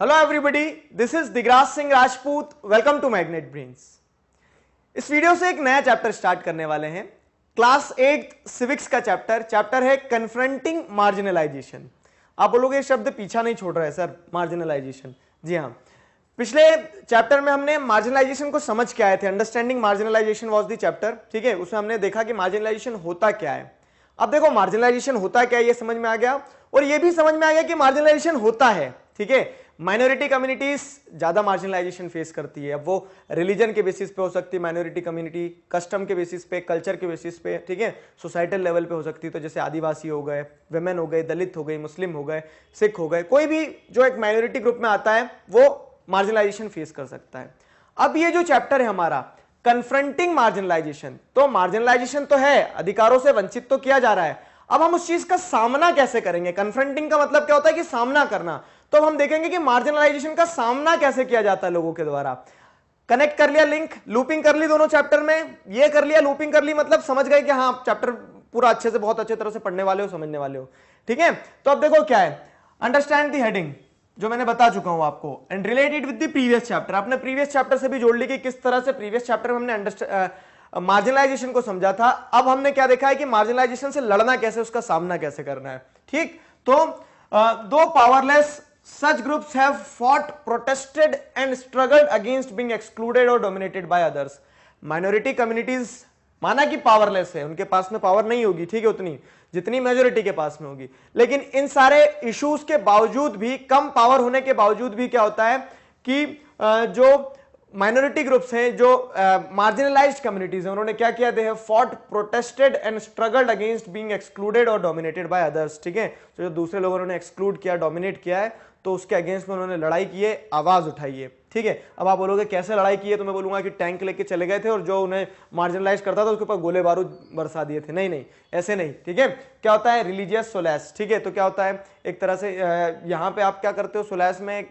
Hello everybody this is Digraj Singh Rajput welcome to Magnet Brains इस video से एक नया चैप्टर स्टार्ट करने वाले हैं। क्लास एट सिविक्स का चैप्टर चैप्टर है कन्फ्रंटिंग मार्जिनलाइजेशन आप बोलोगे ये शब्द पीछा नहीं छोड़ रहा है, सर मार्जिनलाइजेशन जी हाँ। पिछले चैप्टर में हमने मार्जिनलाइजेशन को समझ के आए थे। Understanding marginalisation was the chapter ठीक है? उसमें हमने देखा कि मार्जिनलाइजेशन होता क्या है। अब देखो मार्जिनलाइजेशन होता है क्या ये समझ में आ गया। और ये भी समझ में आ गया कि मार्जिनलाइजेशन होता है, ठीक है? माइनॉरिटी कम्युनिटीज ज़्यादा मार्जिनलाइजेशन फेस करती है। अब वो रिलीजन के बेसिस पे हो सकती है माइनॉरिटी कम्युनिटी कस्टम के बेसिस पे कल्चर के बेसिस पे, ठीक है? सोसाइटल लेवल पे हो सकती है। तो जैसे आदिवासी हो गए वेमेन हो गए, दलित हो गए, मुस्लिम हो गए, सिख हो गए, कोई भी जो एक माइनॉरिटी ग्रुप में आता है, वो मार्जिनलाइजेशन फेस कर सकता है। अब ये जो चैप्टर है हमारा कन्फ्रंटिंग मार्जिनलाइजेशन तो मार्जिनलाइजेशन तो है, अधिकारों से वंचित तो किया जा रहा है। अब हम उस चीज़ का सामना कैसे करेंगे? कन्फ्रंटिंग का मतलब क्या होता है कि सामना करना। तो हम देखेंगे कि मार्जिनलाइजेशन का सामना कैसे किया जाता है लोगों के द्वारा। कनेक्ट कर लिया लिंक लूपिंग कर ली दोनों चैप्टर में। ये कर लिया लूपिंग कर ली मतलब समझ गए कि हाँ चैप्टर पूरा अच्छे से, बहुत अच्छे तरह से पढ़ने वाले हो, समझने वाले हो। ठीक है? तो अब देखो क्या है। अंडरस्टैंड दी हेडिंग जो मैंने बता चुका हूँ आपको and related with the previous chapter आपने प्रीवियस चैप्टर से भी जोड़ ली कि किस तरह से प्रीवियस चैप्टर में हमने मार्जिनलाइजेशन को समझा था। अब हमने क्या देखा है कि मार्जिनलाइजेशन से लड़ना कैसे, उसका सामना कैसे करना है। ठीक? तो दो powerless such groups have fought, protested and struggled against being excluded or dominated by others. Minority communities माना कि पावरलेस है, उनके पास में पावर नहीं होगी, ठीक है उतनी। जितनी मेजोरिटी के पास में होगी। लेकिन इन सारे इश्यूज़ के बावजूद भी, कम पावर होने के बावजूद भी क्या होता है कि जो माइनॉरिटी ग्रुप्स हैं, जो मार्जिनलाइज्ड कम्युनिटीज हैं, उन्होंने क्या किया? They have fought protested and struggled against being excluded और डोमिनेटेड बाय अदर्स ठीक है? तो जो दूसरे लोगों ने एक्सक्लूड किया डोमिनेट किया है तो उसके अगेंस्ट में उन्होंने लड़ाई की है, आवाज़ उठाई है। ठीक है? अब आप बोलोगे, कैसे लड़ाई की है? तो मैं बोलूँगा कि टैंक लेके चले गए थे और जो उन्हें मार्जिनलाइज करता था, उसके ऊपर गोले बारूद बरसा दिए थे। नहीं नहीं, ऐसे नहीं। ठीक है? क्या होता है? रिलीजियस सोलैस ठीक है? तो क्या होता है? एक तरह से यहाँ पे आप क्या करते हो? सोलैस में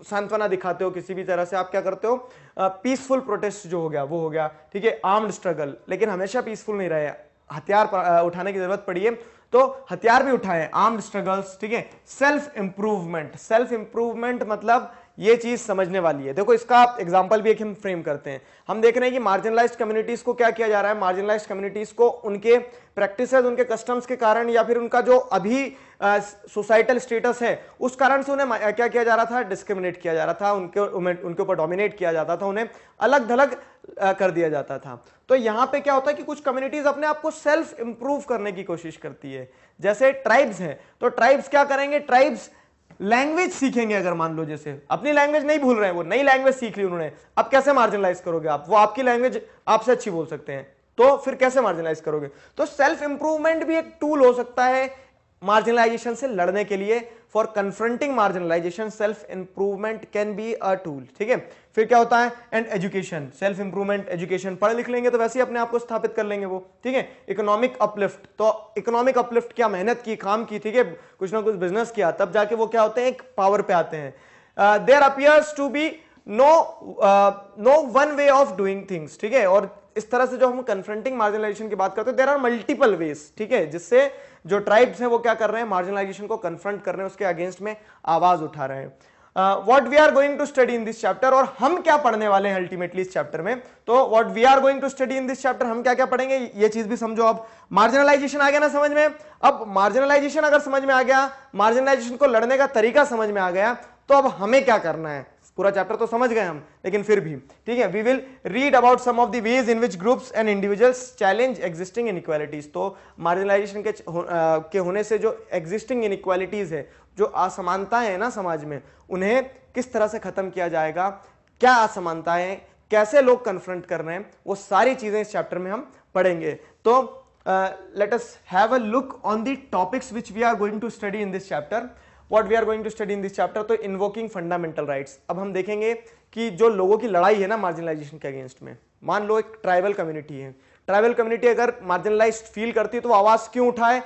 सांत्वना दिखाते हो किसी भी तरह से। आप क्या करते हो? पीसफुल प्रोटेस्ट जो हो गया, वो हो गया। ठीक है? आर्म्ड स्ट्रगल लेकिन हमेशा पीसफुल नहीं रहे। हथियार उठाने की ज़रूरत पड़ी है। तो हथियार भी उठाएँ आर्म स्ट्रगल्स ठीक है? सेल्फ इंप्रूवमेंट सेल्फ इंप्रूवमेंट मतलब ये चीज़ समझने वाली है। देखो, इसका एग्जांपल भी एक हम फ्रेम करते हैं। हम देख रहे हैं कि मार्जिनलाइज्ड कम्युनिटीज को क्या किया जा रहा है? मार्जिनलाइज्ड कम्युनिटीज को उनके प्रैक्टिस उनके कस्टम्स के कारण या फिर उनका जो अभी सोसाइटल स्टेटस है, उस कारण से उन्हें क्या किया जा रहा था? डिस्क्रिमिनेट किया जा रहा था। उनके उनके ऊपर डोमिनेट किया जाता था। उन्हें अलग थलग कर दिया जाता था। तो यहाँ पे क्या होता है कि कुछ कम्युनिटीज अपने आप को सेल्फ इंप्रूव करने की कोशिश करती है। जैसे ट्राइब्स हैं। तो ट्राइब्स क्या करेंगे? ट्राइब्स लैंग्वेज सीखेंगे अगर मान लो जैसे। अपनी लैंग्वेज नहीं भूल रहे हैं वो, नई लैंग्वेज सीख ली उन्होंने। अब कैसे मार्जिनलाइज करोगे आप? वो आपकी लैंग्वेज आपसे अच्छी बोल सकते हैं। तो फिर कैसे मार्जिनलाइज करोगे? तो सेल्फ इंप्रूवमेंट भी एक टूल हो सकता है। मार्जिनलाइजेशन से लड़ने के लिए for confronting marginalisation self improvement can be a tool ठीक है? फिर क्या होता है? And education self improvement education पढ़ लिख लेंगे तो वैसे ही अपने आप को स्थापित कर लेंगे वो, ठीक है? इकोनॉमिक अपलिफ्ट तो इकोनॉमिक अपलिफ्ट क्या? मेहनत की, काम की, ठीक है? कुछ ना कुछ बिज़नेस किया, तब जाके वो क्या होते हैं? एक पावर पे आते हैं। There appears to be no no one way of doing things ठीक है? और इस तरह से जो हम कन्फ्रंटिंग मार्जिनलाइजेशन की बात करते हैं देर आर मल्टीपल वेज ठीक है? जिससे जो ट्राइब्स हैं, वो क्या कर रहे हैं? मार्जिनलाइजेशन को कन्फ्रंट कर रहे हैं, उसके अगेंस्ट में आवाज़ उठा रहे हैं। What we are going to study in this chapter और हम क्या पढ़ने वाले हैं अल्टीमेटली इस चैप्टर में? तो what we are going to study in this chapter हम क्या क्या पढ़ेंगे? ये चीज़ भी समझो अब। मार्जिनलाइजेशन आ गया ना समझ में? अब मार्जिनलाइजेशन अगर समझ में आ गया मार्जिनलाइजेशन को लड़ने का तरीका समझ में आ गया तो अब हमें क्या करना है? पूरा चैप्टर तो समझ गए हम, लेकिन फिर भी। ठीक है we will read about some of the ways in which groups and individuals challenge existing inequalities तो मार्जिनलाइजेशन के के होने से जो एग्जिस्टिंग इनइक्वालिटीज है, जो असमानताएँ हैं ना समाज में, उन्हें किस तरह से खत्म किया जाएगा, क्या असमानताएँ कैसे लोग कन्फ्रंट कर रहे हैं, वो सारी चीज़ें इस चैप्टर में हम पढ़ेंगे। तो let us have a look on the topics which we are going to study in this chapter what we are going to study in this chapter तो इन्वोकिंग फंडामेंटल राइट्स अब हम देखेंगे कि जो लोगों की लड़ाई है ना मार्जिनलाइजेशन के अगेंस्ट में, मान लो एक ट्राइबल कम्युनिटी है। ट्राइबल कम्युनिटी अगर मार्जिनलाइज फील करती है तो आवाज़ क्यों उठाए?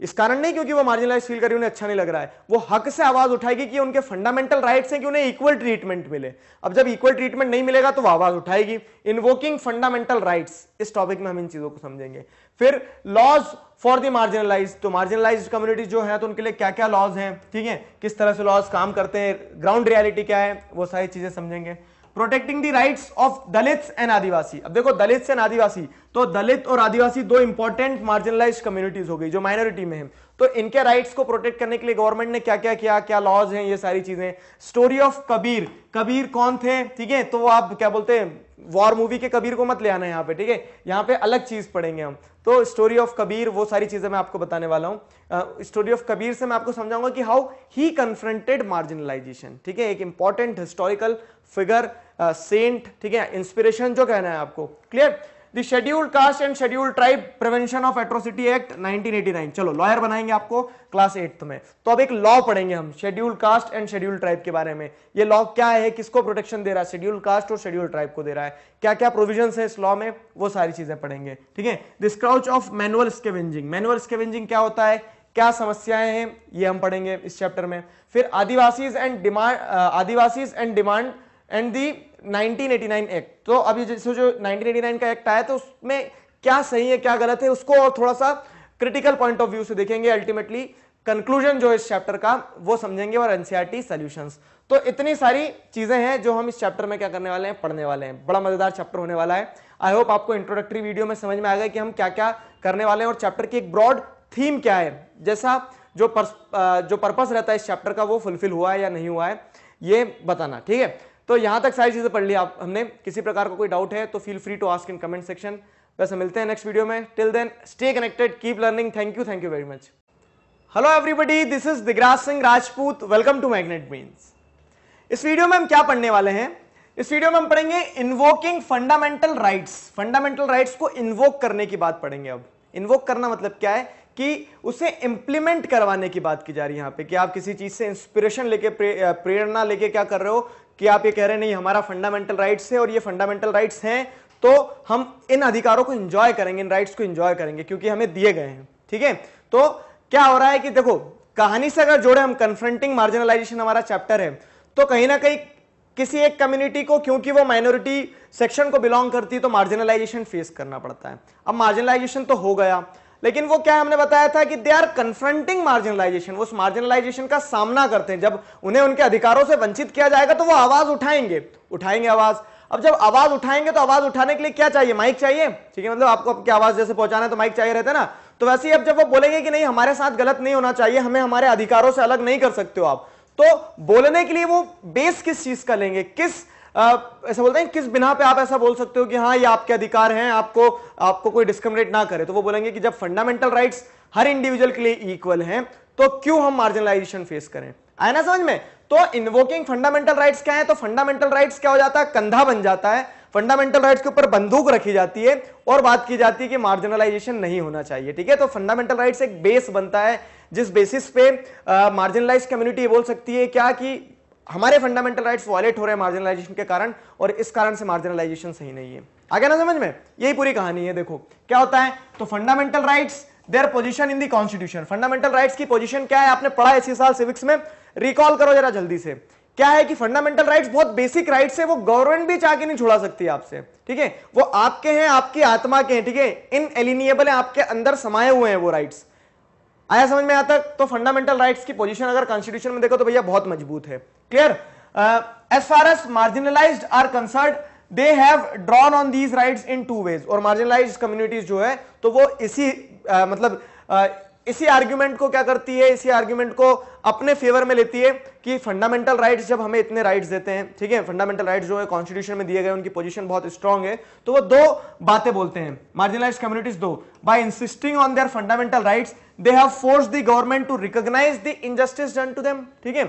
इस कारण नहीं, क्योंकि वो मार्जिनलाइज फील करी उन्हें अच्छा नहीं लग रहा है। वो हक से आवाज़ उठाएगी कि उनके फंडामेंटल राइट्स हैं कि उन्हें इक्वल ट्रीटमेंट मिले। अब जब इक्वल ट्रीटमेंट नहीं मिलेगा तो वो आवाज़ उठाएगी। इनवोकिंग फंडामेंटल राइट्स इस टॉपिक में हम इन चीज़ों को समझेंगे। फिर लॉज फॉर द मार्जिनलाइज तो मार्जिनलाइज कम्युनिटीज जो है तो उनके लिए क्या क्या लॉज हैं? ठीक है? किस तरह से लॉज काम करते हैं? ग्राउंड रियलिटी क्या है? वो सारी चीज़ें समझेंगे। Protecting the rights of Dalit and Adivasi अब देखो दलित एंड आदिवासी तो दलित और आदिवासी दो इंपॉर्टेंट मार्जिनलाइज कम्युनिटीज हो गई, जो माइनॉरिटी में है। तो इनके राइट्स को प्रोटेक्ट करने के लिए गवर्नमेंट ने क्या क्या किया, क्या लॉज हैं, ये सारी चीज़ें। स्टोरी ऑफ़ कबीर कबीर कौन थे? ठीक है तो आप क्या बोलते हैं वॉर मूवी के कबीर को मत ले आना यहाँ पे, ठीक है? यहाँ पे अलग चीज़ पढ़ेंगे हम। तो स्टोरी ऑफ़ कबीर वो सारी चीज़ें मैं आपको बताने वाला हूँ। स्टोरी ऑफ़ कबीर से मैं आपको समझाऊँगा कि हाउ ही कन्फ्रंटेड मार्जिनलाइजेशन ठीक है? एक इंपॉर्टेंट हिस्टोरिकल फिगर सेंट ठीक है? इंस्पिरेशन जो कहना है आपको। Clear the scheduled caste and scheduled tribe prevention of atrocity act 1989 चलो लॉयर बनाएँगे आपको क्लास एट्थ में। तो अब एक लॉ पढ़ेंगे हम scheduled caste and scheduled tribe के बारे में। ये लॉ क्या है, किसको प्रोटेक्शन दे रहा है? शेड्यूल्ड कास्ट और शेड्यूल्ड ट्राइब को दे रहा है। क्या क्या प्रोविज़न है इस लॉ में? वो सारी चीज़ें पढ़ेंगे, ठीक है? दिस्क्राउच of manual scavenging manual scavenging क्या होता है? क्या समस्याएँ हैं? ये हम पढ़ेंगे इस चैप्टर में। फिर Adivasis and demand Adivasis and demand and the 1989 act तो अभी जैसे जो 1989 का एक्ट आया तो उसमें क्या सही है क्या गलत है उसको और थोड़ा सा क्रिटिकल पॉइंट ऑफ़ व्यू से देखेंगे अल्टीमेटली कंक्लूजन जो इस चैप्टर का वो समझेंगे और एनसीआरटी सॉल्यूशंस e तो इतनी सारी चीज़ें हैं जो हम इस चैप्टर में क्या करने वाले हैं पढ़ने वाले हैं. बड़ा मज़ेदार चैप्टर होने वाला है. आई होप आपको इंट्रोडक्टरी वीडियो में समझ में आ गया कि हम क्या क्या करने वाले हैं और चैप्टर की एक ब्रॉड थीम क्या है. जैसा जो पर्स, जो पर्पस रहता है इस चैप्टर का वो फुलफिल हुआ है या नहीं हुआ है ये बताना ठीक है? तो यहाँ तक सारी चीज़ें पढ़ ली आप, हमने। किसी प्रकार का को कोई डाउट है तो feel free to ask in comment section वैसे मिलते हैं नेक्स्ट वीडियो में। Till then stay connected keep learning thank you thank you very much hello everybody this is Digraj Singh Rajput welcome to magnet brains इस video में हम क्या पढ़ने वाले हैं? इस वीडियो में हम पढ़ेंगे invoking fundamental rights fundamental rights को इन्वोक करने की बात पढ़ेंगे अब। इन्वोक करना मतलब क्या है? कि उसे इंप्लीमेंट करवाने की बात की जा रही है यहाँ पे। कि आप किसी चीज़ से इंस्पिरेशन लेके प्रेरणा लेके क्या कर रहे हो? कि आप ये कह रहे नहीं, हमारा फंडामेंटल राइट्स है और ये फंडामेंटल राइट्स हैं तो हम इन अधिकारों को इंजॉय करेंगे, इन राइट्स को इंजॉय करेंगे, क्योंकि हमें दिए गए हैं, ठीक है? तो क्या हो रहा है कि देखो, कहानी से अगर जोड़े, हम कन्फ्रंटिंग मार्जिनलाइजेशन हमारा चैप्टर है तो कहीं ना कहीं किसी एक कम्युनिटी को, क्योंकि वो माइनॉरिटी सेक्शन को बिलोंग करती है तो मार्जिनलाइजेशन फेस करना पड़ता है। अब मार्जिनलाइजेशन तो हो गया लेकिन वो क्या हमने बताया था कि दे आर कन्फ्रंटिंग मार्जिनलाइजेशन उस मार्जिनलाइजेशन का सामना करते हैं। जब उन्हें उनके अधिकारों से वंचित किया जाएगा तो वो आवाज़ उठाएँगे। उठाएँगे आवाज़। अब जब आवाज़ उठाएँगे तो आवाज़ उठाने के लिए क्या चाहिए? माइक चाहिए? ठीक है मतलब आपको आपकी आवाज़ जैसे पहुंचाना है तो माइक चाहिए रहता ना? तो वैसे ही अब जब वो बोलेंगे कि नहीं, हमारे साथ गलत नहीं होना चाहिए, हमें हमारे अधिकारों से अलग नहीं कर सकते हो आप तो बोलने के लिए वो बेस किस चीज़ का लेंगे? किस ऐसा बोलते हैं, किस बिना पे आप ऐसा बोल सकते हो कि हाँ ये आपके अधिकार हैं, आपको आपको कोई डिस्क्रिमिनेट ना करे। तो वो बोलेंगे कि जब फंडामेंटल राइट्स हर इंडिविजुअल के लिए इक्वल हैं तो क्यों हम मार्जिनलाइजेशन फेस करें? आए ना समझ में? तो इन्वोकिंग फंडामेंटल राइट्स क्या है? तो फंडामेंटल राइट्स क्या हो जाता है? कंधा बन जाता है। फंडामेंटल राइट्स के ऊपर बंदूक रखी जाती है और बात की जाती है कि मार्जिनलाइजेशन नहीं होना चाहिए, ठीक है? तो फंडामेंटल राइट्स एक बेस बनता है, जिस बेसिस पे मार्जिनलाइज कम्युनिटी बोल सकती है क्या? कि हमारे फंडामेंटल राइट्स वॉलेट हो रहे हैं मार्जिनलाइजेशन के कारण और इस कारण से मार्जिनलाइजेशन सही नहीं है। आगे ना समझ में? यही पूरी कहानी है, देखो। क्या होता है? तो fundamental rights their position in the constitution fundamental rights की पोजीशन क्या है? आपने पढ़ा इसी साल सिविक्स में? रिकॉल करो जरा जल्दी से। क्या है कि फंडामेंटल राइट्स बहुत बेसिक राइट्स है, वो गवर्नमेंट भी चाह के नहीं छुड़ा सकती आपसे। ठीक है? वो आपके हैं, आपकी आत्मा के हैं, ठीक है? इन एलिनिएबल है, आपके अंदर समाये हुए हैं वो राइट्स आया समझ में आता तो फंडामेंटल राइट्स की पोजीशन अगर कॉन्स्टिट्यूशन में देखो तो भैया बहुत मज़बूत है। Clear as far as marginalise are concerned they have drawn on these rights in two ways और मार्जिनलाइज कम्युनिटीज जो है तो वो इसी uh, मतलब uh, इसी आर्ग्यूमेंट को क्या करती है? इसी आर्ग्यूमेंट को अपने फेवर में लेती है कि फंडामेंटल राइट्स जब हमें इतने राइट्स देते हैं, ठीक है? फंडामेंटल राइट्स जो है कॉन्स्टिट्यूशन में दिए गए, उनकी पोजीशन बहुत स्ट्रांग है। तो वो दो बातें बोलते हैं। मार्जिनलाइज कम्युनिटीज दो। By insisting on their fundamental rights they have force the government to recognise the injustice done to them ठीक है?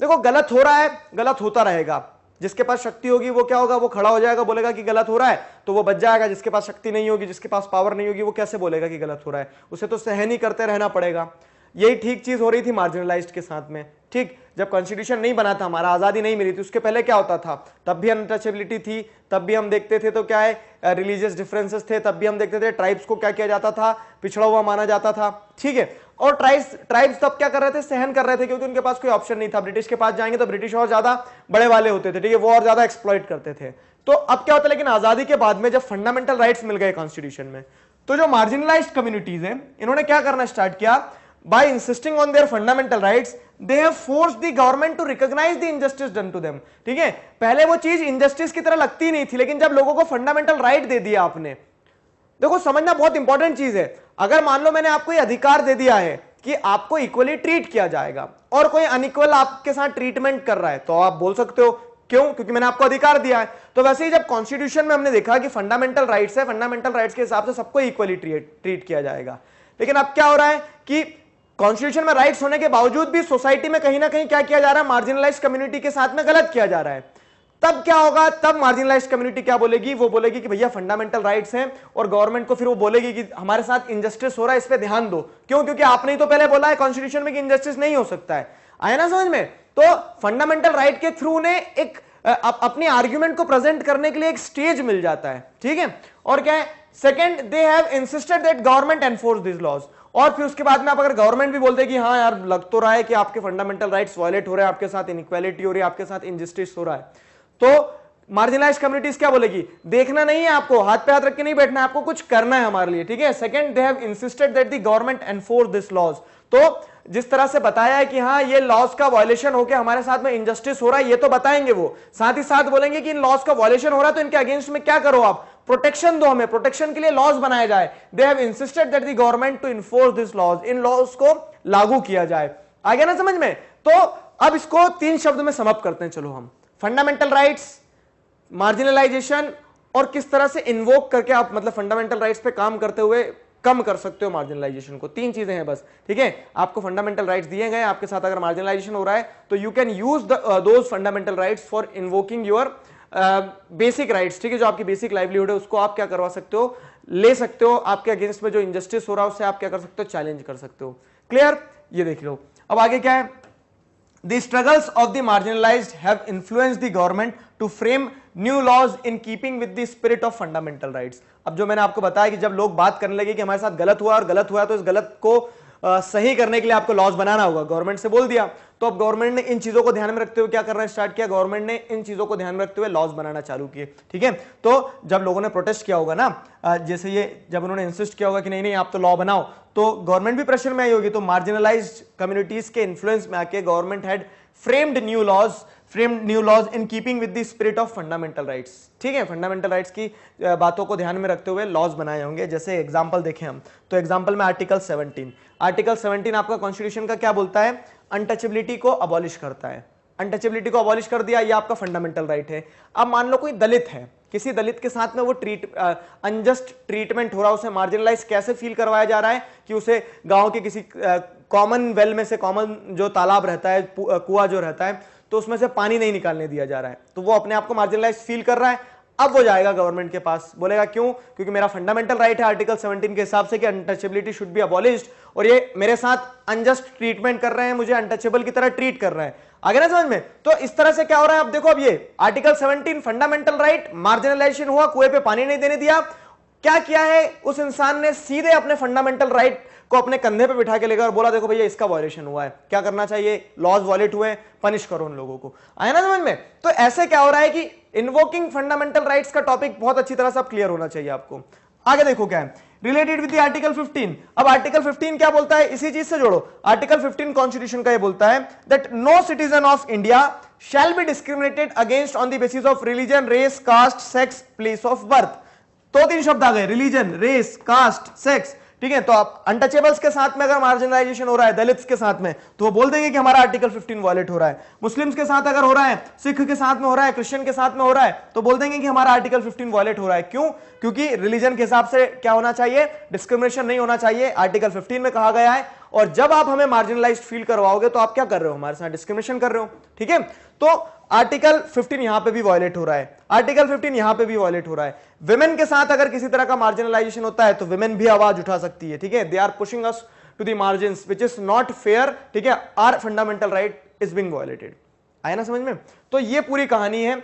देखो, गलत हो रहा है, गलत होता रहेगा। जिसके पास शक्ति होगी, वो क्या होगा? वो खड़ा हो जाएगा, बोलेगा कि गलत हो रहा है तो वो बच जाएगा। जिसके पास शक्ति नहीं होगी, जिसके पास पावर नहीं होगी, वो कैसे बोलेगा कि गलत हो रहा है? उसे तो सहन ही करते रहना पड़ेगा। यही ठीक चीज़ हो रही थी मार्जिनलाइज्ड के साथ में। ठीक, जब कॉन्स्टिट्यूशन नहीं बना था, हमारा आज़ादी नहीं मिली थी, उसके पहले क्या होता था? तब भी अनटचेबिलिटी थी, तब भी हम देखते थे तो क्या है रिलीजियस डिफरेंसेस थे, तब भी हम देखते थे ट्राइब्स को क्या किया जाता था? पिछड़ा हुआ माना जाता था। ठीक है और ट्राइब्स ट्राइब्स तब क्या कर रहे थे? सहन कर रहे थे, क्योंकि उनके पास कोई ऑप्शन नहीं था। ब्रिटिश के पास जाएँगे तो ब्रिटिश और ज़्यादा बड़े वाले होते थे, ठीक है? वो और ज़्यादा एक्सप्लॉइट करते थे। तो अब क्या होता है, लेकिन आज़ादी के बाद में जब फंडामेंटल राइट्स मिल गए कॉन्स्टिट्यूशन में तो जो मार्जिनलाइज्ड कम्युनिटीज हैं, इन्होंने क्या करना स्टार्ट किया? By insisting on their fundamental rights, they have forced the government to recognize the injustice done to them, ठीक है? पहले वो चीज़ injustice की तरह लगती नहीं थी, लेकिन जब लोगों को फंडामेंटल राइट right दे दिया आपने देखो, समझना बहुत इंपॉर्टेंट चीज़ है। अगर मान लो मैंने आपको ये अधिकार दे दिया है कि आपको इक्वली ट्रीट किया जाएगा और कोई अनइक्वल आपके साथ ट्रीटमेंट कर रहा है तो आप बोल सकते हो, क्यों? क्योंकि मैंने आपको अधिकार दिया है। तो वैसे ही जब कॉन्स्टिट्यूशन में हमने देखा कि फंडामेंटल राइट्स है फंडामेंटल राइट्स के हिसाब से सबको इक्वली ट्रीट किया जाएगा। लेकिन अब क्या हो रहा है कि कॉन्स्टिट्यूशन में राइट्स होने के बावजूद भी सोसाइटी में कहीं ना कहीं क्या किया जा रहा है? मार्जिनलाइज कम्युनिटी के साथ में गलत किया जा रहा है। तब क्या होगा? तब मार्जिनलाइज कम्युनिटी क्या बोलेगी? वो बोलेगी कि भैया फंडामेंटल राइट्स हैं और गवर्नमेंट को फिर वो बोलेगी कि हमारे साथ इंजस्टिस हो रहा है, इस पर ध्यान दो। क्यों? क्योंकि आपने ही तो पहले बोला है कॉन्स्टिट्यूशन में कि इंजस्टिस नहीं हो सकता है। आया ना समझ में? तो फंडामेंटल राइट के थ्रू ने एक अपनी आर्ग्यूमेंट को प्रेजेंट करने के लिए एक स्टेज मिल जाता है। ठीक है? और क्या है? Second they have insisted that government enforce this laws और फिर उसके बाद में आप अगर गवर्नमेंट भी बोलते हैं कि हाँ यार, लग तो रहा है कि आपके फंडामेंटल राइट्स वायलेट हो रहे हैं, आपके साथ इनक्वालिटी हो रही है, आपके साथ इनजस्टिस हो रहा है। तो मार्जिनलाइज कम्युनिटीज क्या बोलेगी? देखना नहीं है आपको, हाथ पे हाथ रख के नहीं बैठना आपको कुछ करना है हमारे लिए, ठीक है? Second they have insisted that the government enforce this laws तो जिस तरह से बताया है कि हाँ ये लॉस का वॉयलेशन होकर हमारे साथ में इनजस्टिस हो रहा है, ये तो बताएँगे वो। साथ ही साथ बोलेंगे कि इन लॉस का वॉयलेशन हो रहा है तो इनके अगेंस्ट में क्या करो आप? प्रोटेक्शन दो हमें प्रोटेक्शन के लिए लॉज बनाया जाए। They have insisted that the government to enforce this laws in laws को लागू किया जाए। आ गया ना समझ में? तो अब इसको तीन शब्द में समअप करते हैं, चलो हम। फंडामेंटल राइट्स मार्जिनलाइजेशन और किस तरह से इन्वोक करके आप मतलब फंडामेंटल राइट्स पे काम करते हुए कम कर सकते हो मार्जिनलाइजेशन को। तीन चीज़ें हैं बस, ठीक है? आपको फंडामेंटल राइट्स दिए गए आपके साथ अगर मार्जिनलाइजेशन हो रहा है तो you can use those fundamental rights for invoking your basic rights ठीक है? जो आपकी बेसिक लाइवलीहुड है, उसको आप क्या करवा सकते हो? ले सकते हो, आपके अगेंस्ट में जो इंजस्टिस हो रहा है, उससे आप क्या कर सकते हो? चैलेंज कर सकते हो। क्लियर ये देख लो। अब आगे क्या है? The struggles of the marginalised have influence the government to frame new laws in keeping with the spirit of fundamental rights अब जो मैंने आपको बताया कि जब लोग बात करने लगे कि हमारे साथ गलत हुआ और गलत हुआ तो इस गलत को सही करने के लिए आपको लॉज बनाना होगा। गवर्नमेंट से बोल दिया। तो अब गवर्नमेंट ने इन चीज़ों को ध्यान में रखते हुए क्या करना स्टार्ट किया? गवर्नमेंट ने इन चीज़ों को ध्यान में रखते हुए लॉज बनाना चालू किए, ठीक है? तो जब लोगों ने प्रोटेस्ट किया होगा ना जैसे ये जब उन्होंने इंसिस्ट किया होगा कि नहीं नहीं, आप तो लॉ बनाओ तो गवर्नमेंट भी प्रेशर में आई होगी तो मार्जिनलाइज कम्युनिटीज के इन्फ्लुएंस में आके government had framed new laws frame new laws in keeping with the spirit of fundamental rights ठीक है? फंडामेंटल राइट्स की बातों को ध्यान में रखते हुए लॉज बनाए होंगे, जैसे एग्जांपल देखें हम तो एग्जांपल में आर्टिकल 17 आर्टिकल 17 आपका कॉन्स्टिट्यूशन का क्या बोलता है? अनटचेबिलिटी को अबॉलिश करता है। अनटचेबिलिटी को अबॉलिश कर दिया, ये आपका फंडामेंटल राइट है। अब मान लो कोई दलित है, किसी दलित के साथ में वो ट्रीट अनजस्ट ट्रीटमेंट हो रहा है, उसे मार्जिनलाइज कैसे फील करवाया जा रहा है कि उसे गाँव के किसी कॉमन वेल में से कॉमन जो तालाब रहता है कुआ जो रहता है तो उसमें से पानी नहीं निकालने दिया जा रहा है। तो वो अपने आप को मार्जिनलाइज फील कर रहा है अब वो जाएगा गवर्नमेंट के पास। बोलेगा क्यों? क्योंकि मेरा फंडामेंटल राइट है आर्टिकल 17 के हिसाब से कि अनटचेबिलिटी शुड बी अबॉलिश्ड और ये मेरे साथ अनजस्ट ट्रीटमेंट कर रहे हैं, मुझे अनटचेबल की तरह ट्रीट कर रहे हैं। आगे ना समझ में? तो इस तरह से क्या हो रहा है? अब देखो अब ये आर्टिकल 17 फंडामेंटल राइट मार्जिनलाइजेशन हुआ, कुएँ पे पानी नहीं देने दिया। क्या किया है? उस इंसान ने सीधे अपने फंडामेंटल राइट को अपने कंधे पे बिठा के लेकर और बोला, देखो भैया, इसका वॉयलेशन हुआ है। क्या करना चाहिए? लॉज वॉलेट हुए पनिश करो उन लोगों को। आया ना समझ में? तो ऐसे क्या हो रहा है कि इन्वोकिंग फंडामेंटल राइट्स का टॉपिक बहुत अच्छी तरह से अब क्लियर होना चाहिए आपको। आगे देखो क्या है। रिलेटेड विद आर्टिकल 15 अब आर्टिकल 15 क्या बोलता है? इसी चीज़ से जोड़ो। आर्टिकल 15 कॉन्स्टिट्यूशन का ये बोलता है that no citizen of India shall be discriminated against on the basis of religion race caste sex place of birth तो तीन शब्द आ गए। रिलीजन रेस कास्ट सेक्स ठीक है तो आप अनटचेबल्स के साथ में अगर मार्जिनलाइजेशन हो रहा है दलित्स के साथ में तो वो बोल देंगे कि हमारा आर्टिकल 15 वॉलेट हो रहा है। मुस्लिम्स के साथ अगर हो रहा है सिख के साथ में हो रहा है क्रिश्चियन के साथ में हो रहा है तो बोल देंगे कि हमारा आर्टिकल 15 वॉलेट हो रहा है। क्यों? क्योंकि रिलीजन के हिसाब से क्या होना चाहिए? डिस्क्रिमिनेशन नहीं होना चाहिए। आर्टिकल फिफ्टीन में कहा गया है और जब आप हमें मार्जिनलाइज फील करवाओगे तो आप क्या कर रहे हो? हमारे साथ डिस्क्रिमिनेशन कर रहे हो, ठीक है? तो आर्टिकल 15 यहाँ पे भी वायलेट हो रहा है। आर्टिकल 15 यहाँ पे भी वायलेट हो रहा है। विमेन के साथ अगर किसी तरह का मार्जिनलाइजेशन होता है तो विमेन भी आवाज़ उठा सकती है, ठीक है? They are pushing us to the margin which is not fair ठीक है? Our fundamental right is being violated आया ना समझ में? तो ये पूरी कहानी है।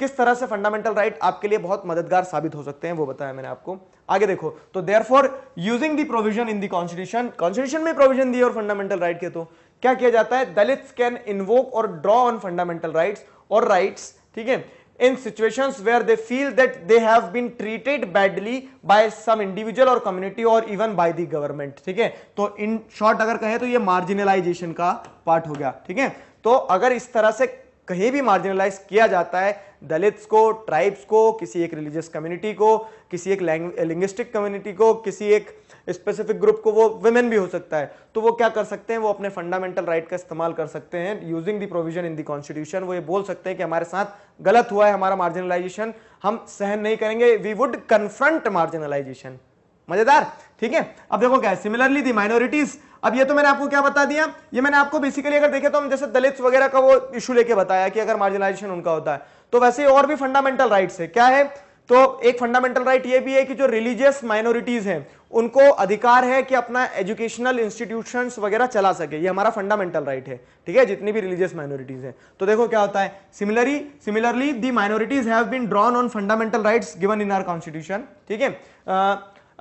किस तरह से फंडामेंटल राइट आपके लिए बहुत मददगार साबित हो सकते हैं, वो बताया मैंने आपको। आगे देखो तो therefore using the provision in the constitution में प्रोविज़न दी और फंडामेंटल राइट के तो क्या किया जाता है? दलित्स कैन इन्वोक और ड्रॉ ऑन फंडामेंटल राइट्स और राइट्स ठीक है? In situations where they feel that they have been treated badly by some individual or community or even by the government, ठीक है? तो इन शॉर्ट अगर कहें तो ये मार्जिनलाइजेशन का पार्ट हो गया, ठीक है? तो अगर इस तरह से कहीं भी मार्जिनलाइज किया जाता है, दलित्स को ट्राइब्स को, किसी एक रिलीजियस कम्युनिटी को, किसी एक लिंग्विस्टिक कम्युनिटी को, किसी एक स्पेसिफिक ग्रुप को, वो वुमेन भी हो सकता है। तो वो क्या कर सकते हैं? वो अपने फंडामेंटल राइट का इस्तेमाल कर सकते हैं। Using the provision in the constitution वो ये बोल सकते हैं कि हमारे साथ गलत हुआ है हमारा मार्जिनलाइजेशन हम सहन नहीं करेंगे। वी वुड कन्फ्रंट मार्जिनलाइजेशन मज़ेदार? ठीक है? अब देखो क्या सिमिलरली दी माइनॉरिटीज अब ये तो मैंने आपको क्या बता दिया? ये मैंने आपको बेसिकली अगर देखे तो हम जैसे दलित वगैरह का वो इशू लेके बताया कि अगर मार्जिनलाइजेशन उनका होता है। तो वैसे और भी फंडामेंटल राइट्स है। क्या है? तो एक फंडामेंटल राइट ये भी है कि जो रिलीजियस माइनॉरिटीज हैं, उनको अधिकार है कि अपना एजुकेशनल इंस्टीट्यूशंस वगैरह चला सके। ये हमारा फंडामेंटल राइट है। ठीक है? जितनी भी रिलीजियस माइनॉरिटीज है। तो देखो क्या होता है। Similarly similarly the minorities have been drawn on fundamental rights given in our constitution ठीक है?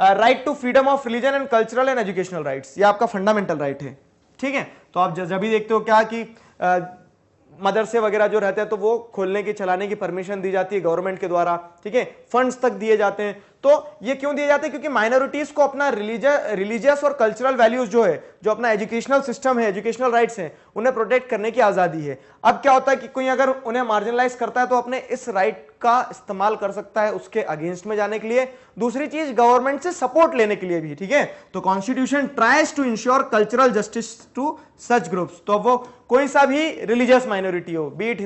Right to freedom of religion and cultural and educational rights ये आपका फंडामेंटल राइट right है। ठीक है? तो आप जब भी देखते हो क्या कि uh, मदरसे वगैरह जो रहते हैं तो वो खोलने की चलाने की परमिशन दी जाती है गवर्नमेंट के द्वारा। ठीक है? फंड्स तक दिए जाते हैं। तो ये क्यों दिए जाते हैं? क्योंकि माइनॉरिटीज को अपना रिलीजियस और कल्चरल वैल्यूज़ जो है, जो अपना एजुकेशनल सिस्टम है एजुकेशनल राइट्स हैं, उन्हें प्रोटेक्ट करने की आज़ादी है। अब क्या होता है कि कोई अगर उन्हें मार्जिनलाइज करता है तो अपने इस राइट का इस्तेमाल कर सकता है उसके अगेंस्ट में जाने के लिए। दूसरी चीज़ गवर्नमेंट से सपोर्ट लेने के लिए भी, ठीक है? तो constitution tries to ensure cultural justice to such groups तो वो कोई सा भी रिलीजियस माइनॉरिटी हो बीट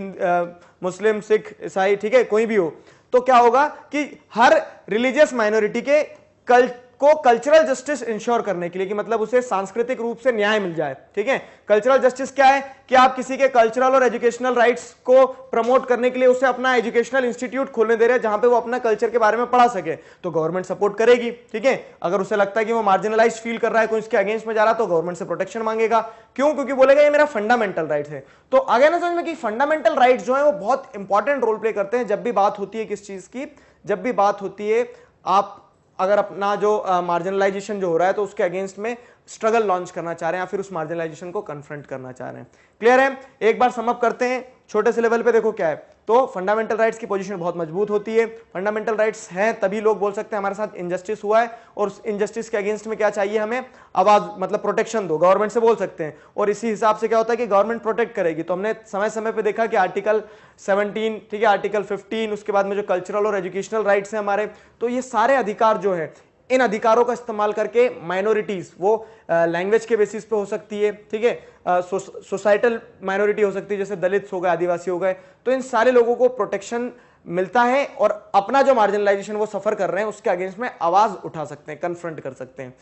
मुस्लिम, सिख, ईसाई, ठीक है? कोई भी हो तो क्या होगा कि हर रिलीजियस माइनॉरिटी के कल को कल्चरल जस्टिस इंश्योर करने के लिए कि मतलब उसे सांस्कृतिक रूप से न्याय मिल जाए, ठीक है? कल्चरल जस्टिस क्या है? कि आप किसी के कल्चरल और एजुकेशनल राइट्स को प्रमोट करने के लिए उसे अपना एजुकेशनल इंस्टीट्यूट खोलने दे रहे हैं, जहाँ पे वो अपना कल्चर के बारे में पढ़ा सके तो गवर्नमेंट सपोर्ट करेगी, ठीक है? अगर उसे लगता है कि वो मार्जिनलाइज फील कर रहा है, कोई इसके अगेंस्ट में जा रहा है तो गवर्नमेंट से प्रोटेक्शन मांगेगा। क्यों? क्योंकि बोलेगा, ये मेरा फंडामेंटल राइट है। तो आगे ना समझ में कि फंडामेंटल राइट जो है, वो बहुत इंपॉर्टेंट रोल प्ले करते हैं, जब भी बात होती है किस चीज़ की, जब भी बात होती है, आप अगर अपना जो मार्जिनलाइजेशन जो हो रहा है तो उसके अगेंस्ट में स्ट्रगल लॉन्च करना चाह रहे हैं या फिर उस मार्जिनलाइजेशन को कन्फ्रंट करना चाह रहे हैं। क्लियर है? एक बार समअप करते हैं। छोटे से लेवल पे देखो क्या है। तो फंडामेंटल राइट्स की पोजीशन बहुत मज़बूत होती है। फंडामेंटल राइट्स हैं, तभी लोग बोल सकते हैं हमारे साथ इनजस्टिस हुआ है। और उस इनजस्टिस के अगेंस्ट में क्या चाहिए हमें? आवाज़ मतलब प्रोटेक्शन दो। गवर्नमेंट से बोल सकते हैं। और इसी हिसाब से क्या होता है कि गवर्नमेंट प्रोटेक्ट करेगी। तो हमने समय समय पर देखा कि आर्टिकल सेवनटीन ठीक है आर्टिकल फिफ्टीन उसके बाद में जो कल्चरल और एजुकेशनल राइट्स हैं हमारे तो ये सारे अधिकार जो है इन अधिकारों का इस्तेमाल करके माइनॉरिटीज वो लैंग्वेज के बेसिस पे हो सकती है, ठीक है? सोसाइटल माइनॉरिटी हो सकती है, जैसे दलित हो गए, आदिवासी हो गए तो इन सारे लोगों को प्रोटेक्शन मिलता है और अपना जो मार्जिनलाइजेशन वो सफ़र कर रहे हैं, उसके अगेंस्ट में आवाज़ उठा सकते हैं कन्फ्रंट कर सकते हैं,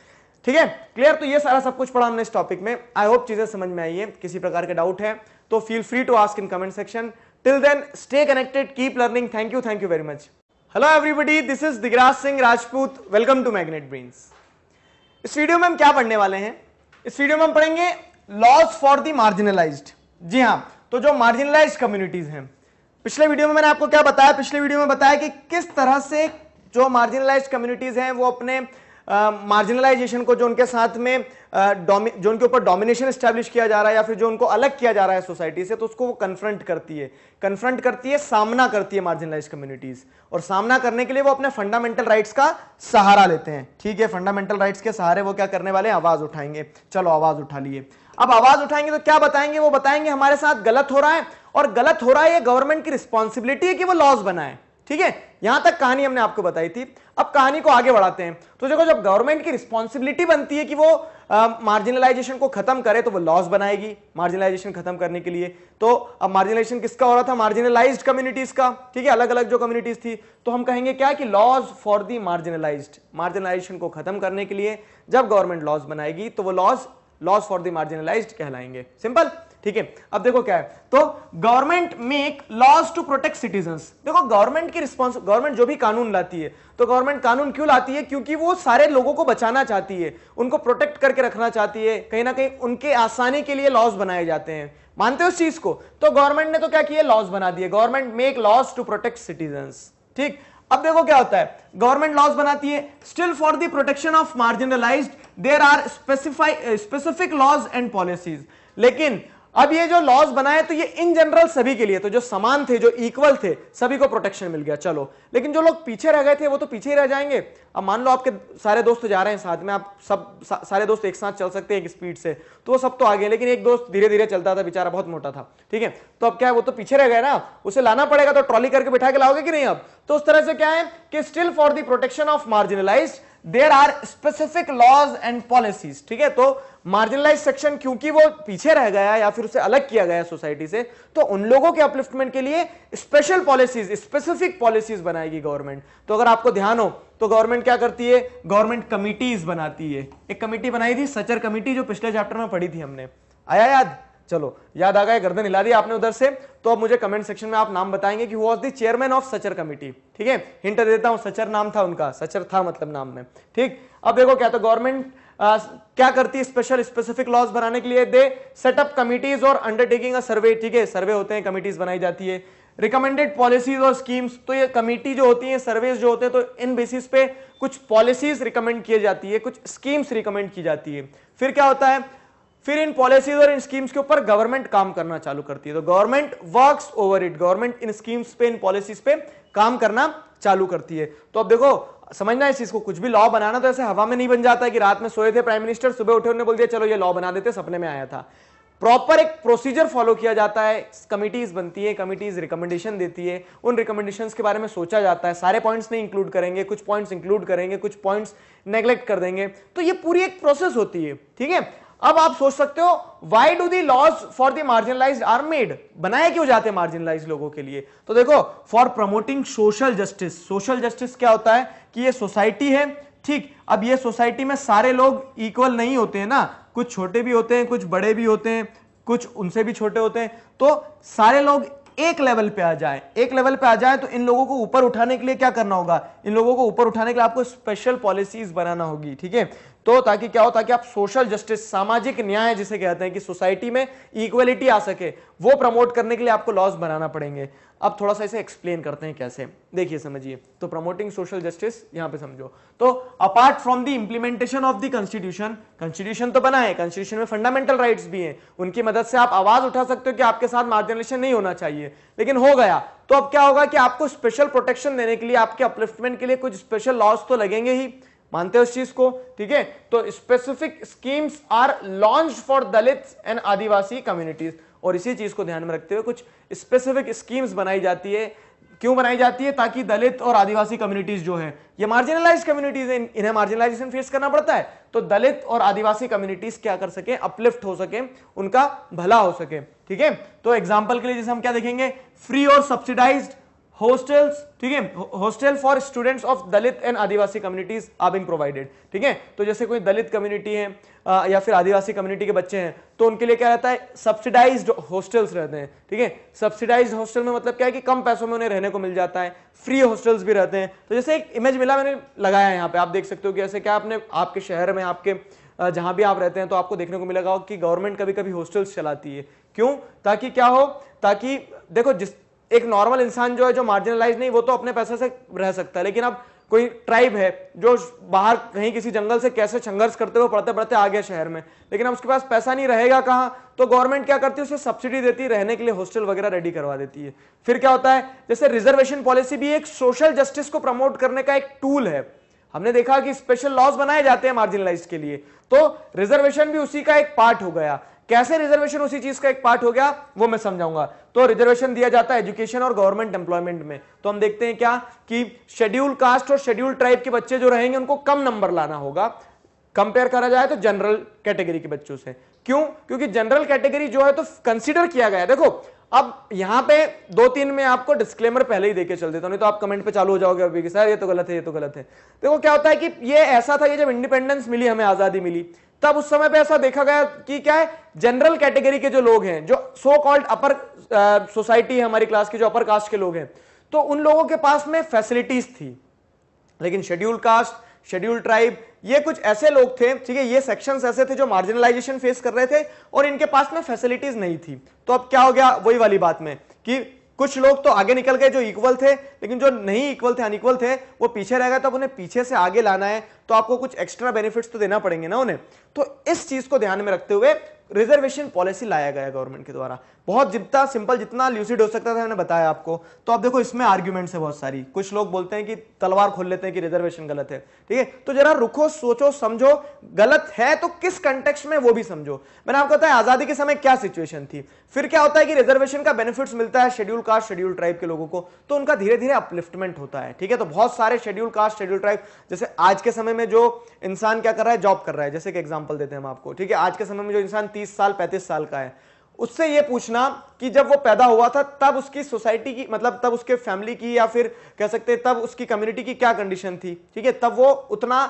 ठीक है? क्लियर तो ये सारा सब कुछ पढ़ा हमने इस टॉपिक में। आई होप चीज़ें समझ में आई है, किसी प्रकार के डाउट है तो feel free to ask in comment section till then stay connected keep learning thank you thank you very much hello everybody this is Digraj Singh Rajput welcome to magnet brains इस video में हम क्या पढ़ने वाले हैं? इस video में हम पढ़ेंगे लॉज फॉर दी मार्जिनलाइज्ड जी हाँ तो जो मार्जिनलाइज्ड कम्युनिटीज हैं, पिछले वीडियो में मैंने आपको क्या बताया? पिछले वीडियो में बताया कि किस तरह से जो मार्जिनलाइज्ड कम्युनिटीज हैं, वो अपने मार्जिनलाइजेशन को जो उनके साथ में जो उनके ऊपर डोमिनेशन स्टैब्लिश किया जा रहा है या फिर जो उनको अलग किया जा रहा है सोसाइटी से तो उसको वो कन्फ्रंट करती है। कन्फ्रंट करती है, सामना करती है मार्जिनलाइज कम्युनिटीज और सामना करने के लिए वो अपने फंडामेंटल राइट्स का सहारा लेते हैं। ठीक है फंडामेंटल राइट्स के सहारे वो क्या करने वाले आवाज़ उठाएँगे। चलो, आवाज़ उठा लिए। अब आवाज़ उठाएँगे तो क्या बताएँगे? वो बताएँगे, हमारे साथ गलत हो रहा है। और गलत हो रहा है, ये गवर्नमेंट की रिस्पॉन्सिबिलिटी है कि वो लॉज बनाए। ठीक है? यहाँ तक कहानी हमने आपको बताई थी। अब कहानी को आगे बढ़ाते हैं। तो देखो, जब गवर्नमेंट की रिस्पॉन्सिबिलिटी बनती है कि वो मार्जिनलाइजेशन को खत्म करे तो वो लॉस बनाएगी मार्जिनलाइजेशन खत्म करने के लिए। तो अब मार्जिनलाइजेशन किसका हो रहा था? मार्जिनलाइज कम्युनिटीज का। ठीक है अलग अलग जो कम्युनिटीज थी। तो हम कहेंगे क्या कि laws for the marginalised marginalisation को खत्म करने के लिए जब गवर्नमेंट लॉज बनाएगी तो वो laws laws for the marginalised कहलाएँगे। Simple ठीक है? अब देखो क्या है। तो government make laws to protect citizens देखो गवर्नमेंट की रिस्पॉन्स गवर्नमेंट जो भी कानून लाती है तो गवर्नमेंट कानून क्यों लाती है? क्योंकि वो सारे लोगों को बचाना चाहती है, उनको प्रोटेक्ट करके रखना चाहती है, कहीं ना कहीं उनके आसानी के लिए लॉज बनाए जाते हैं। मानते हो उस चीज़ को? तो गवर्नमेंट ने तो क्या किया? लॉज बना दिए। Government make laws to protect citizens ठीक? अब देखो क्या होता है। गवर्नमेंट लॉज बनाती है। Still for the protection of marginalised there are specify specific laws and policies लेकिन अब ये जो लॉज बनाए तो ये इन जनरल सभी के लिए तो जो समान थे जो इक्वल थे सभी को प्रोटेक्शन मिल गया चलो। लेकिन जो लोग पीछे रह गए थे वो तो पीछे ही रह जाएँगे। अब मान लो आपके सारे दोस्त जा रहे हैं साथ में आप सब सा, सारे दोस्त एक साथ चल सकते हैं एक स्पीड से तो वो सब तो आगे लेकिन एक दोस्त धीरे धीरे चलता था बेचारा बहुत मोटा था ठीक है? तो अब क्या है वो तो पीछे रह गए ना उसे लाना पड़ेगा तो ट्रॉली करके बिठा के लाओगे कि नहीं अब? तो उस तरह से क्या है कि still for the protection of marginalised there are specific laws and policies ठीक है? तो मार्जिनलाइज सेक्शन क्योंकि वो पीछे रह गया या फिर उसे अलग किया गया सोसाइटी से तो उन लोगों के अपलिफ्टमेंट के लिए स्पेशल पॉलिसीज़ स्पेसिफिक पॉलिसीज़ बनाएगी गवर्नमेंट तो अगर आपको ध्यान हो तो गवर्नमेंट क्या करती है? गवर्नमेंट कमिटीज बनाती है। एक कमिटी बनाई थी सचर कमिटी जो पिछले चैप्टर में पढ़ी थी हमने। आया याद? चलो, याद आ गया गर्दन हिला दिया आपने उधर से। तो अब मुझे कमेंट सेक्शन में आप नाम बताएँगे कि was the chairman of Sachar committee ठीक है? हिंट देता हूँ सचर नाम था उनका सचर था मतलब नाम में। ठीक? अब देखो, क्या तो गवर्नमेंट क्या करती है स्पेशल स्पेसिफिक लॉज बनाने के लिए? दे सेटअप कमिटीज और अंडरटेकिंग अ सर्वे ठीक है? सर्वे होते हैं कमिटीज बनाई जाती है। रिकमेंडेड पॉलिसीज़ और स्कीम्स तो ये कमिटी जो होती है सर्वेज जो होते हैं तो इन बेसिस पे कुछ पॉलिसीज़ रिकमेंड की जाती है, कुछ स्कीम्स रिकमेंड की जाती है। फिर क्या होता है? फिर इन पॉलिसीज़ और इन स्कीम्स के ऊपर गवर्नमेंट काम करना चालू करती है। तो government works over it government in schemes पे, इन पॉलिसीज़ पे काम करना चालू करती है। तो अब देखो, समझना इस चीज़ को, कुछ भी लॉ बनाना तो ऐसे हवा में नहीं बन जाता है कि रात में सोए थे प्राइम मिनिस्टर सुबह उठे उन्होंने बोल दिया, चलो ये लॉ बना देते, सपने में आया था। प्रॉपर एक प्रोसीजर फॉलो किया जाता है। कमिटीज बनती है कमिटीज रिकमेंडेशन देती है। उन रिकमेंडेशन के बारे में सोचा जाता है। सारे पॉइंट्स नहीं इंक्लूड करेंगे, कुछ पॉइंट्स इंक्लूड करेंगे, कुछ पॉइंट्स नेग्लेक्ट कर देंगे। तो ये पूरी एक प्रोसेस होती है, ठीक है? अब आप सोच सकते हो why do the laws for the marginalise are made बनाए क्यों जाते हैं मार्जिनलाइज लोगों के लिए? तो देखो for promoting social justice social justice क्या होता है? कि ये सोसाइटी है, ठीक, अब ये सोसाइटी में सारे लोग इक्वल नहीं होते हैं ना? कुछ छोटे भी होते हैं, कुछ बड़े भी होते हैं, कुछ उनसे भी छोटे होते हैं। तो सारे लोग एक लेवल पे आ जाए। एक लेवल पे आ जाए तो इन लोगों को ऊपर उठाने के लिए क्या करना होगा? इन लोगों को ऊपर उठाने के लिए आपको स्पेशल पॉलिसीज़ बनाना होगी, ठीक है? तो ताकि क्या हो, ताकि आप सोशल जस्टिस सामाजिक न्याय जिसे कहते हैं कि सोसाइटी में इक्वलिटी आ सके, वो प्रमोट करने के लिए आपको लॉज बनाना पड़ेंगे। अब थोड़ा सा इसे एक्सप्लेन करते हैं कैसे। देखिए, समझिए। तो प्रमोटिंग सोशल जस्टिस यहाँ पे समझो। तो apart from the implementation of the constitution constitution तो बना है कॉन्स्टिट्यूशन में फंडामेंटल राइट्स भी हैं। उनकी मदद से आप आवाज़ उठा सकते हो कि आपके साथ मार्जिनलेशन नहीं होना चाहिए। लेकिन हो गया। तो अब क्या होगा कि आपको स्पेशल प्रोटेक्शन देने के लिए, आपके अपलिफ्टमेंट के लिए कुछ स्पेशल लॉज तो लगेंगे ही। मानते हो इस चीज़ को? ठीक है? तो specific schemes are launch for Dalit and Adivasi communities और इसी चीज़ को ध्यान में रखते हुए कुछ स्पेसिफिक स्कीम्स बनाई जाती है। क्यों बनाई जाती है? ताकि दलित और आदिवासी कम्युनिटीज जो है, ये मार्जिनलाइज कम्युनिटीज है, इन्हें मार्जिनलाइजेशन फेस करना पड़ता है। तो दलित और आदिवासी कम्युनिटीज क्या कर सके? अपलिफ्ट हो सके, उनका भला हो सके। ठीक है? तो एग्ज़ाम्पल के लिए जैसे हम क्या देखेंगे? फ्री और सब्सिडाइज्ड हॉस्टल्स ठीक है hostel for students of Dalit and Adivasi communities are being provided ठीक है? तो जैसे कोई दलित कम्युनिटी है आ, या फिर आदिवासी कम्युनिटी के बच्चे हैं तो उनके लिए क्या रहता है? सब्सिडाइज हॉस्टल्स रहते हैं ठीक है? सब्सिडाइज हॉस्टल में मतलब क्या है कि कम पैसों में उन्हें रहने को मिल जाता है फ्री हॉस्टल्स भी रहते हैं। तो जैसे एक इमेज मिला मैंने लगाया है यहाँ पे आप देख सकते हो कि ऐसे क्या आपने आपके शहर में आपके जहाँ भी आप रहते हैं तो आपको देखने को मिलेगा कि गवर्नमेंट कभी कभी हॉस्टल्स चलाती है। क्यों? ताकि क्या हो? ताकि देखो जिस एक नॉर्मल इंसान जो है, जो मार्जिनलाइज नहीं, वो तो अपने पैसे से रह सकता है। लेकिन अब कोई ट्राइब है, जो बाहर कहीं किसी जंगल से कैसे संघर्ष करते हुए पढ़ते पढ़ते आ गया शहर में। लेकिन अब उसके पास पैसा नहीं रहेगा कहाँ तो गवर्नमेंट क्या करती है, उसे सब्सिडी देती है, रहने के लिए हॉस्टल वगैरह रेडी करवा देती है। फिर क्या होता है, जैसे रिजर्वेशन पॉलिसी भी एक सोशल जस्टिस को प्रमोट करने का एक टूल है। हमने देखा कि स्पेशल लॉज बनाए जाते हैं मार्जिनलाइज के लिए। तो रिजर्वेशन भी उसी का एक पार्ट हो गया। कैसे रिजर्वेशन उसी चीज़ का एक पार्ट हो गया, वो मैं समझाऊँगा। तो रिजर्वेशन दिया जाता है एजुकेशन और गवर्नमेंट एम्प्लॉयमेंट में। तो हम देखते हैं क्या, कि शेड्यूल कास्ट और शेड्यूल ट्राइब के बच्चे जो रहेंगे, उनको कम नंबर लाना होगा। कंपेयर करा जाए तो जनरल कैटेगरी के बच्चों से। क्यों? क्योंकि जनरल कैटेगरी जो है तो कंसिडर किया गया देखो, अब यहाँ पे दो तीन में आपको डिस्क्लेमर पहले ही देके चल देता हूँ, नहीं तो आप कमेंट पे चालू हो जाओगे अभी सर, ये तो गलत है, ये तो गलत है। देखो, क्या होता है कि ये ऐसा था, ये जब इंडिपेंडेंस मिली, हमें आज़ादी मिली। तब उस समय पे ऐसा देखा गया कि क्या है जनरल कैटेगरी के जो लोग हैं, जो सो कॉल्ड अपर सोसाइटी है हमारी क्लास के, जो अपर कास्ट के लोग हैं तो उन लोगों के पास में फैसिलिटीज़ थी। लेकिन शेड्यूल कास्ट शेड्यूल ट्राइब ये कुछ ऐसे लोग थे, ठीक है, ये सेक्शंस ऐसे थे जो मार्जिनलाइजेशन फेस कर रहे थे और इनके पास में फैसिलिटीज़ नहीं थी। तो अब क्या हो गया, वही वाली बात में, कि कुछ लोग तो आगे निकल गए जो इक्वल थे, लेकिन जो नहीं इक्वल थे अनइक्वल थे, वो पीछे रह गए तो अब उन्हें पीछे से आगे लाना है तो आपको कुछ एक्स्ट्रा बेनिफिट्स तो देना पड़ेंगे ना उन्हें? तो इस चीज़ को ध्यान में रखते हुए रिजर्वेशन पॉलिसी लाया गया गवर्नमेंट के द्वारा। बहुत जितना सिंपल जितना ल्यूसिड हो सकता था, मैंने बताया आपको। तो अब देखो, इसमें आर्ग्यूमेंट्स है बहुत सारी। कुछ लोग बोलते हैं कि तलवार खोल लेते हैं कि रिजर्वेशन गलत है। ठीक है? तो जरा रुको, सोचो, समझो, गलत है तो किस कंटेक्स में वो भी समझो। मैंने आपको बताया, आज़ादी के समय क्या सिचुएशन थी? फिर क्या होता है कि रिजर्वेशन का बेनिफिट मिलता है शेड्यूल कास्ट शेड्यूल ट्राइब के लोगों को। तो उनका धीरे धीरे अपलिफ्टमेंट होता है। ठीक है? तो बहुत सारे शेड्यूल कास्ट शेड्यूल ट्राइब जैसे आज के समय में जो इंसान क्या कर रहा है जॉब कर रहा है। जैसे कि एग्ज़ाम्पल देते हैं हम आपको। ठीक है? आज के समय में जो इंसान तीस साल, पैंतीस साल का है। उससे ये पूछना कि जब वो पैदा हुआ था, तब उसकी सोसाइटी की मतलब तब उसके फैमिली की या फिर कह सकते तब उसकी कम्युनिटी की क्या कंडीशन थी? ठीक है, तब वो उतना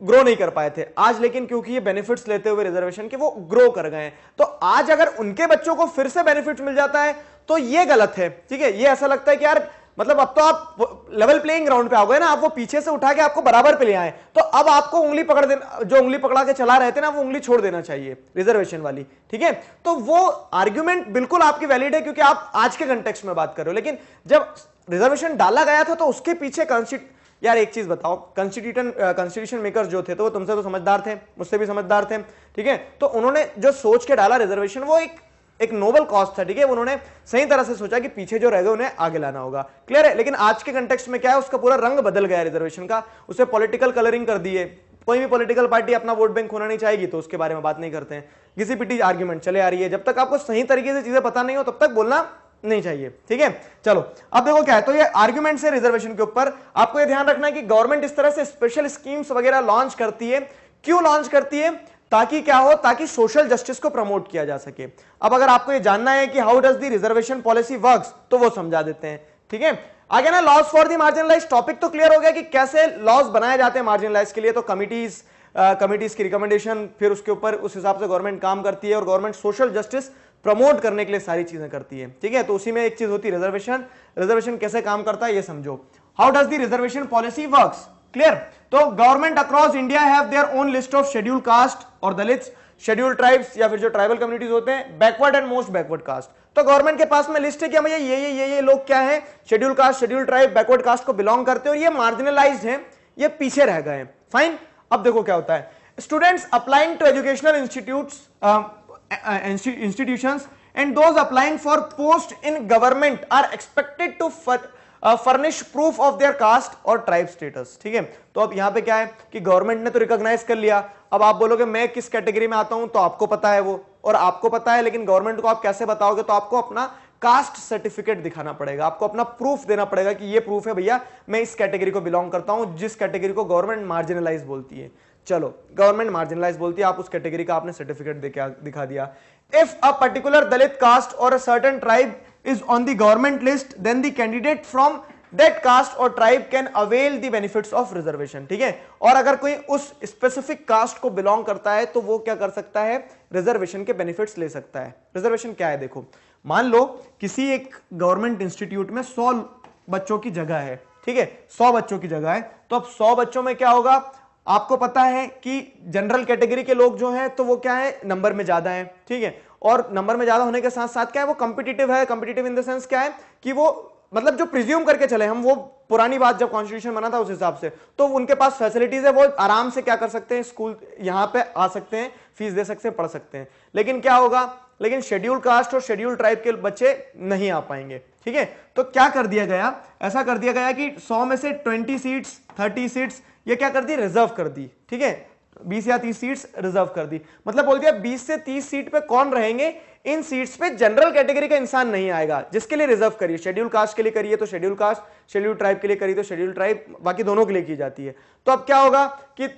ग्रो नहीं कर पाए थे। आज लेकिन क्योंकि ये बेनिफिट्स लेते हुए रिजर्वेशन के वो ग्रो कर गए तो आज अगर उनके बच्चों को फिर से बेनिफिट मिल जाता है तो ये गलत है। ठीक है, ये ऐसा लगता है कि यार मतलब अब तो आप लेवल प्लेइंग ग्राउंड पे आ गए ना, आप वो पीछे से उठा के आपको बराबर पे ले आए। तो अब आपको उंगली पकड़ देना, जो उंगली पकड़ा के चला रहे थे ना, वो उंगली छोड़ देना चाहिए रिजर्वेशन वाली, ठीक है? तो वो आर्ग्यूमेंट बिल्कुल आपकी वैलिड है, क्योंकि आप आज के कंटेक्स में बात कर रहे हो। लेकिन जब रिजर्वेशन डाला गया था तो उसके पीछे यार एक चीज़ बताओ कॉन्स्टिट्यूशन कॉन्स्टिट्यूशन मेकर्स जो थे तो वो तुमसे तो समझदार थे, मुझसे भी समझदार थे, ठीक है? तो उन्होंने जो सोच के डाला रिजर्वेशन वो एक एक नोबल कॉज था, ठीक है? उन्होंने सही तरह से सोचा कि पीछे जो रह गए, उन्हें आगे लाना होगा। क्लियर है? लेकिन आज के कंटेक्स्ट में क्या है? उसका पूरा रंग बदल गया रिजर्वेशन का। उसे पॉलिटिकल कलरिंग कर दिए। कोई भी पॉलिटिकल पार्टी अपना वोट बैंक होना नहीं चाहेगी तो उसके बारे में बात नहीं करते हैं। किसी पिटी आर्ग्यूमेंट चले आ रही है। जब तक आपको सही तरीके से चीज़ें पता नहीं हो, तब तक बोलना नहीं चाहिए। ठीक है? चलो, अब देखो क्या है। तो ये आर्ग्यूमेंट है रिजर्वेशन के ऊपर आपको ये ध्यान रखना है कि गवर्नमेंट इस तरह से स्पेशल स्कीम्स वगैरह लॉन्च करती है। क्यों लॉन्च करती है? ताकि क्या हो, ताकि सोशल जस्टिस को प्रमोट किया जा सके। अब अगर आपको ये जानना है कि how does the reservation policy work तो वो समझा देते हैं। ठीक है? आगे ना laws for the marginalise topic तो क्लियर हो गया कि कैसे लॉज बनाए जाते हैं मार्जिनलाइज के लिए तो कमिटीज कमिटीज की रिकमेंडेशन फिर उसके ऊपर उस हिसाब से गवर्नमेंट काम करती है और गवर्नमेंट सोशल जस्टिस प्रमोट करने के लिए सारी चीज़ें करती है। ठीक है? तो उसी में एक चीज़ होती है रिजर्वेशन रिजर्वेशन कैसे काम करता है, ये समझो। How does the reservation policy works clear तो government across India have their own list of schedule caste और दलित शेड्यूल ट्राइब्स या फिर जो ट्राइबल कम्युनिटीज होते हैं backward and most backward caste तो गवर्नमेंट के पास में लिस्ट है कि भैया ये ये ये ये लोग क्या है? Schedule caste schedule tribe backward caste को बिलोंग करते हैं और ये मार्जिनलाइज हैं, ये पीछे रह गए फाइन अब देखो क्या होता है। Students applying to educational institute institution and those applying for post in government are expected to furnish proof of their caste or tribe status ठीक है? तो अब यहाँ पे क्या है कि गवर्नमेंट ने तो रिकॉग्नाइज कर लिया। अब आप बोलोगे, मैं किस कैटेगरी में आता हूँ? तो आपको पता है वो। और आपको पता है, लेकिन गवर्नमेंट को आप कैसे बताओगे? तो आपको अपना कास्ट सर्टिफिकेट दिखाना पड़ेगा। आपको अपना प्रूफ देना पड़ेगा कि ये प्रूफ है, भैया, मैं इस कैटेगरी को बिलोंग करता हूँ, जिस कैटेगरी को गवर्नमेंट मार्जिनलाइज बोलती है। चलो गवर्नमेंट मार्जिनलाइज बोलती है, आप उस कैटेगरी का आपने सर्टिफिकेट दिखा दिया। If a particular Dalit caste or certain tribe is on the government list, then the candidate from that caste or tribe can avail the benefits of reservation, ठीक है? और अगर कोई उस स्पेसिफिक कास्ट को बिलोंग करता है तो वो क्या कर सकता है? रिजर्वेशन के बेनिफिट्स ले सकता है। रिजर्वेशन क्या है? देखो, मान लो किसी एक गवर्नमेंट इंस्टीट्यूट में सौ बच्चों की जगह है, ठीक है? सौ बच्चों की जगह है तो अब सौ बच्चों में क्या होगा? आपको पता है कि जनरल कैटेगरी के लोग जो हैं तो वो क्या है? नंबर में ज़्यादा है, ठीक है? और नंबर में ज़्यादा होने के साथ साथ क्या है, वो कंपिटेटिव है कंपिटेटिव इन द सेंस क्या है कि वो मतलब जो प्रिज्यूम करके चले हम, वो पुरानी बात जब कॉन्स्टिट्यूशन बना था उस हिसाब से तो उनके पास फैसिलिटीज़ है, वो आराम से क्या कर सकते हैं स्कूल यहाँ पे आ सकते हैं फ़ीस दे सकते हैं, पढ़ सकते हैं। लेकिन क्या होगा, लेकिन शेड्यूल कास्ट और शेड्यूल ट्राइब के बच्चे नहीं आ पाएँगे, ठीक है? तो क्या कर दिया गया, ऐसा कर दिया गया कि सौ में से 20 सीट्स 30 सीट्स ये क्या कर दी रिज़र्व कर दी, ठीक है? बीस या तीस सीट्स रिज़र्व कर दी। मतलब बोल दिया बीस से तीस सीट पे कौन रहेंगे? इन सीट्स पे जनरल कैटेगरी का इंसान नहीं आएगा। जिसके लिए रिज़र्व करिए। शेड्यूल कास्ट के लिए करिए तो शेड्यूल कास्ट शेड्यूल ट्राइब के लिए करिए तो शेड्यूल ट्राइब बाकी दोनों के लिए की जाती है। तो अब क्या होगा कि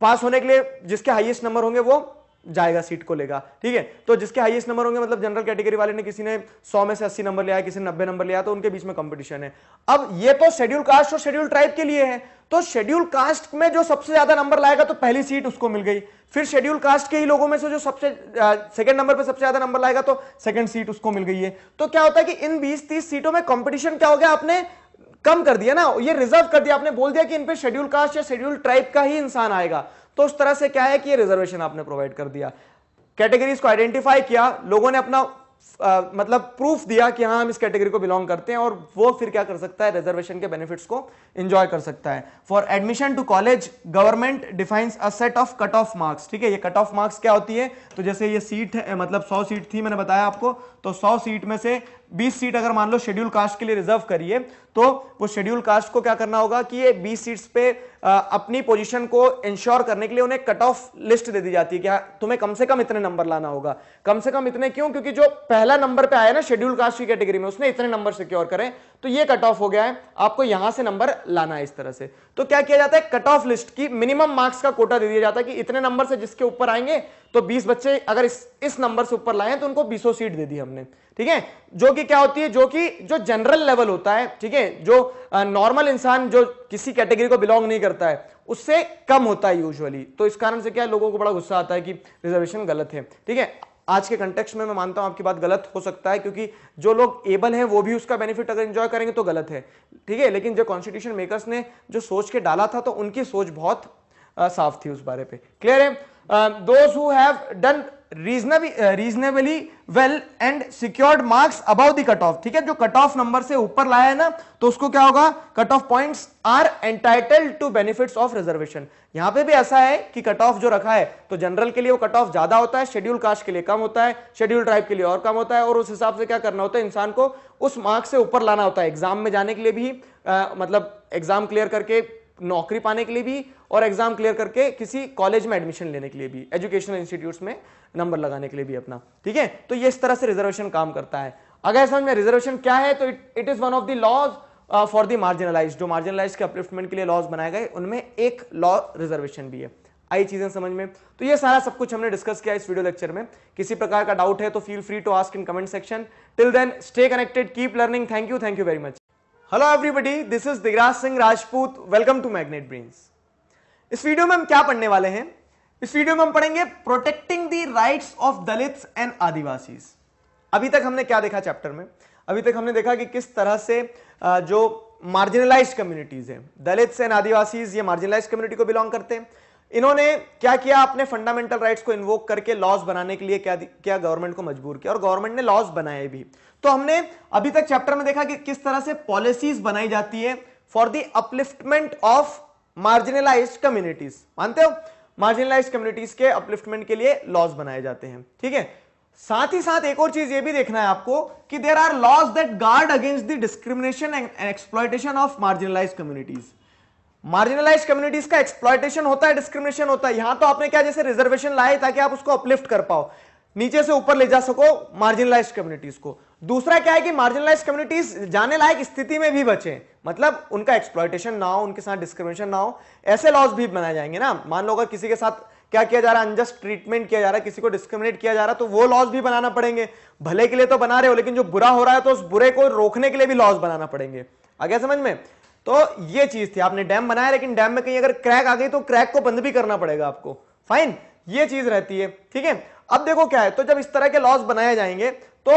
पास होने के लिए जिसके हाइएस्ट नंबर होंगे वो जाएगा सीट को लेगा। ठीक है? तो जिसके हाईएस्ट नंबर होंगे मतलब जनरल कैटेगरी वाले ने किसी ने 100 में से 80 नंबर लिया किसी ने 90 नंबर लिया तो उनके बीच में कंपटीशन है। अब ये तो शेड्यूल कास्ट और शेड्यूल ट्राइब के लिए है। तो शेड्यूल कास्ट में जो सबसे ज़्यादा नंबर लाएगा तो पहली सीट उसको मिल गई। फिर शेड्यूल कास्ट के ही लोगों में से जो सबसे सेकंड नंबर पे सबसे ज़्यादा नंबर लाएगा तो सेकंड सीट उसको मिल गई है। तो क्या होता है कि इन 20 30 सीटों में कंपटीशन क्या हो गया? आपने कम कर दिया ना ये रिज़र्व कर दिया आपने बोल दिया कि इन पे शेड्यूल कास्ट या शेड्यूल ट्राइब का ही इंसान आएगा। तो उस तरह से क्या है कि ये रिजर्वेशन आपने प्रोवाइड कर दिया। कैटेगरीज को आइडेंटिफाई किया लोगों ने अपना आ, मतलब प्रूफ दिया कि हाँ हम इस कैटेगरी को बिलोंग करते हैं और वो फिर क्या कर सकता है रिजर्वेशन के बेनिफिट्स को एंजॉय कर सकता है। For admission to college government defines a set of cut off marks ठीक है? ये कट ऑफ़ मार्क्स क्या होती है? तो जैसे ये सीट है मतलब सौ सीट थी मैंने बताया आपको तो 100 सीट में से 20 सीट अगर मान लो शेड्यूल कास्ट के लिए रिज़र्व करिए तो वो शेड्यूल कास्ट को क्या करना होगा कि ये 20 सीट्स पे आ, अपनी पोजीशन को इंश्योर करने के लिए उन्हें कट ऑफ़ लिस्ट दे दी जाती है कि तुम्हें कम से कम इतने नंबर लाना होगा। कम से कम इतने क्यों? क्योंकि जो पहला नंबर पर आया ना शेड्यूल कास्ट की कैटेगरी में उसने इतने नंबर सिक्योर करें। तो ये कट ऑफ़ हो गया है। आपको यहाँ से नंबर लाना है इस तरह से। तो क्या किया जाता है? कट ऑफ़ लिस्ट की मिनिमम मार्क्स का कोटा दे दिया जाता है कि इतने नंबर से जिसके ऊपर आएँगे तो 20 बच्चे अगर इस इस नंबर से ऊपर लाए तो उनको 20 सीट दे दी हमने। ठीक है? जो कि क्या होती है? जो कि, जो जनरल लेवल होता है, ठीक है? जो नॉर्मल इंसान जो किसी कैटेगरी को बिलोंग नहीं करता है, उससे कम होता है यूजुअली तो इस कारण से क्या लोगों को बड़ा गुस्सा आता है कि रिजर्वेशन गलत है। ठीक है? आज के कंटेक्स्ट में मैं मानता हूँ आपकी बात गलत हो सकता है क्योंकि जो लोग एबल हैं वो भी उसका बेनिफिट अगर एंजॉय करेंगे तो गलत है। ठीक है? लेकिन जो कॉन्स्टिट्यूशन मेकर्स ने जो सोच के डाला था तो उनकी सोच बहुत आ, साफ़ थी उस बारे पे। क्लियर है? Those who have done reasonably reasonably well and secured marks above the cut off ठीक है? जो कट ऑफ़ नंबर से ऊपर लाया है ना तो उसको क्या होगा? Cut off points are entitled to benefits of reservation यहाँ पे भी ऐसा है कि कट ऑफ़ जो रखा है तो जनरल के लिए वो कट ऑफ़ ज़्यादा होता है शेड्यूल कास्ट के लिए कम होता है शेड्यूल ट्राइब के लिए और कम होता है और उस हिसाब से क्या करना होता है? इंसान को उस मार्क्स से ऊपर लाना होता है. एग्ज़ाम में जाने के लिए भी आ, मतलब एग्ज़ाम क्लियर करके नौकरी पाने के लिए भी और एग्ज़ाम क्लियर करके किसी कॉलेज में एडमिशन लेने के लिए भी एजुकेशनल इंस्टीट्यूट्स में नंबर लगाने के लिए भी अपना, ठीक है? तो ये इस तरह से रिजर्वेशन काम करता है। अगर समझ में रिजर्वेशन क्या है तो it is one of the laws for the marginalise जो मार्जिनलाइज के अपलिफ्टमेंट के लिए लॉज बनाए गए, उनमें एक लॉ रिजर्वेशन भी है। आई चीज़ें समझ में? तो ये सारा सब कुछ हमने डिस्कस किया इस वीडियो लेक्चर में। किसी प्रकार का डाउट है तो feel free to ask in comment section till then stay connected keep learning thank you thank you very much hello everybody this is Digraj Singh Rajput welcome to Magnet Brains इस video में हम क्या पढ़ने वाले हैं? इस video में हम पढ़ेंगे protecting the rights of Dalits and Adivasi अभी तक हमने क्या देखा चैप्टर में? अभी तक हमने देखा कि किस तरह से जो मार्जिनलाइज कम्युनिटीज हैं दलित्स एंड आदिवासी ये मार्जिनलाइज कम्युनिटी को बिलोंग करते हैं। इन्होंने क्या किया? अपने फंडामेंटल राइट्स को इन्वोक करके लॉज बनाने के लिए क्या क्या? गवर्नमेंट को मजबूर किया और गवर्नमेंट ने लॉज बनाए भी। तो हमने अभी तक चैप्टर में देखा कि किस तरह से पॉलिसीज़ बनाई जाती है for the upliftment of marginalise communities मानते हो? मार्जिनलाइज कम्युनिटीज के अपलिफ्टमेंट के लिए लॉज बनाए जाते हैं। ठीक है? साथ ही साथ एक और चीज़ ये भी देखना है आपको कि there are laws that guard against the discrimination and exploitation of marginalise communities marginalise communities का एक्सप्लॉयटेशन होता है डिस्क्रिमिनेशन होता है। यहाँ तो आपने क्या जैसे रिजर्वेशन लाए ताकि आप उसको अपलिफ्ट कर पाओ। नीचे से ऊपर ले जा सको मार्जिनलाइज कम्युनिटीज को। दूसरा क्या है कि मार्जिनलाइज कम्युनिटीज जाने लायक स्थिति में भी बचे। मतलब उनका एक्सप्लॉयटेशन ना हो, उनके साथ डिस्क्रिमिनेशन ना हो। ऐसे लॉज भी बनाए जाएँगे ना। मान लो अगर किसी के साथ क्या किया जा रहा है अनजस्ट ट्रीटमेंट किया जा रहा है, किसी को डिस्क्रिमिनेट किया जा रहा है तो वो लॉज भी बनाना पड़ेंगे। भले के लिए तो बना रहे हो, लेकिन जो बुरा हो रहा है तो उस बुरे को रोकने के लिए भी लॉज बनाना पड़ेंगे। आगे समझ में? तो ये चीज़ थी, आपने डैम बनाया, लेकिन डैम में कहीं अगर क्रैक आ गई तो क्रैक को बंद भी करना पड़ेगा आपको। फाइन ये चीज़ रहती है, ठीक है? अब देखो क्या है तो जब इस तरह के लॉस बनाए जाएँगे तो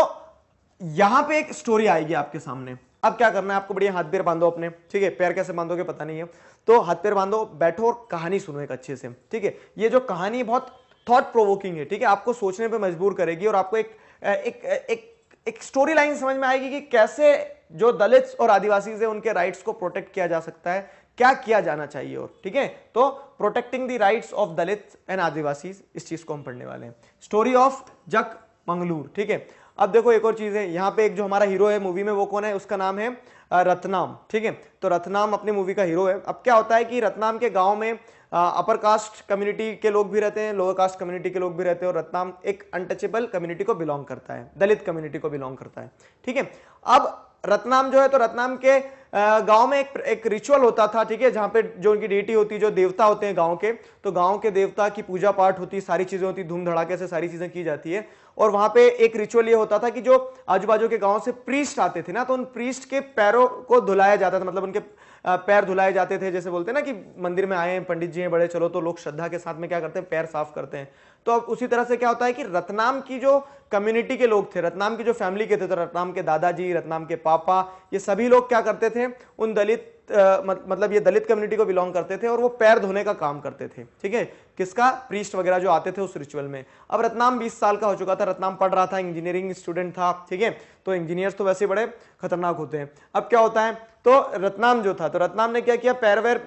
यहाँ पे एक स्टोरी आएगी आपके सामने। अब क्या करना है, आपको बढ़िया हाथ पैर बांधो अपने, ठीक है? पैर कैसे बांधोगे पता नहीं है। तो हाथ पैर बांधो, बैठो और कहानी सुनो एक अच्छे से, ठीक है? ये जो कहानी बहुत थॉट प्रोवोकिंग है, ठीक है? आपको सोचने पे मजबूर करेगी और आपको एक एक एक एक स्टोरी लाइन समझ में आएगी कि कैसे जो दलित और आदिवासी है, उनके राइट्स को प्रोटेक्ट किया जा सकता है, क्या किया जाना चाहिए और, ठीक है? तो protecting the rights of Dalit and Adivasi, इस चीज़ को हम पढ़ने वाले हैं। स्टोरी ऑफ़ जक मंगलूर ठीक है? अब देखो एक और चीज़ है, यहाँ पे एक जो हमारा हीरो है मूवी में, वो कौन है? उसका नाम है रतनाम, ठीक है? तो रतनाम अपनी मूवी का हीरो है। अब क्या होता है कि रतनाम के गाँव में अपर कास्ट कम्युनिटी के लोग भी रहते हैं लोअर कास्ट कम्युनिटी के लोग भी रहते हैं, और रतनाम एक अनटचेबल कम्युनिटी को बिलोंग करता है, दलित कम्युनिटी को बिलोंग करता है, ठीक है? अब रतनाम जो है तो रतनाम के गाँव में एक एक रिचुअल होता था, ठीक है? जहाँ पे जो उनकी डेटी होती, जो देवता होते हैं गाँव के तो गाँव के देवता की पूजा पाठ होती, सारी चीज़ें होती धूम धड़ाके से सारी चीज़ें की जाती है। और वहाँ पे एक रिचुअल ये होता था कि जो आजू बाजू के गाँव से प्रीस्ट आते थे ना तो उन प्रीस्ट के पैरों को धुलाया जाता था मतलब उनके पैर धुलाए जाते थे, जैसे बोलते हैं ना कि मंदिर में आए हैं, पंडित जी हैं, बड़े, चलो तो लोग श्रद्धा के साथ में क्या करते हैं, पैर साफ़ करते हैं। तो अब उसी तरह से क्या होता है कि रतनाम की जो कम्युनिटी के लोग थे, रतनाम की जो फैमिली के थे तो रतनाम के दादाजी, रतनाम के पापा, ये सभी लोग क्या करते थे, उन दलित मतलब ये दलित कम्युनिटी को बिलोंग करते थे और वो पैर धोने का काम करते थे, ठीक है? किसका? प्रीस्ट वगैरह जो आते थे उस रिचुअल में। अब रत्नाम 20 साल का हो चुका था, रत्नाम पढ़ रहा था इंजीनियरिंग स्टूडेंट था, ठीक है? तो इंजीनियर्स तो वैसे बड़े खतरनाक होते हैं। अब क्या होता है? तो रत्नाम जो था तो रत्नाम ने क्या किया? पैर वैर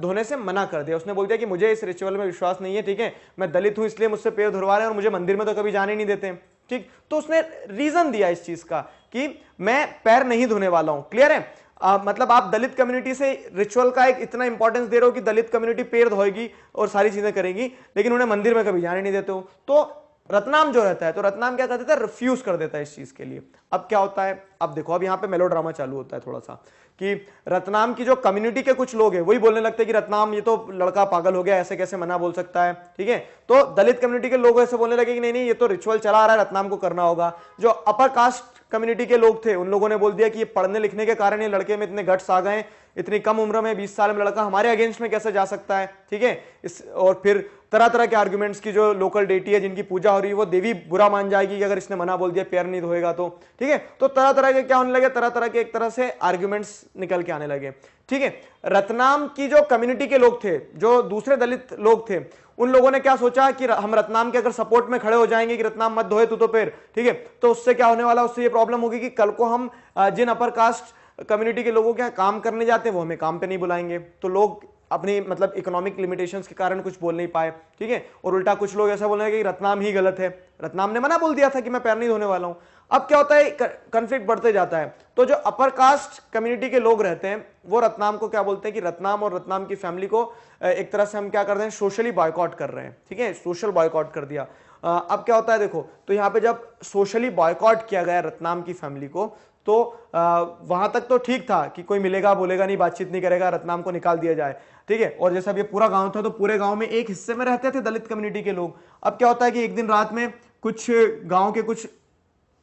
धोने से मना कर दिया। उसने बोल दिया कि मुझे इस रिचुअल में विश्वास नहीं है, ठीक है? मैं दलित हूँ, इसलिए मुझसे पैर धुलवा रहे हैं और मुझे मंदिर में तो कभी जाने नहीं देते, ठीक? तो उसने रीजन दिया इस चीज़ का कि मैं पैर नहीं धोने वाला हूँ। क्लियर है? आ, मतलब आप दलित कम्युनिटी से रिचुअल का एक इतना इंपॉर्टेंस दे रहे हो कि दलित कम्युनिटी पेड़ धोएगी और सारी चीज़ें करेंगी लेकिन उन्हें मंदिर में कभी जाने नहीं देते हो। तो रत्नाम जो रहता है तो रत्नाम क्या कर देता है? रिफ्यूज कर देता है इस चीज़ के लिए। अब क्या होता है? अब देखो अब यहाँ पे मेलोड्रामा चालू होता है थोड़ा सा कि रत्नाम की जो कम्युनिटी के कुछ लोग हैं वही बोलने लगते हैं कि रत्नाम ये तो लड़का पागल हो गया ऐसे कैसे मना बोल सकता है ठीक है? तो दलित कम्युनिटी के लोग ऐसे बोलने लगे कि नहीं नहीं ये तो रिचुअल चला रहा है रत्नाम को करना होगा। जो अपर कास्ट कम्युनिटी के लोग थे। उन लोगों ने बोल दिया कि ये पढ़ने लिखने के कारण ये लड़के में इतने गट्स आ गए इतनी कम उम्र में 20 साल में लड़का हमारे अगेंस्ट में कैसे जा सकता है? ठीक है? इस और फिर तरह तरह के आर्ग्यूमेंट्स की जो लोकल डेटी है, जिनकी पूजा हो रही है, वो देवी बुरा मान जाएगी कि अगर इसने मना बोल दिया पैर नहीं धोएगा तो। ठीक है? तो तरह तरह के क्या होने लगे? तरह तरह के एक तरह से आर्ग्यूमेंट्स निकल के आने लगे। ठीक है? रतनाम की जो कम्युनिटी के लोग थे, जो दूसरे दलित लोग थे उन लोगों ने क्या सोचा कि हम रतनाम के अगर सपोर्ट में खड़े हो जाएँगे कि रतनाम मत धोए तू तो फिर, ठीक है? तो उससे क्या होने वाला, उससे ये प्रॉब्लम होगी कि कल को हम जिन अपर कास्ट कम्युनिटी के लोगों के काम करने जाते हैं, वो हमें काम पे नहीं बुलाएँगे। तो लोग अपनी मतलब इकोनॉमिक लिमिटेशंस के कारण कुछ बोल नहीं पाए, ठीक है? और उल्टा कुछ लोग ऐसा बोल रहे हैं कि रतनाम ही गलत है। रतनाम ने मना बोल दिया था कि मैं पैर नहीं धोने वाला हूँ। अब क्या होता है कंफ्लिक्ट बढ़ते जाता है। तो जो अपर कास्ट कम्युनिटी के लोग रहते हैं, वो रतनाम को क्या बोलते हैं कि रतनाम और रतनाम की फैमिली को एक तरह से हम क्या कर रहे हैं सोशली बॉयकॉट कर रहे हैं, ठीक है? सोशल बॉयकॉट कर दिया। अब क्या होता है, देखो तो यहाँ पे जब सोशली बॉयकॉट किया गया रत्नाम की फैमिली को तो वहाँ तक तो ठीक था कि कोई मिलेगा, बोलेगा नहीं, बातचीत नहीं करेगा, रत्नाम को निकाल दिया जाए, ठीक है? और जैसा ये पूरा गाँव था तो पूरे गाँव में एक हिस्से में रहते थे दलित कम्युनिटी के लोग। अब क्या होता है कि एक दिन रात में कुछ गाँव के कुछ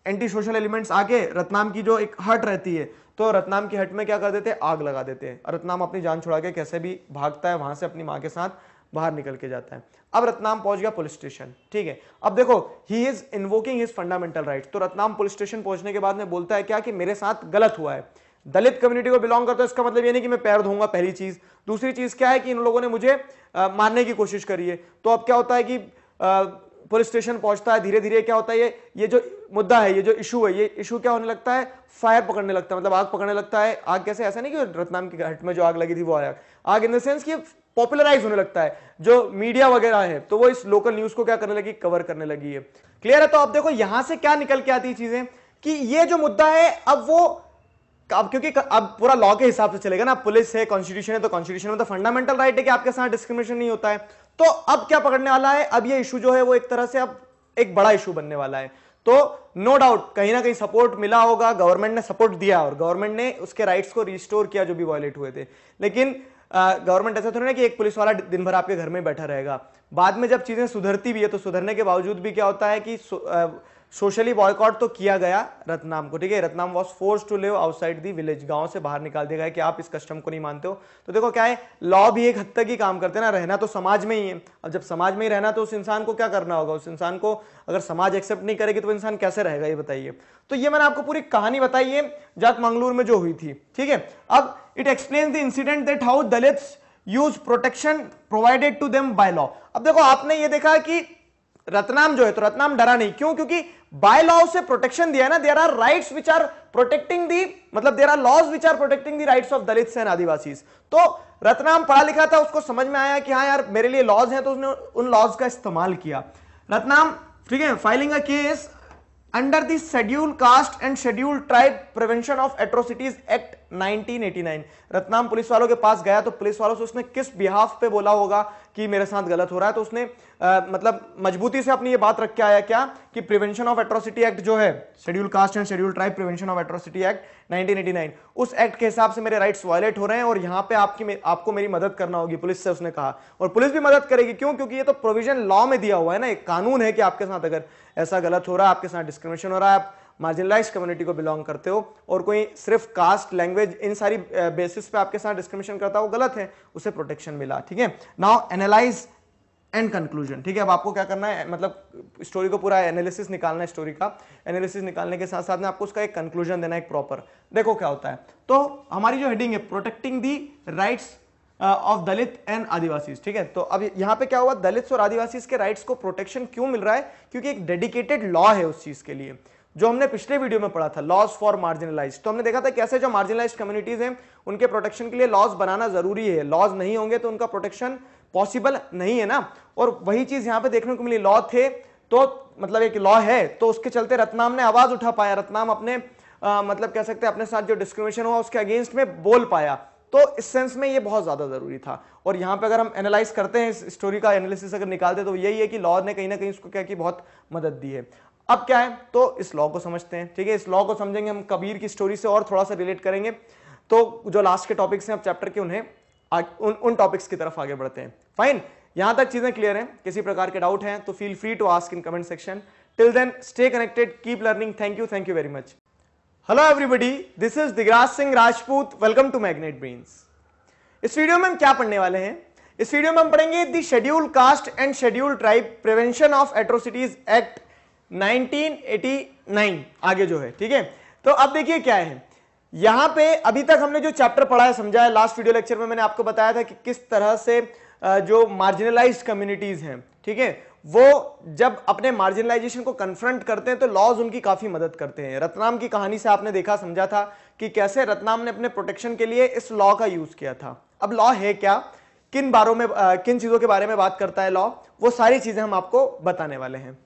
एंटी सोशल एलिमेंट्स आके रत्नाम की जो एक हट रहती है तो रत्नाम की हट में क्या कर देते? हैं आग लगा देते हैं। रत्नाम अपनी जान छुड़ा के कैसे भी भागता है वहाँ से अपनी माँ के साथ बाहर निकल के जाता है। अब रत्नाम पहुँच गया पुलिस स्टेशन ठीक है? अब देखो he is invoking his fundamental right तो रतनाम पुलिस स्टेशन पहुँचने के बाद में बोलता है क्या कि मेरे साथ गलत हुआ है। दलित कम्युनिटी को बिलोंग करता है इसका मतलब ये नहीं कि मैं पैर धोऊँगा पहली चीज़। दूसरी चीज़ क्या है कि इन लोगों ने मुझे आ, मारने की कोशिश करी है। तो अब क्या होता है कि पुलिस स्टेशन पहुँचता है धीरे धीरे क्या होता है ये ये जो मुद्दा है, ये जो इशू है, ये इशू क्या होने लगता है? फायर पकड़ने लगता है मतलब आग पकड़ने लगता है। आग कैसे? ऐसा नहीं कि रत्नाम की घाट में जो आग लगी थी, वो आग। आग इन द सेंस कि पॉपुलराइज होने लगता है। जो मीडिया वगैरह है तो वो इस लोकल न्यूज़ को क्या करने लगी? कवर करने लगी है। क्लियर है? तो आप देखो, यहाँ से क्या निकल के आती है चीज़ें कि ये जो मुद्दा है, अब वो, अब क्योंकि अब पूरा लॉ के हिसाब से चलेगा ना। पुलिस है कॉन्स्टिट्यूशन है तो कॉन्स्टिट्यूशन में तो फंडामेंटल राइट है कि आपके साथ डिस्क्रिमिनेशन नहीं होता है। तो अब क्या पकड़ने वाला है? अब ये इशू जो है, वो एक तरह से अब एक बड़ा इशू बनने वाला है। तो नो डाउट कहीं ना कहीं सपोर्ट मिला होगा गवर्नमेंट ने सपोर्ट दिया और गवर्नमेंट ने उसके राइट्स को रिस्टोर किया जो भी वॉयलेट हुए थे। लेकिन गवर्नमेंट ऐसा थोड़ा ना कि एक पुलिस वाला दिन भर आपके घर में बैठा रहेगा। बाद में जब चीज़ें सुधरती भी है तो सुधरने के बावजूद भी क्या होता है कि सोशली बॉयकॉट तो किया गया रत्नाम को, ठीक है? Ratnam was force to live outside the village गाँव से बाहर निकाल दिया गया कि आप इस कस्टम को नहीं मानते हो। तो देखो क्या है लॉ भी एक हद तक ही काम करते हैं ना, रहना तो समाज में ही है। अब जब समाज में ही रहना तो उस इंसान को क्या करना होगा? उस इंसान को अगर समाज एक्सेप्ट नहीं करेगी तो इंसान कैसे रहेगा, ये बताइए। तो ये मैंने आपको पूरी कहानी बताई है, जाट मंगलूर में जो हुई थी, ठीक है? अब it explain the incident that how Dalits use protection provided to them by law अब देखो, आपने ये देखा कि रत्नाम जो है तो रतनाम डरा नहीं। क्यों? क्योंकि बाय लॉ से प्रोटेक्शन दिया है ना। There are rights which are protecting the मतलब there are laws which are protecting the rights of Dalit and Adivasi तो रत्नाम पढ़ा लिखा था, उसको समझ में आया कि हाँ यार, मेरे लिए लॉज हैं तो उसने उन लॉज का इस्तेमाल किया। रतनाम, ठीक है filing a case under the schedule caste and schedule tribe prevention of atrocities act 1989 Ratnam police वालों के पास गया तो पुलिस वालों से उसने किस बिहाफ पे बोला होगा कि मेरे साथ गलत हो रहा है? तो उसने आ, मतलब मजबूती से अपनी ये बात रख के आया क्या कि प्रिवेंशन ऑफ़ एट्रोसिटी एक्ट जो है schedule caste and schedule tribe prevention of atrocity act 1989 उस एक्ट के हिसाब से मेरे राइट्स वायलेट हो रहे हैं और यहाँ पे आपकी आपको मेरी मदद करना होगी पुलिस से उसने कहा। और पुलिस भी मदद करेगी क्यों? क्योंकि ये तो प्रोविज़न लॉ में दिया हुआ है ना एक कानून है कि आपके साथ अगर ऐसा गलत हो रहा है आपके साथ डिस्क्रिमिनेशन हो रहा है आप मार्जिनलाइज कम्युनिटी को बिलोंग करते हो और कोई सिर्फ़ कास्ट लैंग्वेज इन सारी बेसिस पे आपके साथ डिस्क्रिमिनेशन करता हो, गलत है, उसे प्रोटेक्शन मिला, ठीक है? नाउ एनालाइज एंड कंक्लूजन ठीक है? अब आपको क्या करना है मतलब स्टोरी को पूरा एनालिसिस निकालना है स्टोरी का। एनालिसिस निकालने के साथ साथ में आपको उसका एक कंक्लूजन देना है प्रॉपर देखो क्या होता है। तो हमारी जो हेडिंग है protecting the rights of Dalit and Adivasi ठीक है? तो अब यहाँ पे क्या हुआ दलित और आदिवासी के राइट्स को प्रोटेक्शन क्यों मिल रहा है? क्योंकि एक डेडिकेटेड लॉ है उस चीज़ के लिए। जो हमने पिछले वीडियो में पढ़ा था लॉस फॉर मार्जिनलाइज तो हमने देखा था कैसे जो मार्जिनलाइज कम्युनिटीज हैं उनके प्रोटेक्शन के लिए लॉस बनाना ज़रूरी है। लॉज नहीं होंगे तो उनका प्रोटेक्शन पॉसिबल नहीं है ना। और वही चीज़ यहाँ पे देखने को मिली लॉ थे तो मतलब एक लॉ है तो उसके चलते रत्नाम ने आवाज़ उठा पाया रत्नाम अपने आ, मतलब कह सकते हैं अपने साथ जो डिस्क्रिमिनेशन हुआ उसके अगेंस्ट में बोल पाया। तो इस सेंस में ये बहुत ज़्यादा ज़रूरी था। और यहाँ पे अगर हम एनालाइज करते हैं इस स्टोरी का एनालिसिस अगर निकालते तो यही है कि लॉ ने कहीं ना कहीं उसको क्या की बहुत मदद दी है। अब क्या है? तो इस लॉ को समझते हैं, ठीक है? इस लॉ को समझेंगे हम, कबीर की स्टोरी से और थोड़ा सा रिलेट करेंगे। तो जो लास्ट के टॉपिक्स हैं, अब चैप्टर के उन्हें उन उन टॉपिक्स की तरफ़ आगे बढ़ते हैं। फाइन यहाँ तक चीज़ें क्लियर हैं। किसी प्रकार के डाउट हैं तो feel free to ask in comment section till then stay connected keep learning thank you thank you very much hello everybody this is Digraj Singh Rajput welcome to Magnet Brains इस video में हम क्या पढ़ने वाले हैं? इस video में हम पढ़ेंगे the schedule caste and schedule tribe prevention of atrocities act 1989 आगे जो है, ठीक है? तो अब देखिए क्या है। यहाँ पे अभी तक हमने जो चैप्टर पढ़ा है, समझा है, लास्ट वीडियो लेक्चर में मैंने आपको बताया था कि किस तरह से जो मार्जिनलाइज कम्युनिटीज हैं, ठीक है? वो जब अपने मार्जिनलाइजेशन को कन्फ्रंट करते हैं तो लॉज उनकी काफ़ी मदद करते हैं। रत्नाम की कहानी से आपने देखा, समझा था कि कैसे रत्नाम ने अपने प्रोटेक्शन के लिए इस लॉ का यूज़ किया था। अब लॉ है क्या? किन बारों में किन चीज़ों के बारे में बात करता है लॉ वो सारी चीज़ें हम आपको बताने वाले हैं।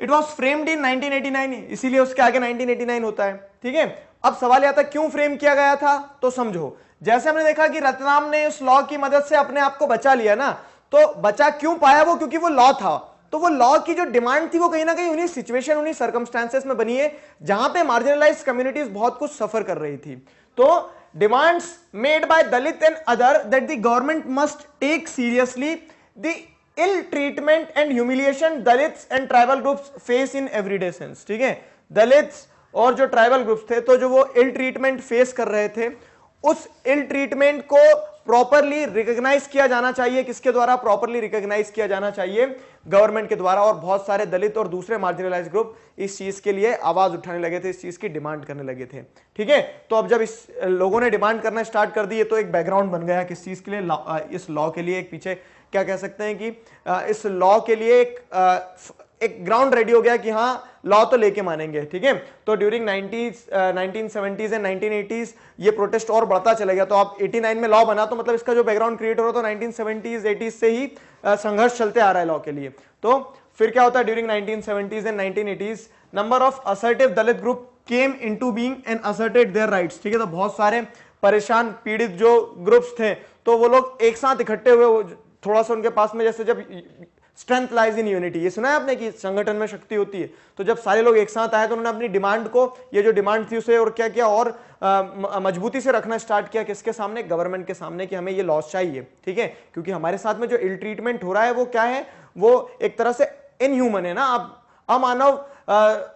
इट वॉज़ फ्रेम्ड इन 1989 इसीलिए उसके आगे 1989 होता है, ठीक है? अब सवाल आता क्यों फ्रेम किया गया था? तो समझो, जैसे हमने देखा कि रतनाम ने उस लॉ की मदद से अपने आप को बचा लिया ना तो बचा क्यों पाया वो? क्योंकि वो लॉ था। तो वो लॉ की जो डिमांड थी, वो कहीं ना कहीं उन्हीं सिचुएशन उन्हीं सर्कमस्टांसेस में बनी है, जहाँ पे मार्जिनलाइज कम्युनिटीज बहुत कुछ सफ़र कर रही थी। तो demands made by Dalit and other that the government must take seriously the ill treatment and humiliation Dalits and tribal groups face in everyday sense ठीक है? दलित्स और जो ट्राइबल ग्रुप्स थे तो जो वो इल ट्रीटमेंट फेस कर रहे थे, उस इल ट्रीटमेंट को प्रॉपरली रिकॉग्नाइज किया जाना चाहिए। किसके द्वारा प्रॉपरली रिकॉग्नाइज किया जाना चाहिए? गवर्नमेंट के द्वारा और बहुत सारे दलित और दूसरे मार्जिनलाइज ग्रुप इस चीज़ के लिए आवाज़ उठाने लगे थे, इस चीज़ की डिमांड करने लगे थे, ठीक है? तो अब जब इस लोगों ने डिमांड करना स्टार्ट कर दी तो एक बैकग्राउंड बन गया किस चीज़ के लिए? इस लॉ के लिए, एक पीछे क्या कह सकते हैं कि इस लॉ के लिए एक एक ग्राउंड रेडी हो गया कि हाँ लॉ तो लेके मानेंगे, ठीक है? तो during nineteen seventies and nineteen eighties ये प्रोटेस्ट और बढ़ता चला गया। तो आप 89 में लॉ बना तो मतलब इसका जो बैकग्राउंड क्रिएट हो रहा था नाइनटीन सेवेंटीज एटीज से ही संघर्ष चलते आ रहा है लॉ के लिए। तो फिर क्या होता है? During nineteen seventies and nineteen eighties number of assertive Dalit group came in to being and asserted their rights ठीक है? तो बहुत सारे परेशान, पीड़ित जो ग्रुप्स थे तो वो लोग एक साथ इकट्ठे हुए थोड़ा सा उनके पास में जैसे जब स्ट्रेंथ लाइज इन यूनिटी ये सुना है आपने कि संगठन में शक्ति होती है? तो जब सारे लोग एक साथ आए तो उन्होंने अपनी डिमांड को ये जो डिमांड थी उसे और क्या किया? और मजबूती से रखना स्टार्ट किया किसके सामने? गवर्नमेंट के सामने कि हमें ये लॉस चाहिए ठीक है? क्योंकि हमारे साथ में जो इल ट्रीटमेंट हो रहा है वो क्या है? वो एक तरह से इनह्यूमन है ना? आप अमानव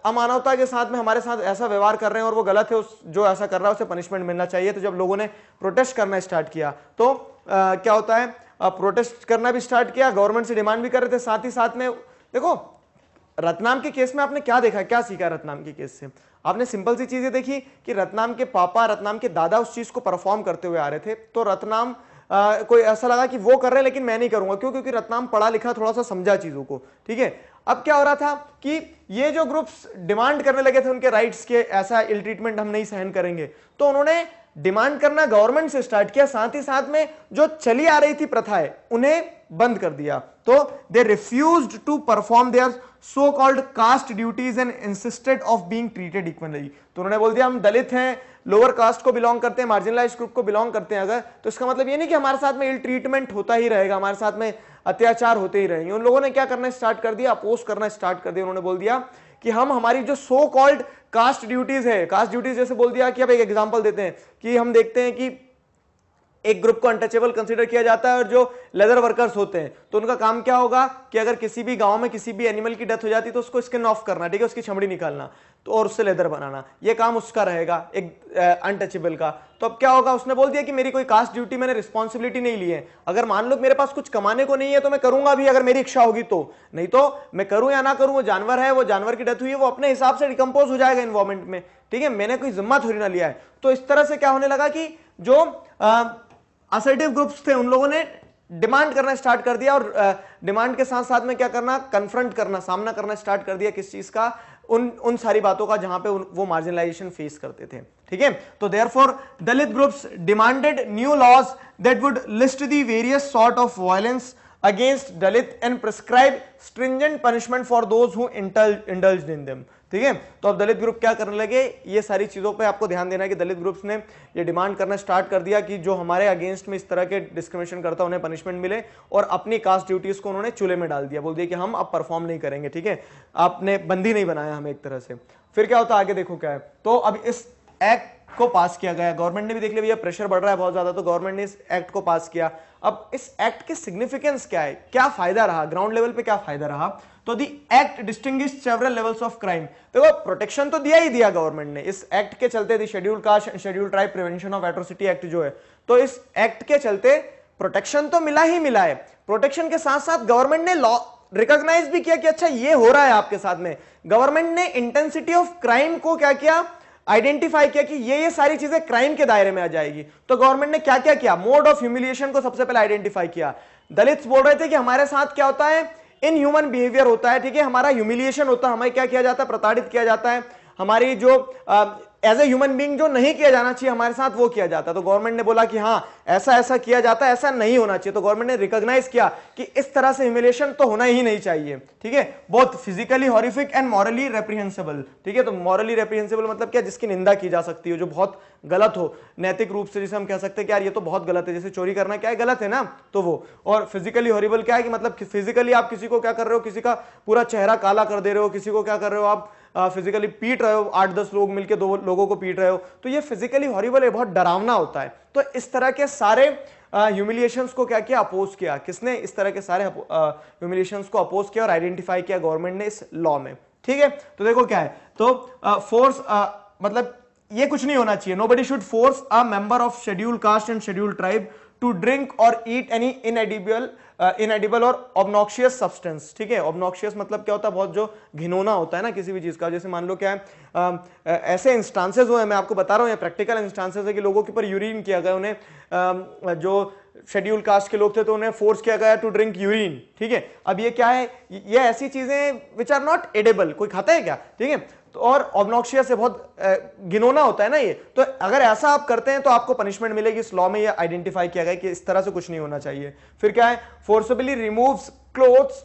अमानवता के साथ में हमारे साथ ऐसा व्यवहार कर रहे हैं और वो गलत है उस जो ऐसा कर रहा है उसे पनिशमेंट मिलना चाहिए। तो जब लोगों ने प्रोटेस्ट करना स्टार्ट किया तो आ, क्या होता है? प्रोटेस्ट करना भी स्टार्ट किया गवर्नमेंट से डिमांड भी कर रहे थे साथ ही साथ में देखो रतनाम के केस में आपने क्या देखा क्या सीखा रतनाम के केस से? आपने सिंपल सी चीज़ें देखी कि रतनाम के पापा रतनाम के दादा उस चीज़ को परफॉर्म करते हुए आ रहे थे तो रतनाम आ, कोई ऐसा लगा कि वो कर रहे हैं लेकिन मैं नहीं करूँगा। क्यों? क्योंकि रतनाम पढ़ा लिखा थोड़ा सा समझा चीज़ों को ठीक है? अब क्या हो रहा था कि ये जो ग्रुप्स डिमांड करने लगे थे उनके राइट्स के ऐसा इल ट्रीटमेंट हम नहीं सहन करेंगे तो उन्होंने डिमांड करना गवर्नमेंट से स्टार्ट किया, साथ ही साथ में जो चली आ रही थी प्रथाएँ, उन्हें बंद कर दिया। तो they refuse to perform their so called caste duties and insisted of being treated equally तो उन्होंने बोल दिया, हम दलित हैं लोअर कास्ट को बिलोंग करते हैं मार्जिनलाइज ग्रुप को बिलोंग करते हैं अगर तो इसका मतलब ये नहीं कि हमारे साथ में इल ट्रीटमेंट होता ही रहेगा, हमारे साथ में अत्याचार होते ही रहेंगे। उन लोगों ने क्या करना स्टार्ट कर दिया अपोज करना स्टार्ट कर दिया, उन्होंने बोल दिया कि हम हमारी जो सो कॉल्ड कास्ट ड्यूटीज़ है कास्ट ड्यूटीज़ जैसे बोल दिया कि अब एक एग्ज़ाम्पल देते हैं कि हम देखते हैं कि एक ग्रुप को अनटचेबल कंसिडर किया जाता है और जो लेदर वर्कर्स होते हैं तो उनका काम क्या होगा कि अगर किसी भी गाँव में किसी भी एनिमल की डेथ हो जाती है तो उसको स्किन ऑफ़ करना, ठीक है? उसकी छमड़ी निकालना। तो और उससे लेदर बनाना। ये काम उसका रहेगा, एक अनटचेबल का। तो अब क्या होगा? उसने बोल दिया कि मेरी कोई कास्ट ड्यूटी मैंने रिस्पॉन्सिबिलिटी नहीं ली है। अगर मान लो मेरे पास कुछ कमाने को नहीं है तो मैं करूँगा भी, अगर मेरी इच्छा होगी तो। नहीं तो मैं करूँ या ना करूँ, वो जानवर है, वो जानवर की डेथ हुई है, वो अपने हिसाब से डिकम्पोज हो जाएगा इन्वायरमेंट में। ठीक है? मैंने कोई जिम्मा थोड़ी ना लिया है। तो इस तरह से क्या होने लगा कि जो असर्टिव ग्रुप्स थे, उन लोगों ने डिमांड करना स्टार्ट कर दिया और डिमांड के साथ साथ में क्या करना कन्फ्रंट करना, सामना करना स्टार्ट कर दिया किस चीज़ का? उन उन सारी बातों का जहाँ पे वो मार्जिनलाइजेशन फेस करते थे, ठीक है? तो therefore Dalit groups demanded new laws that would list the various sort of violence against Dalit and prescribe stringent punishment for those who indulge in them ठीक है? तो अब दलित ग्रुप क्या करने लगे? ये सारी चीज़ों पे आपको ध्यान देना है कि दलित ग्रुप्स ने ये डिमांड करना स्टार्ट कर दिया कि जो हमारे अगेंस्ट में इस तरह के डिस्क्रिमिनेशन करता उन्हें पनिशमेंट मिले और अपनी कास्ट ड्यूटीज़ को उन्होंने चूल्हे में डाल दिया। बोल दिया कि हम अब परफॉर्म नहीं करेंगे, ठीक है? आपने बंदी नहीं बनाया हमें एक तरह से। फिर क्या होता है? आगे देखो क्या है। तो अब इस एक्ट को पास किया गया। गवर्नमेंट ने भी देख लिया, भैया प्रेशर बढ़ रहा है बहुत ज़्यादा तो गवर्नमेंट ने इस एक्ट को पास किया। अब इस एक्ट के सिग्निफिकेंस क्या है? क्या फ़ायदा रहा? ग्राउंड लेवल पे क्या फ़ायदा रहा? तो the act distinguish several levels of crime देखो प्रोटेक्शन तो दिया ही दिया गवर्नमेंट ने। इस एक्ट के चलते the schedule caste schedule tribe prevention of atrocity act जो है तो इस एक्ट के चलते प्रोटेक्शन तो मिला ही मिला है। प्रोटेक्शन के साथ साथ गवर्नमेंट ने लॉ रिकॉग्नाइज भी किया कि अच्छा ये हो रहा है आपके साथ में। गवर्नमेंट ने इंटेंसिटी ऑफ़ क्राइम को क्या किया? आइडेंटिफाई किया कि ये ये सारी चीज़ें क्राइम के दायरे में आ जाएगी। तो गवर्नमेंट ने क्या क्या? किया मोड ऑफ़ ह्यूमिलिएशन को सबसे पहले आइडेंटिफाई किया। दलित बोल रहे थे कि हमारे साथ क्या होता है? इन ह्यूमन बिहेवियर होता है, ठीक है? हमारा ह्यूमिलिएशन होता है, हमें क्या किया जाता है? प्रताड़ित किया जाता है। हमारी जो एज ए ह्यूमन बींग जो नहीं किया जाना चाहिए हमारे साथ, वो किया जाता है। तो गवर्नमेंट ने बोला कि हाँ ऐसा ऐसा किया जाता है, ऐसा नहीं होना चाहिए। तो गवर्नमेंट ने रिकॉग्नाइज किया कि इस तरह से ह्यूमिलेशन तो होना ही नहीं चाहिए। ठीक है? बहुत physically horrific and morally reprehensible ठीक है? तो मॉरली रेप्रिहेंसिबल मतलब क्या? जिसकी निंदा की जा सकती है, जो बहुत गलत हो। नैतिक रूप से जिसे हम कह सकते हैं यार, ये तो बहुत गलत है, जैसे चोरी करना क्या है? गलत है ना? तो वो। और फिजिकली हॉरिबल क्या है कि मतलब फिजिकली आप किसी को क्या कर रहे हो? किसी का पूरा चेहरा काला कर दे रहे हो, किसी को क्या कर रहे हो? आप फिजिकली पीट रहे हो आठ दस लोग मिलकर दो लोगों को पीट रहे हो तो ये फिजिकली हॉरिबल है, बहुत डरावना होता है। तो इस तरह के सारे ह्यूमिलिएशन को क्या किया? अपोज किया। किसने इस तरह के सारे ह्यूमिलिएशन को अपोज किया और आइडेंटिफाई किया गवर्नमेंट ने इस लॉ में। ठीक है? तो देखो क्या है। तो फोर्स मतलब ये कुछ नहीं होना चाहिए। Nobody should force a member of schedule caste and schedule tribe to drink or eat any इनएडिबल इनएडिबल और ऑबनॉक्शियस सब्सटेंस ठीक है? ऑबनॉक्शियस मतलब क्या होता है? बहुत जो घिनौना होता है ना किसी भी चीज़ का। जैसे मान लो क्या है आ, ऐसे इंस्टांसेज हुए मैं आपको बता रहा हूँ प्रैक्टिकल इंस्टांसेस है कि लोगों के ऊपर यूरिन किया गया उन्हें आ, जो शेड्यूल कास्ट के लोग थे तो उन्हें फोर्स किया गया टू ड्रिंक यूरिन ठीक है? अब ये क्या है? ये ऐसी चीज़ें विच आर नॉट एडेबल कोई खाता है क्या? ठीक है? तो और ऑब्नॉक्शियस से बहुत गिनोना होता है ना ये। तो अगर ऐसा आप करते हैं तो आपको पनिशमेंट मिलेगी इस लॉ में ये आइडेंटिफाई किया गया कि इस तरह से कुछ नहीं होना चाहिए। फिर क्या है? Forcibly removes clothes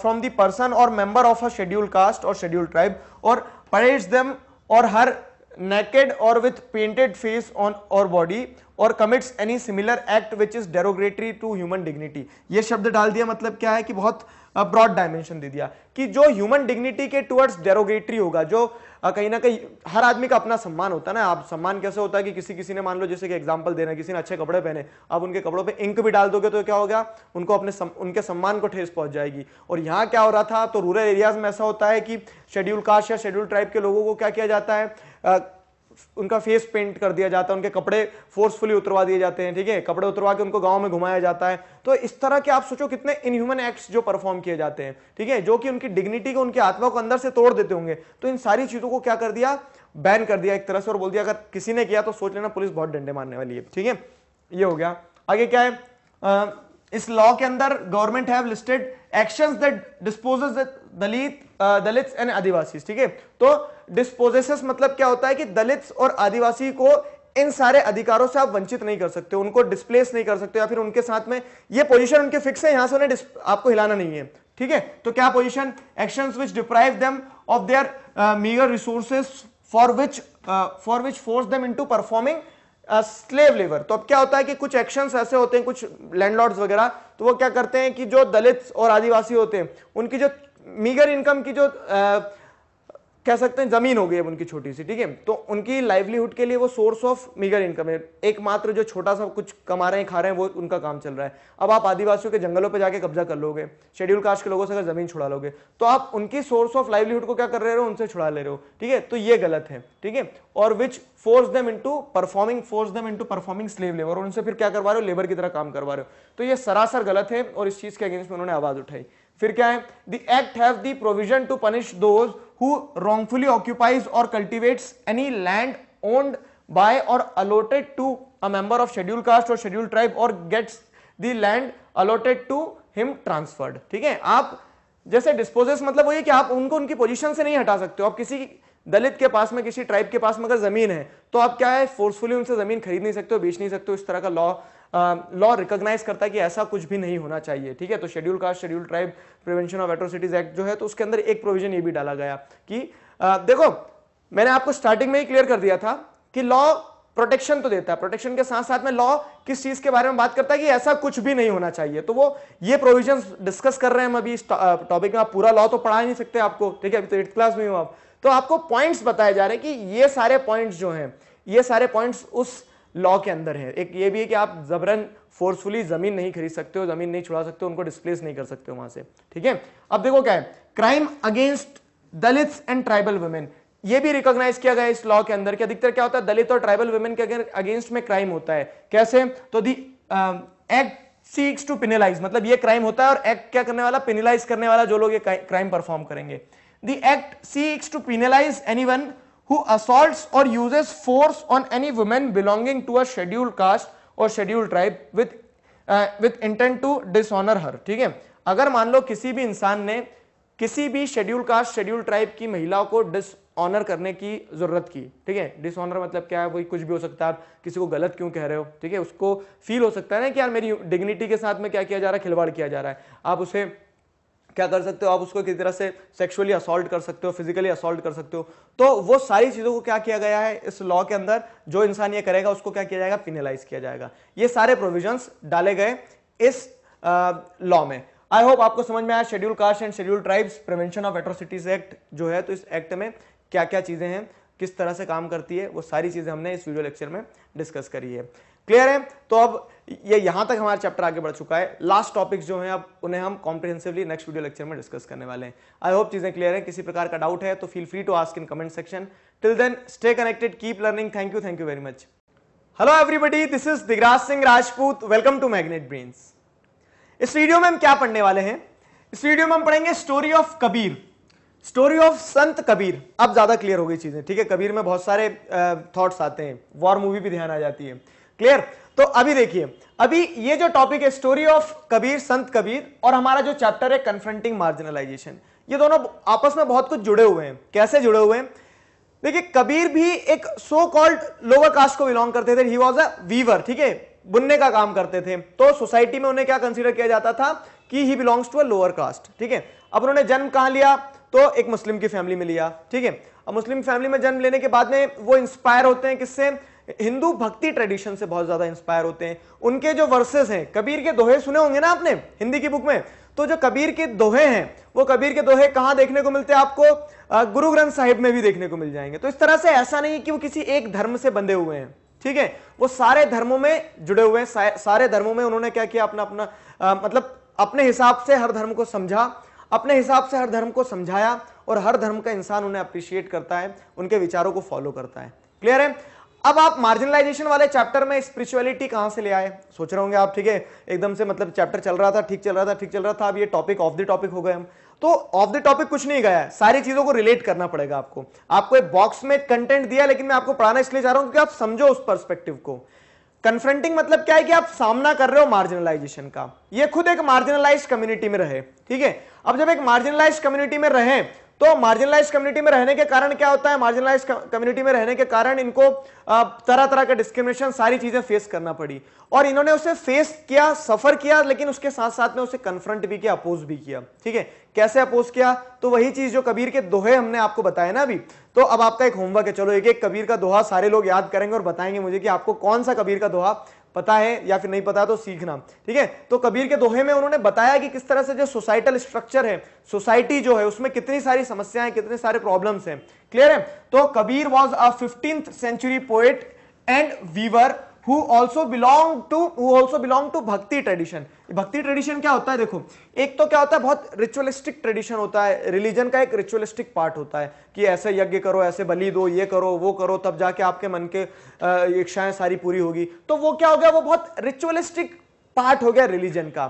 from the person or member of a schedule caste or schedule tribe or parades them or her naked or with painted face on or body or commits any similar act which is derogatory to human dignity ये शब्द डाल दिया मतलब क्या है कि बहुत broad dimension दे दिया कि जो ह्यूमन डिग्निटी के टुवर्ड्स डेरोगेटरी होगा जो कहीं ना कहीं हर आदमी का अपना सम्मान होता है ना। आप सम्मान कैसे होता है कि किसी किसी ने मान लो जैसे कि एग्जांपल देना किसी ने अच्छे कपड़े पहने अब उनके कपड़ों पे इंक भी डाल दोगे तो क्या होगा? उनको अपने सम, उनके सम्मान को ठेस पहुँच जाएगी। और यहाँ क्या हो रहा था तो रूरल एरियाज़ में ऐसा होता है कि शेड्यूल कास्ट या शेड्यूल ट्राइब के लोगों को क्या किया जाता है? उनका फेस पेंट कर दिया जाता है, उनके कपड़े फोर्सफुली उतरवा दिए जाते हैं, ठीक है? कपड़े उतरवा के उनको गाँव में घुमाया जाता है। तो इस तरह के आप सोचो कितने इनह्यूमन एक्ट्स जो परफॉर्म किए जाते हैं, ठीक है? जो कि उनकी डिग्निटी को, उनकी आत्मा को अंदर से तोड़ देते होंगे। तो इन सारी चीज़ों को क्या कर दिया? बैन कर दिया एक तरह से और बोल दिया, अगर किसी ने किया तो सोच लेना, पुलिस बहुत डंडे मारने वाली है, ठीक है? ये हो गया। आगे क्या है? इस लॉ के अंदर government have listed actions that dispossesses Dalit Dalit and Adivasi ठीक है? तो डिस्पोजेस मतलब क्या होता है कि दलित और आदिवासी को इन सारे अधिकारों से आप वंचित नहीं कर सकते, उनको डिस्प्लेस नहीं कर सकते या फिर उनके साथ में ये पोजीशन उनके फिक्स है, यहाँ से उन्हें आपको हिलाना नहीं है, ठीक है? तो क्या position actions which deprive them of their meagre resources for which for which force them into performing slave labour तो अब क्या होता है कि कुछ एक्शंस ऐसे होते हैं कुछ लैंडलॉर्ड्स वगैरह तो वो क्या करते हैं कि जो दलित और आदिवासी होते हैं उनकी जो मीगर इनकम की जो uh, कह सकते हैं ज़मीन हो गई अब उनकी छोटी सी, ठीक है? तो उनकी लाइवलीहुड के लिए वो सोर्स ऑफ़ मीगर इनकम है। एकमात्र जो छोटा सा कुछ कमा रहे हैं, खा रहे हैं, वो उनका काम चल रहा है। अब आप आदिवासियों के जंगलों पे जाके कब्जा कर लोगे शेड्यूल कास्ट के लोगों से अगर ज़मीन छुड़ा लोगे तो आप उनकी सोर्स ऑफ़ लाइवलीहुड को क्या कर रहे हो? उनसे छुड़ा ले रहे हो, ठीक है? तो ये गलत है, ठीक है? Or which force them into performing force them into performing slave labour और उनसे फिर क्या करवा रहे हो? लेबर की तरह काम करवा रहे हो। तो ये सरासर गलत है, और इस चीज़ के अगेंस्ट में उन्होंने आवाज़ उठाई। फिर क्या है? The act have the provision to punish those who wrongfully occupies or cultivates any land owned by or allotted to a member of scheduled caste or scheduled tribe or gets the land allotted to him transferred. ठीक है? आप जैसे dispossess मतलब वही कि आप उनको उनकी पोजीशन से नहीं हटा सकते हो। आप किसी दलित के पास में, किसी ट्राइब के पास में अगर ज़मीन है तो आप क्या है? फोर्सफुली उनसे ज़मीन खरीद नहीं सकते हो, बेच नहीं सकते हो। इस तरह का लॉ लॉ रिकॉग्नाइज करता है कि ऐसा कुछ भी नहीं होना चाहिए ठीक है? तो schedule caste schedule tribe prevention of atrocities act जो है तो उसके अंदर एक प्रोविज़न ये भी डाला गया कि आ, देखो मैंने आपको स्टार्टिंग में ही क्लियर कर दिया था कि लॉ प्रोटेक्शन तो देता है। प्रोटेक्शन के साथ साथ में लॉ किस चीज़ के बारे में बात करता है कि ऐसा कुछ भी नहीं होना चाहिए। तो वो ये प्रोविज़न डिस्कस कर रहे हैं हम अभी टॉपिक में। आप पूरा लॉ तो पढ़ा नहीं सकते आपको ठीक है? अभी तो एट्थ क्लास में हो आप। तो आपको पॉइंट्स बताए जा रहे हैं कि ये सारे पॉइंट्स जो हैं ये सारे पॉइंट्स उस लॉ के अंदर है। एक ये भी है कि आप जबरन फोर्सफुली ज़मीन नहीं खरीद सकते हो, ज़मीन नहीं छुड़ा सकते हो, उनको डिस्प्लेस नहीं कर सकते हो वहाँ से। ठीक है? अब देखो क्या है। Crime against Dalit and tribal women ये भी रिकॉग्नाइज किया गया इस लॉ के अंदर कि अधिकतर क्या होता है, दलित और ट्राइबल वुमेन के अगेंस्ट में क्राइम होता है। कैसे? तो the act seeks to penalise मतलब ये क्राइम होता है और एक्ट क्या करने वाला? पिनलाइज करने वाला जो लोग ये क्राइम परफॉर्म करेंगे। The act seeks to penalise anyone who assaults or uses force on any woman belonging to a scheduled caste scheduled tribe with uh, with intent to dishonor her. ठीक है? अगर मान लो किसी भी इंसान ने किसी भी शेड्यूल कास्ट शेड्यूल ट्राइब की महिलाओं को डिसऑनर करने की ज़रूरत की ठीक है? डिसऑनर मतलब क्या है? वही कुछ भी हो सकता है। आप किसी को गलत क्यों कह रहे हो? ठीक है? उसको फील हो सकता है ना कि यार मेरी डिग्निटी के साथ में क्या किया जा रहा है? खिलवाड़ किया जा रहा है। आप उसे क्या कर सकते हो? आप उसको किसी तरह से सेक्सुअली असॉल्ट कर सकते हो फिजिकली असॉल्ट कर सकते हो। तो वो सारी चीज़ों को क्या किया गया है? इस लॉ के अंदर जो इंसान ये करेगा, उसको क्या किया जाएगा? पिनलाइज किया जाएगा। ये सारे प्रोविजंस डाले गए इस लॉ में। आई होप आपको समझ में आया schedule caste and schedule tribes prevention of atrocities act जो है तो इस एक्ट में क्या क्या चीज़ें हैं, किस तरह से काम करती है, वो सारी चीज़ें हमने इस वीडियो लेक्चर में डिस्कस करी है। क्लियर है? तो अब ये यहाँ तक हमारा चैप्टर आगे बढ़ चुका है। लास्ट टॉपिक्स जो हैं, अब उन्हें हम कॉम्प्रिहेंसिवली नेक्स्ट वीडियो लेक्चर में डिस्कस करने वाले हैं। आई होप चीज़ें क्लियर है। किसी प्रकार का डाउट है तो feel free to ask in comment section till then stay connected keep learning thank you thank you very much hello everybody this is Digraj Singh Rajput welcome to Magnet Brains इस video में हम क्या पढ़ने वाले हैं? इस video में हम पढ़ेंगे story of Kabir story of Sant Kabir अब ज़्यादा क्लियर हो गई चीज़ें, ठीक है? कबीर में बहुत सारे थॉट्स आते हैं। वॉर मूवी भी ध्यान आ जाती है। क्लियर तो अभी देखिए, अभी ये जो टॉपिक है स्टोरी ऑफ़ कबीर, संत कबीर और हमारा जो चैप्टर है कन्फ्रंटिंग मार्जिनलाइजेशन ये दोनों आपस में बहुत कुछ जुड़े हुए हैं। कैसे जुड़े हुए हैं? देखिए, कबीर भी एक सो कॉल्ड लोअर कास्ट को बिलोंग करते थे। ही वॉज़ अ वीवर ठीक है? बुनने का काम करते थे। तो सोसाइटी में उन्हें क्या कंसीडर किया जाता था कि he belongs to a lower caste ठीक है? अब उन्होंने जन्म कहाँ लिया? तो एक मुस्लिम की फैमिली में लिया, ठीक है? अब मुस्लिम फैमिली में जन्म लेने के बाद में वो इंस्पायर होते हैं किससे? हिंदू भक्ति ट्रेडिशन से बहुत ज़्यादा इंस्पायर होते हैं। उनके जो वर्सेस हैं, कबीर के दोहे सुने होंगे ना आपने? हिंदी की बुक में? तो जो कबीर के दोहे हैं, वो कबीर के दोहे कहाँ देखने को मिलते हैं आपको? गुरु ग्रंथ साहिब में भी देखने को मिल जाएँगे। तो इस तरह से ऐसा नहीं है कि वो किसी एक धर्म से बंधे हुए हैं, ठीक है? वो सारे धर्मों में जुड़े हुए हैं, सारे धर्मों में उन्होंने क्या किया? अपना अपना मतलब अपने हिसाब से हर धर्म को समझा, अपने हिसाब से हर धर्म को समझाया और हर धर्म का इंसान उन्हें अप्रिशिएट करता है, उनके विचारों को फॉलो करता है। क्लियर है? अब आप मार्जिनलाइजेशन वाले चैप्टर में स्पिरिचुअलिटी कहाँ से ले आए? सोच रहे होंगे आप, ठीक है? एकदम से मतलब चैप्टर चल रहा था, ठीक चल रहा था, ठीक चल रहा था, अब ये टॉपिक ऑफ़ द टॉपिक हो गए हम। तो ऑफ़ द टॉपिक कुछ नहीं गया है। सारी चीज़ों को रिलेट करना पड़ेगा आपको। आपको एक बॉक्स में कंटेंट दिया, लेकिन मैं आपको पढ़ाना इसलिए चाह रहा हूँ क्योंकि आप समझो उस परस्पेक्टिव को। कन्फ्रंटिंग मतलब क्या है कि आप सामना कर रहे हो मार्जिनलाइजेशन का। ये खुद एक मार्जिनलाइज कम्युनिटी में रहे, ठीक है? अब जब एक मार्जिनलाइज कम्युनिटी में रहे तो मार्जिनलाइज कम्युनिटी में रहने के कारण क्या होता है? मार्जिनलाइज कम्युनिटी में रहने के कारण इनको तरह तरह का डिस्क्रिमिनेशन सारी चीज़ें फेस करना पड़ी। और इन्होंने उसे फेस किया सफ़र किया, लेकिन उसके साथ साथ में उसे कन्फ्रंट भी किया अपोज भी किया। ठीक है? कैसे अपोज किया? तो वही चीज़ जो कबीर के दोहे हमने आपको बताया ना अभी। तो अब आपका एक होमवर्क है। चलो एक एक कबीर का दोहा सारे लोग याद करेंगे और बताएँगे मुझे कि आपको कौन सा कबीर का दोहा पता है या फिर नहीं पता तो सीखना, ठीक है? तो कबीर के दोहे में उन्होंने बताया कि किस तरह से जो सोसाइटल स्ट्रक्चर है सोसाइटी जो है, उसमें कितनी सारी समस्याएँ कितने सारे प्रॉब्लम हैं। क्लियर है? तो Kabir was a fifteenth century poet and weaver who also belong to, who also belong bhakti tradition bhakti tradition क्या होता है देखो? एक तो क्या होता है, बहुत रिचुअलिस्टिक ट्रेडिशन होता है रिलीजन का एक रिचुअलिस्टिक पार्ट होता है कि ऐसे यज्ञ करो, ऐसे बलि दो, ये करो, वो करो, तब जाके आपके मन के इच्छाएँ सारी पूरी होगी। तो वो क्या हो गया? वो बहुत रिचुअलिस्टिक पार्ट हो गया रिलीजन का।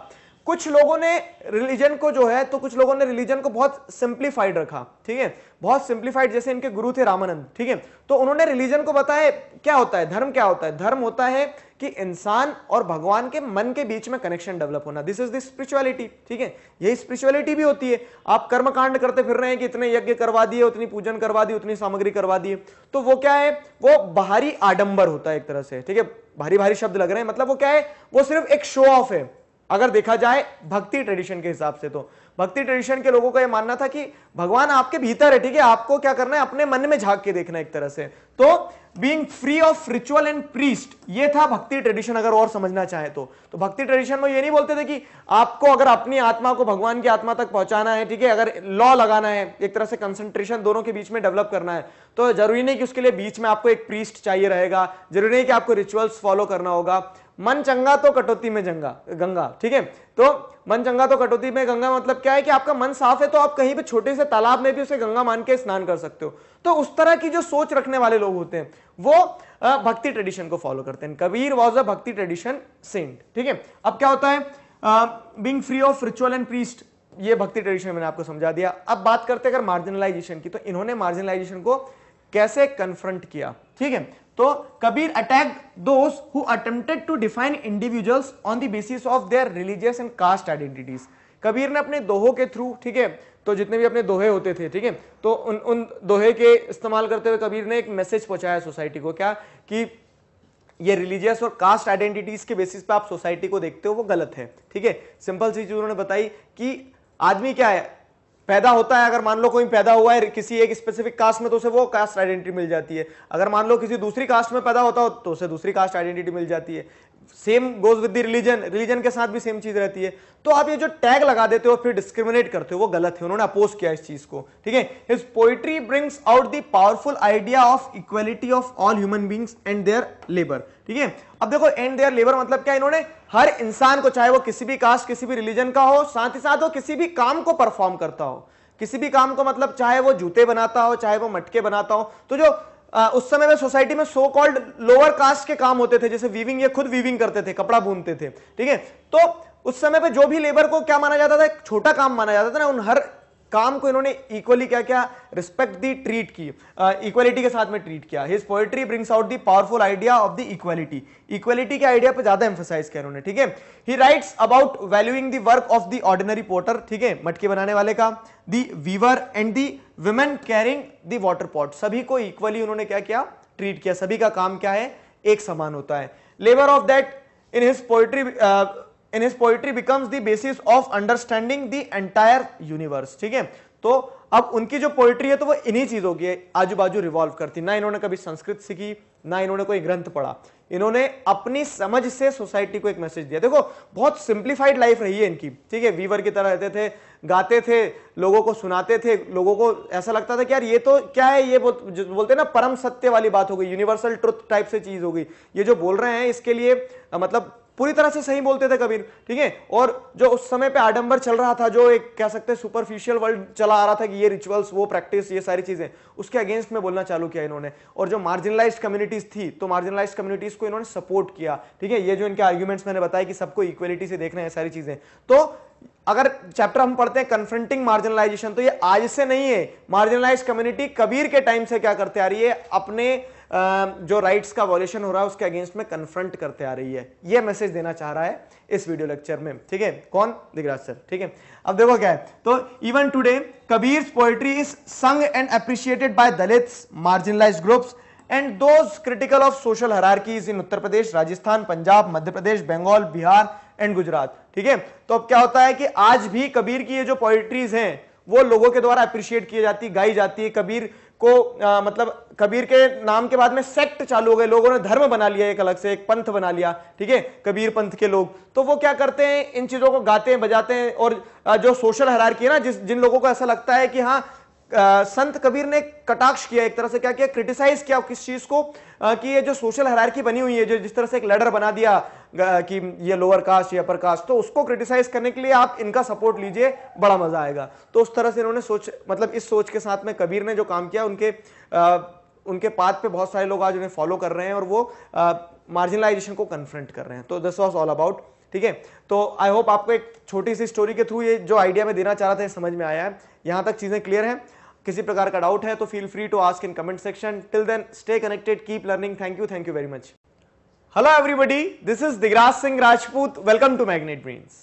कुछ लोगों ने रिलीजन को जो है तो कुछ लोगों ने रिलीजन को बहुत सिंप्लीफाइड रखा, ठीक है? बहुत सिंप्लीफाइड जैसे इनके गुरु थे रामानंद, ठीक है? तो उन्होंने रिलीजन को बताया, क्या होता है? धर्म क्या होता है? धर्म होता है कि इंसान और भगवान के मन के बीच में कनेक्शन डेवलप होना। दिस इज़ द स्पिरिचुअलिटी ठीक है? यही स्पिरिचुअलिटी भी होती है। आप कर्म कांड करते फिर रहे हैं कि इतने यज्ञ करवा दिए, उतनी पूजन करवा दी, उतनी सामग्री करवा दिए तो वो क्या है? वो बाहरी आडंबर होता है एक तरह से, ठीक है? भारी भारी शब्द लग रहे हैं मतलब वो क्या है? वो सिर्फ़ एक शो ऑफ़ है। अगर देखा जाए भक्ति ट्रेडिशन के हिसाब से तो। भक्ति ट्रेडिशन के लोगों का यह मानना था कि भगवान आपके भीतर है, ठीक है? आपको क्या करना है? अपने मन में झाँक के देखना एक तरह से। तो being free of ritual and priest ये था भक्ति ट्रेडिशन अगर और समझना चाहे तो। तो भक्ति ट्रेडिशन में ये नहीं बोलते थे कि आपको अगर अपनी आत्मा को भगवान की आत्मा तक पहुंचाना है, ठीक है? अगर लॉ लगाना है, एक तरह से कंसंट्रेशन दोनों के बीच में डेवलप करना है तो ज़रूरी नहीं कि उसके लिए बीच में आपको एक प्रीस्ट चाहिए रहेगा। ज़रूरी नहीं कि आपको रिचुअल्स फॉलो करना होगा। मन चंगा तो कटौती में जंगा, गंगा, ठीक है? तो मन चंगा तो कटौती में गंगा मतलब क्या है कि आपका मन साफ़ है तो आप कहीं पे छोटे से तालाब में भी उसे गंगा मान के स्नान कर सकते हो। तो उस तरह की जो सोच रखने वाले लोग होते हैं, वो भक्ति ट्रेडिशन को फॉलो करते हैं। कबीर वॉज़ अ भक्ति ट्रेडिशन सेंट ठीक है? अब क्या होता है? Being free of ritual and priest ये भक्ति ट्रेडिशन मैंने आपको समझा दिया। अब बात करते हैं अगर मार्जिनलाइजेशन की तो इन्होंने मार्जिनलाइजेशन को कैसे कन्फ्रंट किया, ठीक है? तो Kabir attack those who attempted to define individuals on the basis of their religious and caste identities Kabir ने अपने दोहों के थ्रू ठीक है? तो जितने भी अपने दोहे होते थे, ठीक है? तो उन उन दोहे के इस्तेमाल करते हुए कबीर ने एक मैसेज पहुँचाया सोसाइटी को, क्या? कि ये रिलीजियस और कास्ट आइडेंटिटीज के बेसिस पे आप सोसाइटी को देखते हो, वो गलत है, ठीक है? सिंपल चीज़ उन्होंने बताई कि आदमी क्या है? पैदा होता है, अगर मान लो कोई पैदा हुआ है किसी एक स्पेसिफिक कास्ट में तो उसे वो कास्ट आइडेंटिटी मिल जाती है। अगर मान लो किसी दूसरी कास्ट में पैदा होता हो तो उसे दूसरी कास्ट आइडेंटिटी मिल जाती है। Same goes with the religion religion के साथ भी सेम चीज़ रहती है। तो आप ये जो टैग लगा देते हो, फिर डिस्क्रिमिनेट करते हो, वो गलत है। उन्होंने अपोज किया इस चीज़ को। ठीक है? His poetry brings out the powerful idea of equality of all human beings and their labour ठीक है? अब देखो एंड देयर लेबर मतलब क्या? इन्होंने हर इंसान को, चाहे वो किसी भी कास्ट किसी भी रिलीजन का हो, साथ ही साथ वो किसी भी काम को परफॉर्म करता हो। किसी भी काम को मतलब चाहे वो जूते बनाता हो, चाहे वो मटके बनाता हो। तो जो आ, उस समय में सोसाइटी में सो कॉल्ड लोअर कास्ट के काम होते थे जैसे वीविंग ये खुद वीविंग करते थे कपड़ा बुनते थे ठीक है? तो उस समय पे जो भी लेबर को क्या माना जाता था? एक छोटा काम माना जाता था ना उन हर काम को इन्होंने इक्वली क्या क्या? रिस्पेक्ट दी ट्रीट की। इक्वलिटी के साथ में ट्रीट किया। His poetry brings out the powerful idea of the equality equality के आइडिया पे ज़्यादा एम्फोसाइज किया उन्होंने ठीक है? He writes about valuing the work of the ordinary potter ठीक है? मटके बनाने वाले का। The weaver and the women carrying the water pot सभी को इक्वली उन्होंने क्या किया? ट्रीट किया। सभी का काम क्या है? एक समान होता है। Labour of that in his poetry in his poetry becomes the basis of understanding the entire universe ठीक है? तो अब उनकी जो पोइट्री है तो वो इन्हीं चीज़ों की आजू बाजू रिवॉल्व करती। ना इन्होंने कभी संस्कृत सीखी, ना इन्होंने कोई ग्रंथ पढ़ा। इन्होंने अपनी समझ से सोसाइटी को एक मैसेज दिया। देखो, बहुत सिंप्लीफाइड लाइफ रही है इनकी, ठीक है? वीवर की तरह रहते थे, गाते थे, लोगों को सुनाते थे, लोगों को ऐसा लगता था कि यार ये तो क्या है, ये बोलते हैं ना, परम सत्य वाली बात हो गई यूनिवर्सल ट्रुथ टाइप से चीज़ हो गई। ये जो बोल रहे हैं, इसके लिए मतलब पूरी तरह से सही बोलते थे कबीर, ठीक है? और जो उस समय पे आडंबर चल रहा था, जो एक कह सकते हैं सुपरफिशियल वर्ल्ड चला आ रहा था कि ये रिचुअल्स वो प्रैक्टिस ये सारी चीज़ें, उसके अगेंस्ट में बोलना चालू किया इन्होंने। और जो मार्जिनलाइज कम्युनिटीज थी तो मार्जिनलाइज कम्युनिटीज को इन्होंने सपोर्ट किया, ठीक है? ये जो इनके आर्ग्यूमेंट्स मैंने बताया कि सबको इक्वलिटी से देखना है सारी चीज़ें। तो अगर चैप्टर हम पढ़ते हैं कन्फ्रंटिंग मार्जिनलाइजेशन तो ये आज से नहीं है। मार्जिनलाइज कम्युनिटी कबीर के टाइम से क्या करते आ रही है? अपने जो राइट्स का वॉल्यूशन हो रहा है, उसके अगेंस्ट में कन्फ्रंट करते आ रही है। ये मैसेज देना चाह रहा है इस वीडियो लेक्चर में। ठीक है? कौन? दिगराज सर ठीक है? अब देखो क्या है। तो even today Kabir poetry is sung and appreciated by Dalits marginalised groups and those critical of social hierarchies in Uttar Pradesh Rajasthan Punjab Madhya Pradesh Bengal Bihar and Gujarat ठीक है? तो अब क्या होता है कि आज भी कबीर की ये जो पोइट्रीज हैं, वो लोगों के द्वारा अप्रिशिएट की जाती, गाई जाती है। कबीर को आ, मतलब कबीर के नाम के बाद में सेक्ट चालू हो गए। लोगों ने धर्म बना लिया एक अलग से एक पंथ बना लिया ठीक है? कबीर पंथ के लोग। तो वो क्या करते हैं? इन चीज़ों को गाते हैं बजाते हैं और जो सोशल हरार की है ना जिस जिन लोगों को ऐसा लगता है कि हाँ संत कबीर ने कटाक्ष किया एक तरह से क्या किया क्रिटिसाइज किया किस चीज़ को आ, कि ये जो सोशल हरारकी बनी हुई है जो जिस तरह से एक लडर बना दिया कि ये लोअर कास्ट या अपर कास्ट तो उसको क्रिटिसाइज करने के लिए आप इनका सपोर्ट लीजिए बड़ा मज़ा आएगा। तो उस तरह से इन्होंने सोच मतलब इस सोच के साथ में कबीर ने जो काम किया उनके आ, उनके पाथ पे बहुत सारे लोग आज उन्हें फॉलो कर रहे हैं और वो मार्जिनलाइजेशन को कन्फ्रंट कर रहे हैं। तो दिस वॉज़ ऑल अबाउट ठीक है? तो आई होप आपको एक छोटी सी स्टोरी के थ्रू ये जो आइडिया मैं देना चाह रहा था समझ में आया है। यहाँ तक चीज़ें क्लियर है। किसी प्रकार का डाउट है तो feel free to ask in comment section till then stay connected keep learning thank you thank you very much hello everybody this is Digraj Singh Rajput welcome to Magnet Brains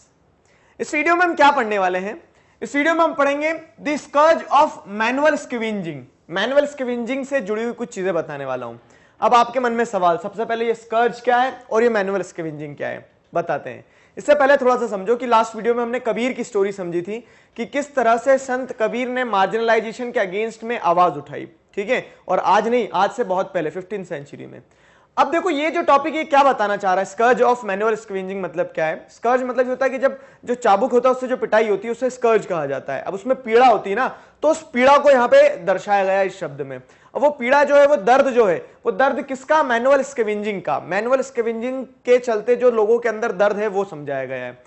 इस video में हम क्या पढ़ने वाले हैं? इस video में हम पढ़ेंगे the scourge of manual scavenging manual scavenging से जुड़ी हुई कुछ चीज़ें बताने वाला हूँ। अब आपके मन में सवाल, सबसे पहले ये स्कर्ज क्या है और ये मैनुअल स्किविंजिंग क्या है? बताते हैं। इससे पहले थोड़ा सा समझो कि लास्ट वीडियो में हमने कबीर की स्टोरी समझी थी कि किस तरह से संत कबीर ने मार्जिनलाइजेशन के अगेंस्ट में आवाज़ उठाई, ठीक है? और आज नहीं, आज से बहुत पहले फिफ्टीन सेंचुरी में। अब देखो, ये जो टॉपिक है क्या बताना चाह रहा है? स्कर्ज ऑफ़ मैनुअल स्क्विंजिंग मतलब क्या है? स्कर्ज मतलब होता है कि जब, जो चाबुक होता है, उससे जो पिटाई होती है, उसे स्कर्ज कहा जाता है। अब उसमें पीड़ा होती है ना तो उस पीड़ा को यहाँ पे दर्शाया गया इस शब्द में। अब वो पीड़ा जो है वो दर्द जो है वो दर्द किसका? मैनुअल स्केविंजिंग का। मैनुअल स्केविंजिंग के चलते जो लोगों के अंदर दर्द है वो समझाया गया है।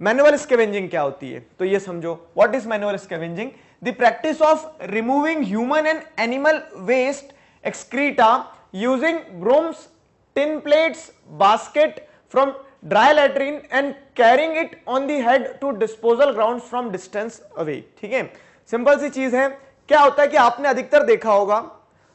मैनुअल स्केवेंजिंग क्या होती है? तो ये समझो what is manual scavenging the practice of removing human and animal waste excreta using brooms tin plates, basket from dry latrine and carrying it on the head to disposal grounds from distance away. ठीक है? Simple सी चीज़ है। क्या होता है कि आपने अधिकतर देखा होगा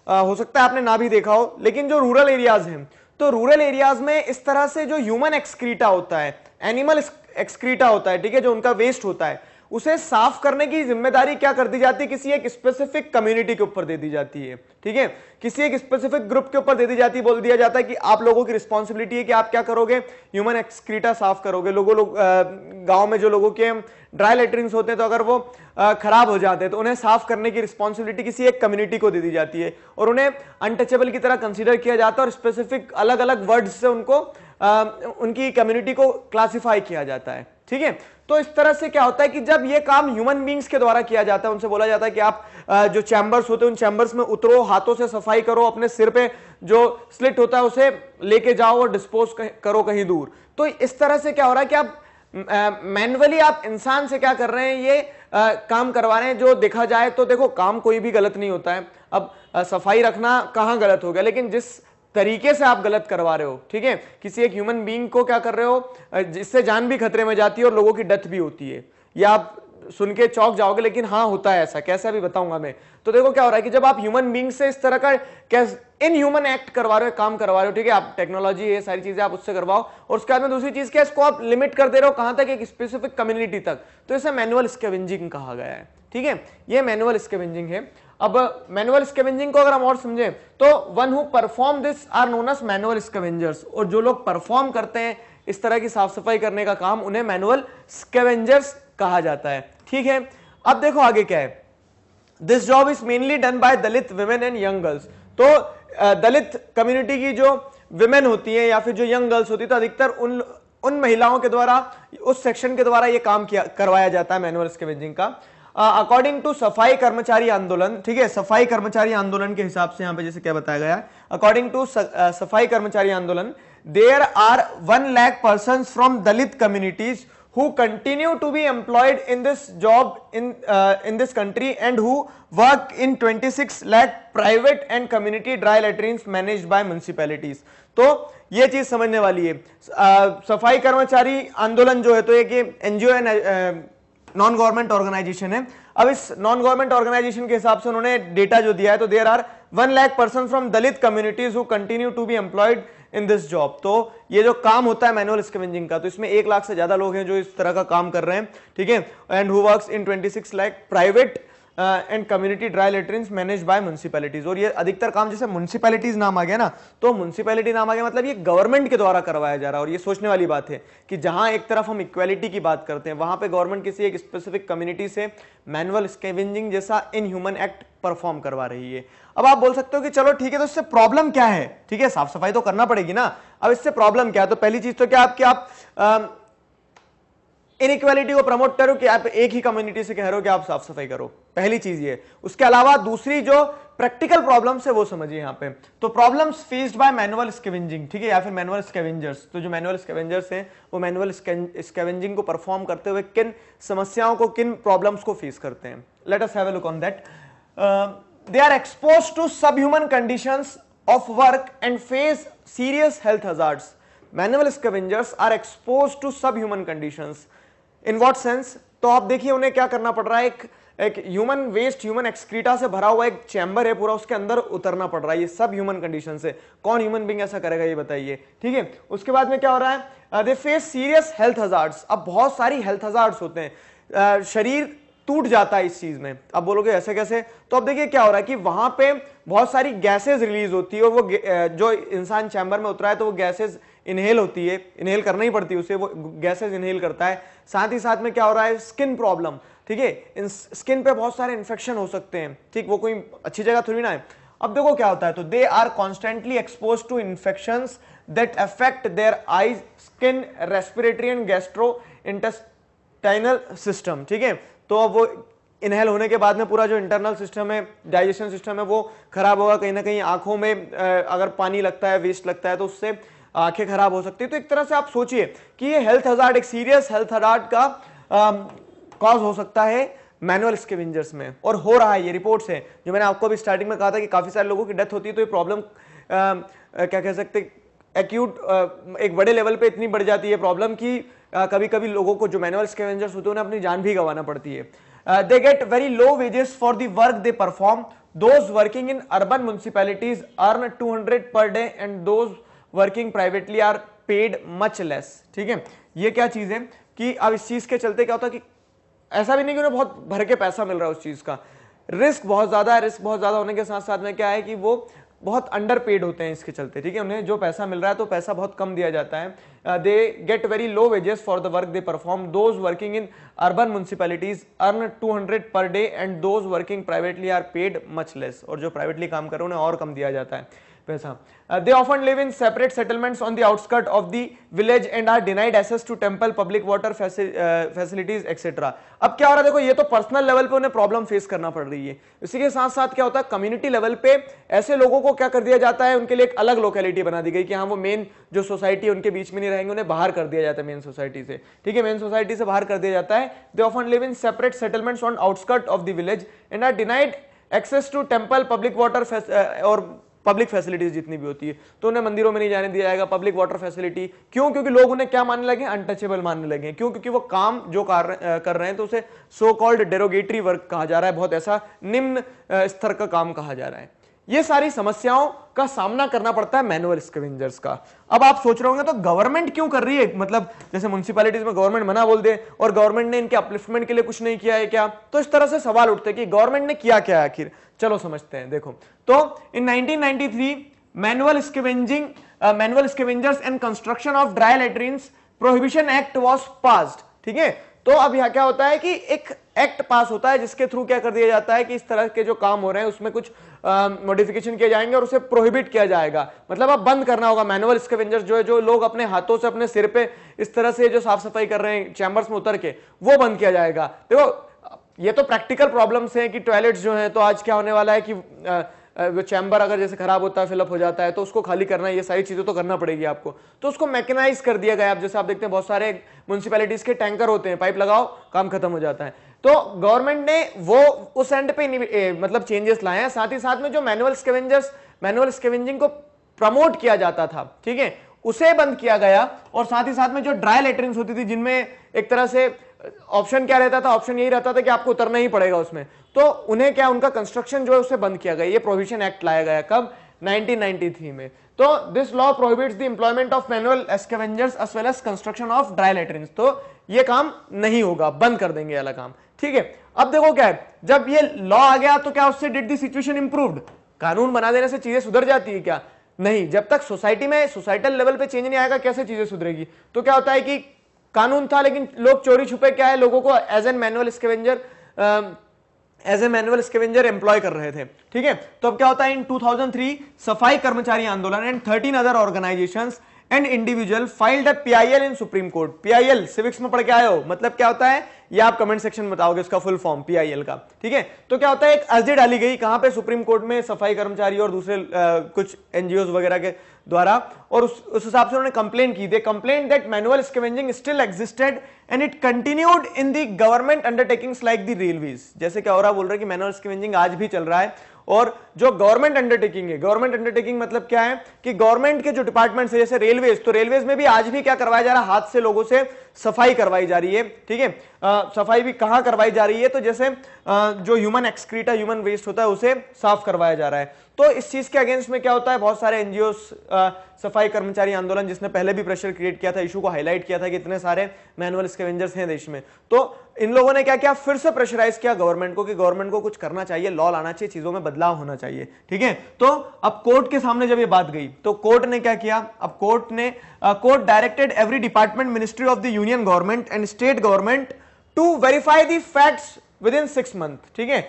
आ, हो सकता है आपने ना भी देखा हो लेकिन जो रूरल एरियाज़ हैं तो रूरल एरियाज़ में इस तरह से जो ह्यूमन एक्सक्रीटा होता है एनिमल एक्सक्रीटा होता है ठीक है जो उनका वेस्ट होता है उसे साफ़ करने की ज़िम्मेदारी क्या कर दी जाती है? किसी एक स्पेसिफिक कम्युनिटी के ऊपर दे दी जाती है ठीक है? किसी एक स्पेसिफिक ग्रुप के ऊपर दे दी जाती है बोल दिया जाता है कि आप लोगों की रिस्पॉन्सिबिलिटी है कि आप क्या करोगे? ह्यूमन एक्सक्रीटा साफ़ करोगे। लोगों लोग गाँव में जो लोगों के ड्राई लेटरिन होते हैं तो अगर वो खराब हो जाते हैं तो उन्हें साफ़ करने की रिस्पॉन्सिबिलिटी किसी एक कम्युनिटी को दे दी जाती है और उन्हें अनटचेबल की तरह कंसिडर किया जाता है और स्पेसिफिक अलग अलग वर्ड्स से उनको आ, उनकी कम्युनिटी को क्लासिफाई किया जाता है। ठीक है? तो इस तरह से क्या होता है कि जब ये काम ह्यूमन बींग्स के द्वारा किया जाता है उनसे बोला जाता है कि आप जो चैम्बर्स होते हैं उन चैम्बर्स में उतरो हाथों से सफ़ाई करो अपने सिर पे जो स्लिट होता है उसे लेके जाओ और डिस्पोज करो कहीं दूर। तो इस तरह से क्या हो रहा है कि आप मैनुअली आप इंसान से क्या कर रहे हैं ये आ, काम करवा रहे हैं जो देखा जाए तो देखो काम कोई भी गलत नहीं होता है। अब आ, सफ़ाई रखना कहाँ गलत हो गया लेकिन जिस तरीके से आप गलत करवा रहे हो ठीक है? किसी एक ह्यूमन बींग को क्या कर रहे हो जिससे जान भी खतरे में जाती है और लोगों की डेथ भी होती है। या आप सुन के चौक जाओगे, लेकिन हाँ होता है ऐसा, कैसे अभी बताऊँगा मैं? तो देखो क्या हो रहा है कि जब आप ह्यूमन बींग से इस तरह का इन ह्यूमन एक्ट करवा रहे हो, काम करवा रहे हो, ठीक है, आप टेक्नोलॉजी ये सारी चीज़ें आप उससे करवाओ, और उसके बाद में दूसरी चीज़ क्या इसको आप लिमिट कर दे रहे हो कहाँ तक, एक स्पेसिफिक कम्युनिटी तक। तो इसे मैनुअल स्केवेंजिंग कहा गया है, ठीक है? ये मैनुअल स्केवेंजिंग है। अब मैनुअल स्केवेंजिंग को अगर हम और समझें तो one who perform this are known as manual scavengers और जो लोग परफॉर्म करते हैं, इस तरह की साफ़ सफ़ाई करने का काम उन्हें मैनुअल स्केवेंजर्स कहा जाता है। ठीक है? अब देखो आगे क्या है। This job is mainly done by Dalit women and young girls तो दलित कम्युनिटी की जो विमेन होती है या फिर जो यंग गर्ल्स होती है तो अधिकतर उन उन महिलाओं के द्वारा, उस सेक्शन के द्वारा ये काम किया, करवाया जाता है मैनुअल स्केवेंजिंग का। अकॉर्डिंग टू सफ़ाई कर्मचारी आंदोलन, ठीक है? सफ़ाई कर्मचारी आंदोलन के हिसाब से यहाँ पे जैसे क्या बताया गया according to Safai Karmachari Andolan there are one lakh person from Dalit communities who continue to be employed in this job in uh, in this country and who work in 26 lakh private and community dry latrines managed by municipalities. तो ये चीज़ समझने वाली है। uh, सफ़ाई कर्मचारी आंदोलन जो है तो एक एनजीओ है नॉन गवर्नमेंट ऑर्गेनाइजेशन है। अब इस नॉन गवर्नमेंट ऑर्गेनाइजेशन के हिसाब से उन्होंने डेटा जो दिया है तो there are one lakh person from Dalit communities who continue to be employed in this job तो ये जो काम होता है मैनुअल स्केवेंजिंग का तो इसमें एक लाख से ज़्यादा लोग हैं जो इस तरह का काम कर रहे हैं, ठीक है? And who works in 26 lakh private and community dry latrines manage by municipalities और ये अधिकतर काम जैसे म्यूनसिपैलिटीज नाम आ गया ना तो म्यूनसिपैलिटी नाम आ गया मतलब ये गवर्नमेंट के द्वारा करवाया जा रहा है। और ये सोचने वाली बात है कि जहाँ एक तरफ़ हम इक्वेलिटी की बात करते हैं, वहाँ पे गवर्नमेंट किसी एक स्पेसिफिक कम्युनिटी से मैनुअल स्केवेंजिंग जैसा इन ह्यूमन एक्ट परफॉर्म करवा रही है। अब आप बोल सकते हो कि चलो ठीक है तो इससे प्रॉब्लम क्या है? ठीक है साफ़ सफ़ाई तो करना पड़ेगी ना। अब इससे प्रॉब्लम क्या है? तो पहली चीज़ तो क्या आपकी आप इनइक्वालिटी को प्रमोट करो कि आप एक ही कम्युनिटी से कह रहे हो कि आप साफ़ सफ़ाई करो। पहली चीज़ ये। उसके अलावा दूसरी जो प्रैक्टिकल प्रॉब्लम्स है, वो समझिए यहाँ पे। तो problems faced by manual scavenging ठीक है, या फिर मैनुअल स्केवेंजर्स तो जो मैनुअल स्केवेंजर्स हैं, वो मैनुअल स्केवेंजिंग को परफॉर्म करते हुए किन समस्याओं को, किन प्रॉब्लम्स को फेस करते हैं। Let us have a look on that they are exposed to subhuman conditions of work and face serious health hazards. Manual scavengers are exposed to subhuman conditions. In what sense? तो आप देखिए उन्हें क्या करना पड़ रहा है? एक एक ह्यूमन वेस्ट ह्यूमन एक्सक्रीटा से भरा हुआ एक चैम्बर है पूरा उसके अंदर उतरना पड़ रहा है ये सब ह्यूमन कंडीशन से। कौन ह्यूमन बींग ऐसा करेगा ये बताइए। ठीक है? उसके बाद में क्या हो रहा है? They face serious health hazards अब बहुत सारी हेल्थ हजार्ड्स होते हैं। Uh, शरीर टूट जाता है इस चीज़ में। अब बोलोगे, ऐसे कैसे? तो अब देखिए क्या हो रहा है कि वहाँ पे बहुत सारी गैसेज रिलीज़ होती है और वो जो इंसान चैम्बर में उतरा है तो वो गैसेज इनहेल होती है, इनहेल करना ही पड़ती है उसे, वो गैसेज इनहेल करता है। साथ ही साथ में क्या हो रहा है, स्किन प्रॉब्लम। ठीक है स्किन पे बहुत सारे इन्फेक्शन हो सकते हैं। ठीक, वो कोई अच्छी जगह थोड़ी ना है। अब देखो क्या होता है तो they are constantly expose to infection that affect their eyes skin respiratory and gastrointestinal system ठीक है तो अब वो इनहेल होने के बाद में पूरा जो इंटरनल सिस्टम है डाइजेशन सिस्टम है, वो खराब होगा। कहीं ना कहीं आँखों में अगर पानी लगता है वेस्ट लगता है तो उससे आँखें खराब हो सकती है। तो एक तरह से आप सोचिए कि ये हेल्थ हजार्ड एक सीरियस हेल्थ हजार्ड का कॉज हो सकता है मैनुअल स्केवेंजर्स में। और हो रहा है, ये रिपोर्ट्स है। जो मैंने आपको अभी स्टार्टिंग में कहा था कि काफ़ी सारे लोगों की डेथ होती है तो ये प्रॉब्लम क्या कह सकते एक्यूट एक बड़े लेवल पे इतनी बढ़ जाती है प्रॉब्लम की कभी कभी लोगों को जो मैनुअल स्केवेंजर्स होते हैं, उन्हें अपनी जान भी गंवाना पड़ती है। They get very low wages for the work they perform those working in urban municipalities earn 200 per day and those working privately are paid much less ठीक है? ये क्या चीज़ है कि अब इस चीज़ के चलते क्या होता है कि ऐसा भी नहीं कि उन्हें बहुत भर के पैसा मिल रहा है उस चीज़ का। रिस्क बहुत ज़्यादा है रिस्क बहुत ज़्यादा होने के साथ साथ में क्या है कि वो बहुत अंडर पेड होते हैं इसके चलते, ठीक है? उन्हें जो पैसा मिल रहा है तो पैसा बहुत कम दिया जाता है। They get very low wages for the work they perform those working in urban municipalities earn 200 per day and those working privately are paid much less और जो प्राइवेटली काम कर रहे हैं, उन्हें और कम दिया जाता है। पैसा they often live in separate settlements on the outskirt of the village and are denied access to temple public water facilities etcetera अब क्या हो रहा है? देखो, ये तो पर्सनल लेवल पे उन्हें प्रॉब्लम फेस करना पड़ रही है। इसी के साथ साथ क्या होता है? कम्युनिटी लेवल पे ऐसे लोगों को क्या कर दिया जाता है? उनके लिए एक अलग लोकेलिटी बना दी गई कि हाँ वो मेन जो सोसाइटी उनके बीच में नहीं रहेंगे, उन्हें बाहर कर दिया जाता है मेन सोसाइटी से। ठीक है? मेन सोसाइटी से बाहर कर दिया जाता है। They often live in separate settlements on outskirt of the village and are denied access to temple public water और पब्लिक फैसिलिटीज़ जितनी भी होती है। तो उन्हें मंदिरों में नहीं जाने दिया जाएगा पब्लिक वाटर फैसिलिटी क्यों? क्योंकि लोग उन्हें क्या मानने लगे? अनटचेबल मानने लगे क्यों? क्योंकि वो काम जो कर, कर रहे हैं तो उसे सो कॉल्ड डेरोगेटरी वर्क कहा जा रहा है। बहुत ऐसा निम्न स्तर का काम कहा जा रहा है। ये सारी समस्याओं का सामना करना पड़ता है मैनुअल स्केवेंजर्स का। अब आप सोच रहे होंगे तो गवर्नमेंट क्यों कर रही है? मतलब जैसे म्यूनसिपैलिटीज में गवर्नमेंट मना बोल दे, और गवर्नमेंट ने इनके अपलिफ्टमेंट के लिए कुछ नहीं किया है क्या? तो इस तरह से सवाल उठते हैं कि गवर्नमेंट ने किया क्या आखिर? चलो समझते हैं, देखो। तो in 1993 manual scavenging manual scavengers and construction of dry latrines prohibition act was passed ठीक है? तो अब यहाँ क्या होता है कि एक एक्ट पास होता है जिसके थ्रू क्या कर दिया जाता है कि इस तरह के जो काम हो रहे हैं, उसमें कुछ मॉडिफिकेशन किए जाएँगे और उसे प्रोहिबिट किया जाएगा। मतलब अब बंद करना होगा। मैनुअल स्केवेंजर्स जो है, जो लोग अपने हाथों से, अपने सिर पे इस तरह से जो साफ़ सफ़ाई कर रहे हैं चैम्बर्स में उतर के, वो बंद किया जाएगा। देखो, ये तो प्रैक्टिकल प्रॉब्लम्स हैं कि टॉयलेट्स जो हैं तो आज क्या होने वाला है कि वो चैम्बर अगर जैसे खराब होता है फिलअप हो जाता है तो उसको खाली करना ये सारी चीज़ें तो करना पड़ेगी आपको। तो उसको मैकेनाइज कर दिया गया आप जैसे आप देखते हैं बहुत सारे म्यूनसिपैलिटीज के टैंकर होते हैं पाइप लगाओ काम खत्म हो जाता है। तो गवर्नमेंट ने वो उस एंड पे ए, मतलब चेंजेस लाए हैं। साथ ही साथ में जो मैनुअल स्केवेंजर्स मैनुअल स्केवेंजिंग को प्रमोट किया जाता था ठीक है? उसे बंद किया गया। और साथ ही साथ में जो ड्राई लेटरिन होती थी जिनमें एक तरह से ऑप्शन क्या रहता था? ऑप्शन यही रहता था कि आपको उतरना ही पड़ेगा उसमें। तो उन्हें क्या, उनका कंस्ट्रक्शन जो है उसे बंद किया गया। ये प्रोविज़न एक्ट लाया गया कब? 1993 में। तो this law prohibits the employment of manual scavengers as well as construction of dry latrines तो ये काम नहीं होगा। बंद कर देंगे वाला काम। ठीक है? अब देखो क्या है। जब ये लॉ आ गया तो क्या उससे डिड दी सिचुएशन इंप्रूव्ड कानून बना देने से चीज़ें सुधर जाती है क्या? नहीं। जब तक सोसाइटी में सोसाइटल लेवल पे चेंज नहीं आएगा, कैसे चीज़ें सुधरेगी? तो क्या होता है कि कानून था, लेकिन लोग चोरी छुपे क्या है? लोगों को as an manual scavenger as a manual scavenger employ कर रहे थे। ठीक है? तो अब क्या होता है? इन 2003 Safai Karmachari Andolan and 13 other organisations and individual filed a PIL in Supreme Court. PIL civics में पढ़ के आए हो? मतलब क्या होता है? ये आप कमेंट सेक्शन में बताओगे इसका फुल फॉर्म पीआईएल का। ठीक है? तो क्या होता है? एक अर्जी डाली गई कहाँ पे? सुप्रीम कोर्ट में सफ़ाई कर्मचारी और दूसरे आ, कुछ एनजीओ वगैरह के द्वारा। और उस हिसाब से उन्होंने कंप्लेन की। They complain that manual scavenging still existed and it continued in the government undertakings like the railways जैसे क्या हो रहा? बोल रहे कि मैनुअल स्केवेंजिंग आज भी चल रहा है। और जो गवर्नमेंट अंडरटेकिंग है गवर्नमेंट अंडरटेकिंग मतलब क्या है? कि गवर्नमेंट के जो डिपार्टमेंट्स है, जैसे रेलवेज तो रेलवेज में भी आज भी क्या करवाया जा रहा है? हाथ से लोगों से सफ़ाई करवाई जा रही है ठीक है? सफ़ाई भी कहाँ करवाई जा रही है? तो जैसे आ, जो ह्यूमन एक्सक्रीटा ह्यूमन वेस्ट होता है उसे साफ़ करवाया जा रहा है। तो इस चीज़ के अगेंस्ट में क्या होता है? बहुत सारे एनजीओ सफ़ाई कर्मचारी आंदोलन जिसने पहले भी प्रेशर क्रिएट किया था इशू को हाईलाइट किया था कि इतने सारे मैनुअल स्केवेंजर्स हैं देश में। तो इन लोगों ने क्या किया? फिर से प्रेशराइज किया गवर्नमेंट को कि गवर्नमेंट को कुछ करना चाहिए लॉ लाना चाहिए चीज़ों में बदलाव होना चाहिए ठीक है? तो अब कोर्ट के सामने जब ये बात गई तो कोर्ट ने क्या किया? अब कोर्ट ने court directed every department ministry of the union government and state government to verify the facts within six month ठीक है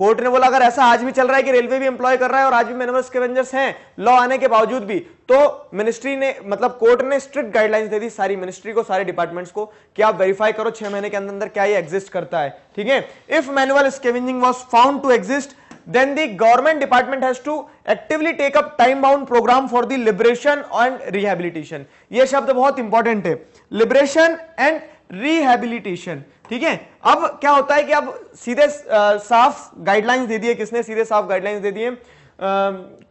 Court ने बोला, अगर ऐसा आज भी चल रहा है कि रेलवे भी एम्प्लॉय कर रहा है और आज भी स्केवेंजर्स हैं लॉ आने के बावजूद भी तो मिनिस्ट्री ने मतलब कोर्ट ने स्ट्रिक्ट गाइडलाइंस दे दी सारी मिनिस्ट्री को, सारे डिपार्टमेंट्स को कि आप वेरीफाई करो छह महीने के अंदर अंदर क्या ये एग्जिस्ट करता है, ठीक है? If manual scavenging was found to exist then the government department has to actively take up time bound program for the liberation and rehabilitation. ये शब्द बहुत इंपॉर्टेंट है। लिबरेशन एंड rehabilitation ठीक है? अब क्या होता है कि अब सीधे साफ़ गाइडलाइंस दे दिए किसने? सीधे साफ़ गाइडलाइंस दे दिए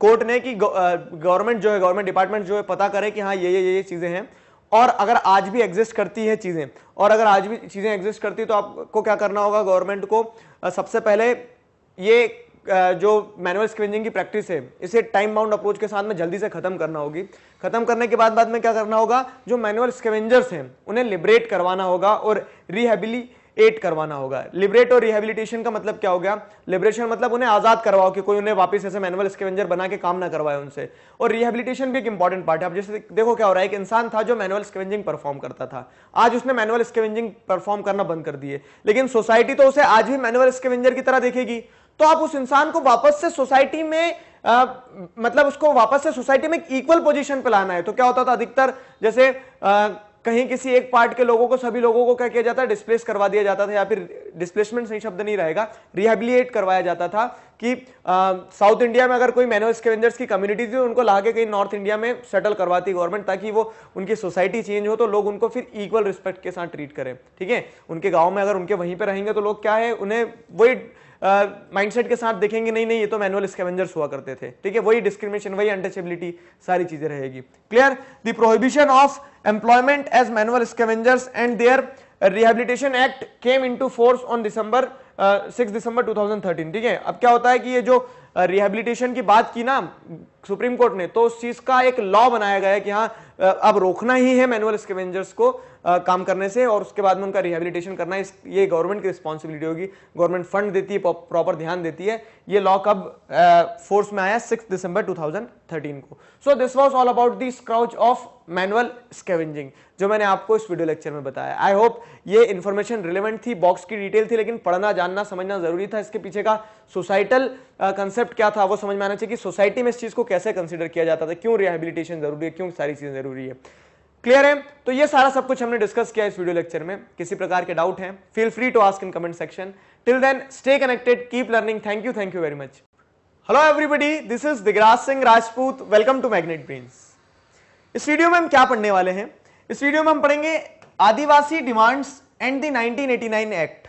कोर्ट ने कि गवर्नमेंट जो है गवर्नमेंट डिपार्टमेंट जो है, पता करे कि हाँ ये ये ये चीज़ें हैं। और अगर आज भी एग्जिस्ट करती है चीज़ें, और अगर आज भी चीज़ें एग्जिस्ट करती है तो आपको क्या करना होगा? गवर्नमेंट को सबसे पहले ये जो मैनुअल स्क्विंजिंग की प्रैक्टिस है, इसे टाइम बाउंड अप्रोच के साथ में जल्दी से खत्म करना होगी। खत्म करने के बाद बाद में क्या करना होगा? जो मैनुअल स्केवेंजर्स हैं, उन्हें लिबरेट करवाना होगा और रिहेबिलिएट करवाना होगा। लिबरेट और रिहेबिलिटेशन का मतलब क्या हो गया? लिबरेशन मतलब उन्हें आज़ाद करवाओ कि कोई उन्हें वापस ऐसे मैनुअल स्केवेंजर बना के काम ना करवाए उनसे। और रिहेबिलिटेशन भी एक इंपॉर्टेंट पार्ट है। अब जैसे देखो क्या हो रहा है, एक इंसान था जो मैनुअल स्केवेंजिंग परफॉर्म करता था। आज उसने मैनुअल स्केवेंजिंग परफॉर्म करना बंद कर दिए। लेकिन सोसाइटी तो उसे आज भी मैनुअल स्केवेंजर की तरह देखेगी। तो आप उस इंसान को वापस से सोसाइटी में आ, मतलब उसको वापस से सोसाइटी में इक्वल पोजीशन पे लाना है। तो क्या होता था अधिकतर जैसे आ, कहीं किसी एक पार्ट के लोगों को सभी लोगों को क्या किया जाता है डिस्प्लेस करवा दिया जाता था या फिर डिस्प्लेसमेंट सही शब्द नहीं रहेगा रिहेबिलिएट करवाया जाता था कि साउथ इंडिया में अगर कोई मैनुअल स्केवेंजर्स की कम्युनिटी थी उनको ला के कहीं नॉर्थ इंडिया में सेटल करवाती गवर्नमेंट ताकि वो उनकी सोसाइटी चेंज हो तो लोग उनको फिर इक्वल रिस्पेक्ट के साथ ट्रीट करें। ठीक है? उनके गाँव में अगर उनके वहीं पर रहेंगे तो लोग क्या है उन्हें वही माइंडसेट के साथ देखेंगे, नहीं नहीं, ये तो मैनुअल स्कैवेंजर्स हुआ करते थे। ठीक है, वही डिस्क्रिमिनेशन वही अनटचेबिलिटी सारी चीज़ें रहेगी। Clear the prohibition of employment as manual scavengers and their rehabilitation act came into force on December six December 2013 ठीक है, अब क्या होता है कि ये जो रिहेबिलिटेशन की बात की ना, सुप्रीम कोर्ट ने तो उस चीज़ का एक लॉ बनाया गया है कि हाँ अब रोकना ही है मैनुअल स्केवेंजर्स को काम करने से और उसके बाद में उनका रिहेबिलिटेशन करना इस, ये गवर्नमेंट की रिस्पॉन्सिबिलिटी होगी। गवर्नमेंट फंड देती है प्रॉपर ध्यान देती है। ये लॉ कब फोर्स में आया? सिक्स दिसंबर 2013 को। So this was all about the scourge of manual scavenging जो मैंने आपको इस वीडियो लेक्चर में बताया। आई होप ये इन्फॉर्मेशन रिलेवेंट थी बॉक्स की डिटेल थी, लेकिन पढ़ना, जानना, समझना ज़रूरी था। इसके पीछे का सोसाइटल कंसेप्ट क्या था, वो समझ में आना चाहिए कि सोसाइटी में इस चीज़ को कैसे कंसिडर किया जाता था। क्यों रिहेबिलिटेशन ज़रूरी है? क्यों सारी चीज़ें ज़रूरी है? क्लियर है? तो ये सारा सब कुछ हमने डिस्कस किया इस वीडियो लेक्चर में। किसी प्रकार के डाउट हैं feel free to ask in comment section till then stay connected keep learning thank you thank you very much hello everybody this is Digraj Singh Rajput welcome to Magnet Brains इस video में हम क्या पढ़ने वाले हैं? इस video में हम पढ़ेंगे Adivasi demands and the 1989 act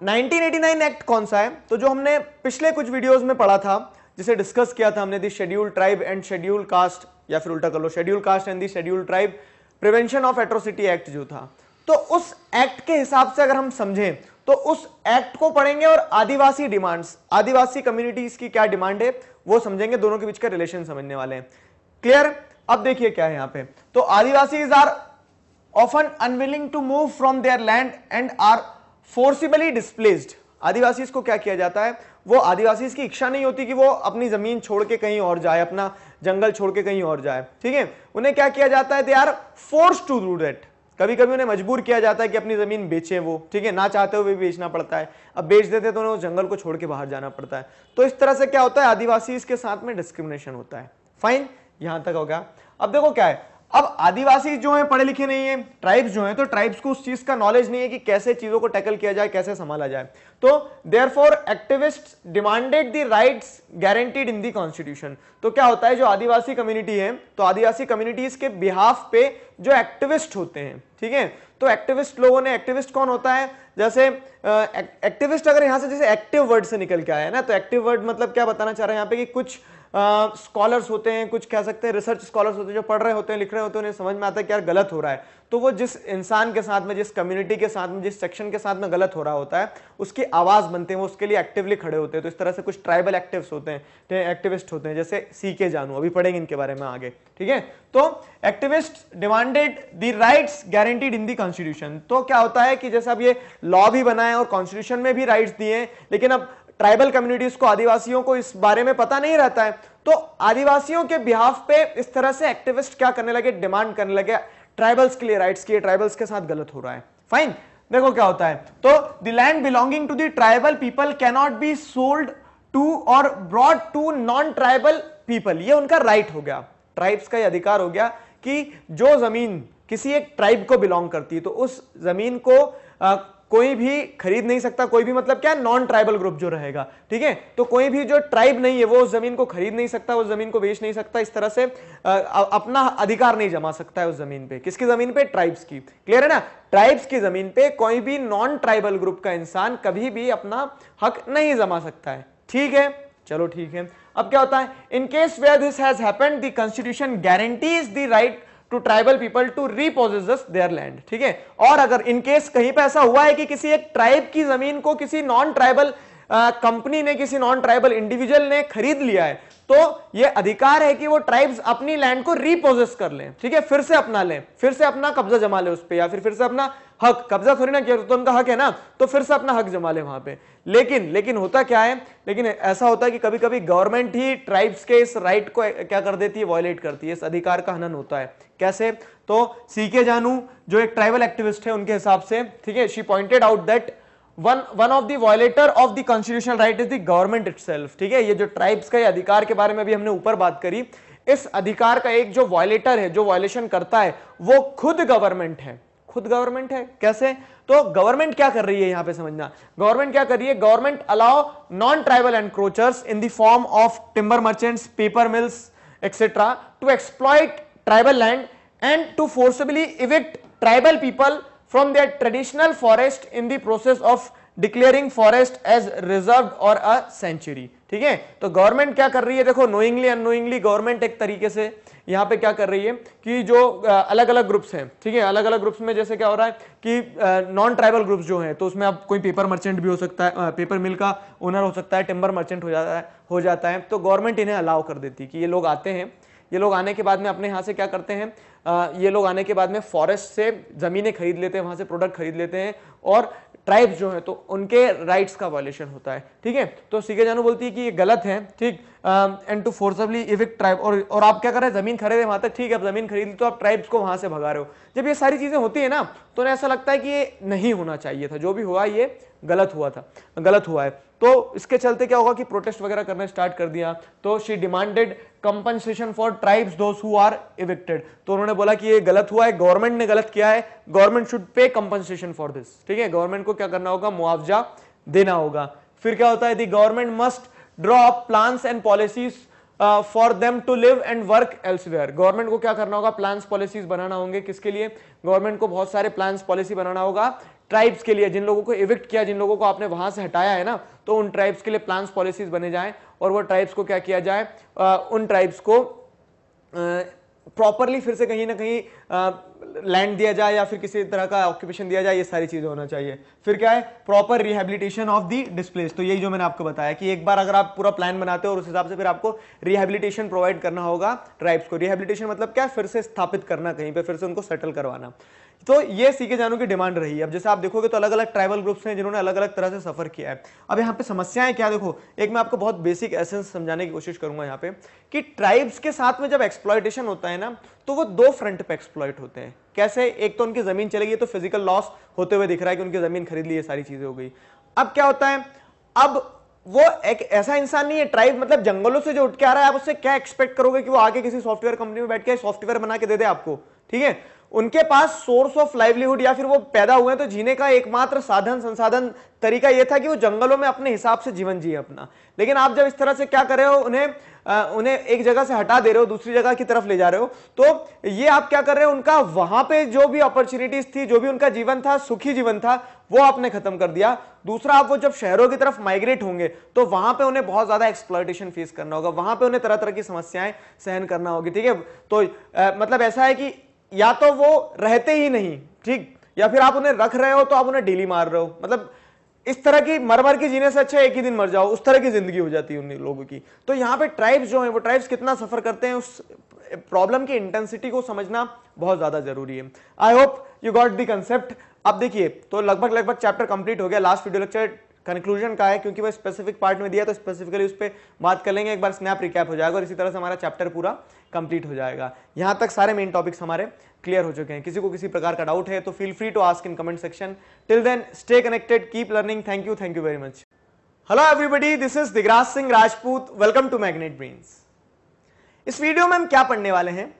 1989 act कौन सा है? तो जो हमने पिछले कुछ वीडियोस में पढ़ा था, जिसे डिस्कस किया था हमने the schedule tribe and schedule caste या फिर उल्टा कर लो schedule caste and the schedule tribe prevention of atrocity act जो था। तो उस एक्ट के हिसाब से अगर हम समझें तो उस एक्ट को पढ़ेंगे और आदिवासी डिमांड्स आदिवासी कम्युनिटीज की क्या डिमांड है, वो समझेंगे, दोनों के बीच का रिलेशन समझने वाले क्लियर अब देखिए क्या है यहाँ पे। तो Adivasi are often unwilling to move from their land and are forcibly displaced Adivasi को क्या किया जाता है? वो आदिवासी की इच्छा नहीं होती कि वो अपनी ज़मीन छोड़ के कहीं और जाए, अपना जंगल छोड़ के कहीं और जाए। ठीक है? उन्हें क्या किया जाता है? They are force to do that कभी कभी उन्हें मजबूर किया जाता है कि अपनी ज़मीन बेचें वो। ठीक है? ना चाहते हुए भी बेचना पड़ता है। अब बेच देते तो उन्हें जंगल को छोड़ के बाहर जाना पड़ता है। तो इस तरह से क्या होता है? आदिवासी इसके साथ में डिस्क्रिमिनेशन होता है। फाइन यहाँ तक हो गया। अब देखो क्या है। अब आदिवासी जो है, पढ़े लिखे नहीं है ट्राइब्स जो है तो ट्राइब्स को उस चीज़ का नॉलेज नहीं है कि कैसे चीज़ों को टैकल किया जाए, कैसे संभाला जाए। तो therefore activist demanded the rights guaranteed in the constitution तो क्या होता है, जो आदिवासी कम्युनिटी है तो आदिवासी कम्युनिटीज के बिहाफ पे जो एक्टिविस्ट होते हैं, ठीक है? तो एक्टिविस्ट लोगों ने एक्टिविस्ट कौन होता है? जैसे एक्टिविस्ट अगर यहाँ से, जैसे एक्टिव वर्ड से निकल के आया है ना तो एक्टिव वर्ड मतलब क्या बताना चाह रहे हैं यहाँ पे कि कुछ स्कॉलर्स होते हैं, कुछ कह सकते हैं रिसर्च स्कॉलर्स होते हैं, जो पढ़ रहे होते हैं, लिख रहे होते हैं, उन्हें समझ में आता है कि यार गलत हो रहा है। तो वो जिस इंसान के साथ में, जिस कम्युनिटी के साथ में, जिस सेक्शन के साथ में गलत हो रहा होता है, उसकी आवाज़ बनते हैं, वो उसके लिए एक्टिवली खड़े होते हैं। तो इस तरह से कुछ ट्राइबल एक्टिव्स होते हैं एक्टिविस्ट होते हैं, जैसे सी के जानू, अभी पढ़ेंगे इनके बारे में आगे, ठीक है? तो activist demanded the rights guaranteed in the constitution तो क्या होता है कि जैसे अब ये लॉ भी बनाए और कॉन्स्टिट्यूशन में भी राइट्स दिए लेकिन अब ट्राइबल कम्युनिटीज को, आदिवासियों को इस बारे में पता नहीं रहता है। तो आदिवासियों के बिहाफ पे इस तरह से एक्टिविस्ट क्या करने लगे? डिमांड करने लगे। ट्राइबल्स के लिए राइट्स की ट्राइबल्स के साथ गलत हो रहा है। फाइन देखो क्या होता है। तो the land belonging to the tribal people cannot be sold to और bought to non tribal people ये उनका राइट right हो गया। ट्राइब्स का अधिकार हो गया कि जो ज़मीन किसी एक ट्राइब को बिलोंग करती है तो उस ज़मीन को कोई भी खरीद नहीं सकता कोई भी मतलब क्या नॉन ट्राइबल ग्रुप जो रहेगा ठीक है? तो कोई भी जो ट्राइब नहीं है वो उस ज़मीन को खरीद नहीं सकता उस ज़मीन को बेच नहीं सकता इस तरह से आ, अपना अधिकार नहीं जमा सकता है उस ज़मीन पे। किसकी ज़मीन पे? ट्राइब्स की। क्लियर है ना? ट्राइब्स की ज़मीन पे कोई भी नॉन ट्राइबल ग्रुप का इंसान कभी भी अपना हक नहीं जमा सकता है। ठीक है? चलो ठीक है। अब क्या होता है? In case where this has happened the constitution guarantees the right to tribal people to repossess their land ठीक है? और अगर इनकेस कहीं पर ऐसा हुआ है कि किसी एक ट्राइब की ज़मीन को किसी नॉन ट्राइबल कंपनी ने किसी नॉन ट्राइबल इंडिविजुअल ने खरीद लिया है तो ये अधिकार है कि वो ट्राइब्स अपनी लैंड को रिपोजेस कर लें, ठीक है? फिर से अपना लें, फिर से अपना कब्जा जमा ले उस पर या फिर फिर से अपना हक, कब्जा थोड़ी ना किया तो उनका हक है ना तो फिर से अपना हक जमा ले वहाँ पे। लेकिन लेकिन होता क्या है, लेकिन ऐसा होता है कि कभी कभी गवर्नमेंट ही ट्राइब्स के इस राइट को, क्या कर देती है वॉयलेट करती है, इस अधिकार का हनन होता है। कैसे? तो सीके जानू जो एक ट्राइबल एक्टिविस्ट है, उनके हिसाब से, ठीक है she pointed out that one one of the violator of the constitutional right is the government itself ठीक है? ये जो ट्राइब्स का अधिकार के बारे में भी हमने ऊपर बात करी। इस अधिकार का एक जो वॉयलेटर है, जो वॉयलेशन करता है, वो खुद गवर्नमेंट है। खुद गवर्नमेंट है? कैसे? तो गवर्नमेंट क्या कर रही है यहाँ पे समझना। गवर्नमेंट क्या कर रही है? Government allow non tribal encroachers in the form of timber merchants paper mills etcetera to exploit tribal land and to forcibly evict tribal people from their traditional forest in the process of declaring forest as reserve और a century ठीक है? तो government क्या कर रही है? देखो knowingly unknowingly government एक तरीके से यहाँ पे क्या कर रही है कि जो अलग अलग ग्रुप्स हैं। ठीक है? अलग अलग ग्रुप्स में जैसे क्या हो रहा है कि नॉन ट्राइबल ग्रुप्स जो हैं तो उसमें अब कोई पेपर मर्चेंट भी हो सकता है पेपर मिल का ओनर हो सकता है टिम्बर मर्चेंट हो जाता है, हो जाता है। तो गवर्नमेंट इन्हें अलाउ कर देती कि ये लोग आते हैं। ये लोग आने के बाद में अपने यहाँ से क्या करते हैं? ये लोग आने के बाद में फॉरेस्ट से जमीनें खरीद लेते हैं, वहाँ से प्रोडक्ट खरीद लेते हैं और ट्राइब्स जो है तो उनके राइट्स का वॉल्यूशन होता है, ठीक है? तो सीके जानू बोलती है कि ये गलत है, ठीक? And to forcibly evict tribe और और आप क्या कर रहे हैं? ज़मीन खरीदे वहाँ तक, ठीक है, आप ज़मीन खरीद ली तो आप ट्राइब्स को वहाँ से भगा रहे हो। जब ये सारी चीज़ें होती है ना तो ऐसा लगता है कि ये नहीं होना चाहिए था, जो भी हुआ ये गलत हुआ था, गलत हुआ है। तो इसके चलते क्या होगा कि प्रोटेस्ट वगैरह करना स्टार्ट कर दिया। तो she demanded compensation for tribes those who are evicted तो उन्होंने बोला कि ये गलत हुआ है गवर्नमेंट ने गलत किया है government should pay compensation for this ठीक है गवर्नमेंट को क्या करना होगा? मुआवजा देना होगा। फिर क्या होता है? The government must draw up plans and policies for them to live and work elsewhere government को क्या करना होगा? प्लान्स पॉलिसीज़ बनाना होंगे किसके लिए? गवर्नमेंट को बहुत सारे प्लान्स पॉलिसी बनाना होगा ट्राइब्स के लिए। जिन लोगों को इविक्ट किया जिन लोगों को आपने वहाँ से हटाया है ना तो उन ट्राइब्स के लिए प्लान्स पॉलिसीज़ बने जाए और वो ट्राइब्स को क्या किया जाए? आ, उन ट्राइब्स को प्रॉपरली फिर से कहीं ना कहीं लैंड दिया जाए या फिर किसी तरह का ऑक्यूपेशन दिया जाए, ये सारी चीज़ें होना चाहिए। फिर क्या है? Proper rehabilitation of the displace तो यही जो मैंने आपको बताया कि एक बार अगर आप पूरा प्लान बनाते हो और उस हिसाब से फिर आपको रिहेबिलिटेशन प्रोवाइड करना होगा ट्राइब्स को। रिहेबिलिटेशन मतलब क्या? फिर से स्थापित करना, कहीं पर फिर से उनको सेटल करवाना। तो ये सीखे जानों की डिमांड रही है। अब जैसे आप देखोगे तो अलग अलग ट्राइबल ग्रुप्स हैं जिन्होंने अलग अलग तरह से सफ़र किया है। अब यहाँ पे समस्याएँ क्या देखो? एक मैं आपको बहुत बेसिक एसेंस समझाने की कोशिश करूँगा यहाँ पे कि ट्राइब्स के साथ में जब एक्सप्लॉयटेशन होता है ना तो वो दो फ्रंट पे एक्सप्लॉयट होते हैं। कैसे? एक तो उनकी ज़मीन चलेगी तो फ़िज़िकल लॉस होते हुए दिख रहा है कि उनकी ज़मीन खरीद ली, ये सारी चीज़ें हो गई। अब क्या होता है? अब वो एक ऐसा इंसान नहीं है ट्राइब मतलब जंगलों से जो उठ के आ रहा है, आप उससे क्या एक्सपेक्ट करोगे कि वो आगे किसी सॉफ्टवेयर कंपनी में बैठ के सॉफ्टवेयर बना के दे दे आपको? ठीक है? उनके पास सोर्स ऑफ़ लाइवलीहुड या फिर वो पैदा हुए तो जीने का एकमात्र साधन, संसाधन तरीका यह था कि वो जंगलों में अपने हिसाब से जीवन जिए अपना। लेकिन आप जब इस तरह से क्या कर रहे हो, उन्हें उन्हें एक जगह से हटा दे रहे हो दूसरी जगह की तरफ़ ले जा रहे हो। तो ये आप क्या कर रहे हो उनका वहाँ पे जो भी अपॉर्चुनिटीज़ थी जो भी उनका जीवन था सुखी जीवन था वो आपने खत्म कर दिया। दूसरा आप वो जब शहरों की तरफ़ माइग्रेट होंगे तो वहाँ पे उन्हें बहुत ज़्यादा एक्सप्लॉयटेशन फेस करना होगा। वहाँ पे उन्हें तरह तरह की समस्याएँ सहन करना होगी ठीक है? तो आ, मतलब ऐसा है कि या तो वो रहते ही नहीं ठीक? या फिर आप उन्हें रख रहे हो तो आप उन्हें डेली मार रहे हो। मतलब इस तरह की मर मर के जीने से अच्छा एक ही दिन मर जाओ, उस तरह की ज़िंदगी हो जाती है उन लोगों की। तो यहाँ पे ट्राइब्स जो है, वो ट्राइब्स कितना सफ़र करते हैं, उस प्रॉब्लम की इंटेंसिटी को समझना बहुत ज़्यादा ज़रूरी है। I hope you got the concept अब देखिए तो लगभग लगभग चैप्टर कंप्लीट हो गया लास्ट वीडियो लेक्चर कंक्लूजन का है, क्योंकि वो स्पेसिफिक पार्ट में दिया तो स्पेसिफिकली उस पर बात कर लेंगे, एक बार स्नैप रिकैप हो जाएगा और इसी तरह से हमारा चैप्टर पूरा कंप्लीट हो जाएगा। यहाँ तक सारे मेन टॉपिक्स हमारे क्लियर हो चुके हैं। किसी को किसी प्रकार का डाउट है तो feel free to ask in comment section till then stay connected keep learning thank you thank you very much hello everybody this is Digraj Singh Rajput welcome to Magnet Brains इस video में हम क्या पढ़ने वाले हैं?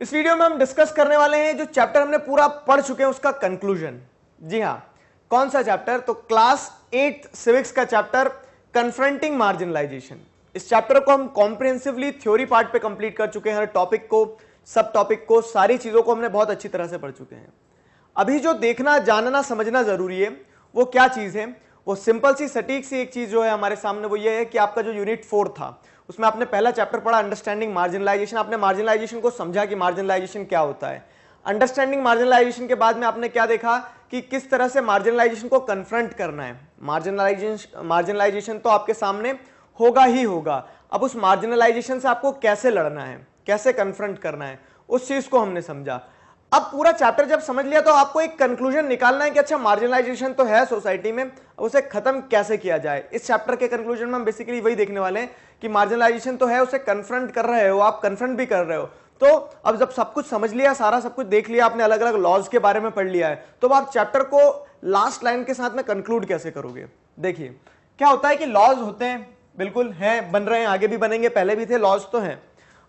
इस video में हम डिस्कस करने वाले हैं, जो चैप्टर हमने पूरा पढ़ चुके हैं, उसका कंक्लूजन जी हाँ कौन सा चैप्टर तो क्लास एट सिविक्स का चैप्टर कन्फ्रंटिंग मार्जिनलाइजेशन इस चैप्टर को हम कॉम्प्रिहेंसिवली थ्योरी पार्ट पे कंप्लीट कर चुके हैं, हर टॉपिक को सब टॉपिक को, सारी चीज़ों को हमने बहुत अच्छी तरह से पढ़ चुके हैं। अभी जो देखना, जानना, समझना ज़रूरी है, वो क्या चीज़ है? वो सिंपल सी, सटीक सी एक चीज़ जो है हमारे सामने, वो ये है कि आपका जो यूनिट फोर था, उसमें आपने पहला चैप्टर पढ़ा अंडरस्टैंडिंग मार्जिनलाइजेशन आपने मार्जिनलाइजेशन को समझा कि मार्जिनलाइजेशन क्या होता है। अंडरस्टैंडिंग मार्जिनलाइजेशन के बाद में आपने क्या देखा कि किस तरह से मार्जिनलाइजेशन को कन्फ्रंट करना है? मार्जिनलाइजेशन मार्जिनलाइजेशन तो आपके सामने होगा ही होगा। अब उस मार्जिनलाइजेशन से आपको कैसे लड़ना है? कैसे कन्फ्रंट करना है? उस चीज़ को हमने समझा। अब पूरा चैप्टर जब समझ लिया तो आपको एक कंक्लूजन निकालना है कि अच्छा मार्जिनलाइजेशन तो है सोसाइटी में उसे खत्म कैसे किया जाए? इस चैप्टर के कंक्लूजन में हम बेसिकली वही देखने वाले हैं कि मार्जिनलाइजेशन तो है, उसे कन्फ्रंट कर रहे हो आप कन्फ्रंट भी कर रहे हो। तो अब जब सब कुछ समझ लिया, सारा सब कुछ देख लिया, आपने अलग अलग लॉज के बारे में पढ़ लिया है तो आप चैप्टर को लास्ट लाइन के साथ में कंक्लूड कैसे करोगे? देखिए, क्या होता है कि लॉज होते हैं, बिल्कुल हैं, बन रहे हैं, आगे भी बनेंगे, पहले भी थे लॉज तो हैं।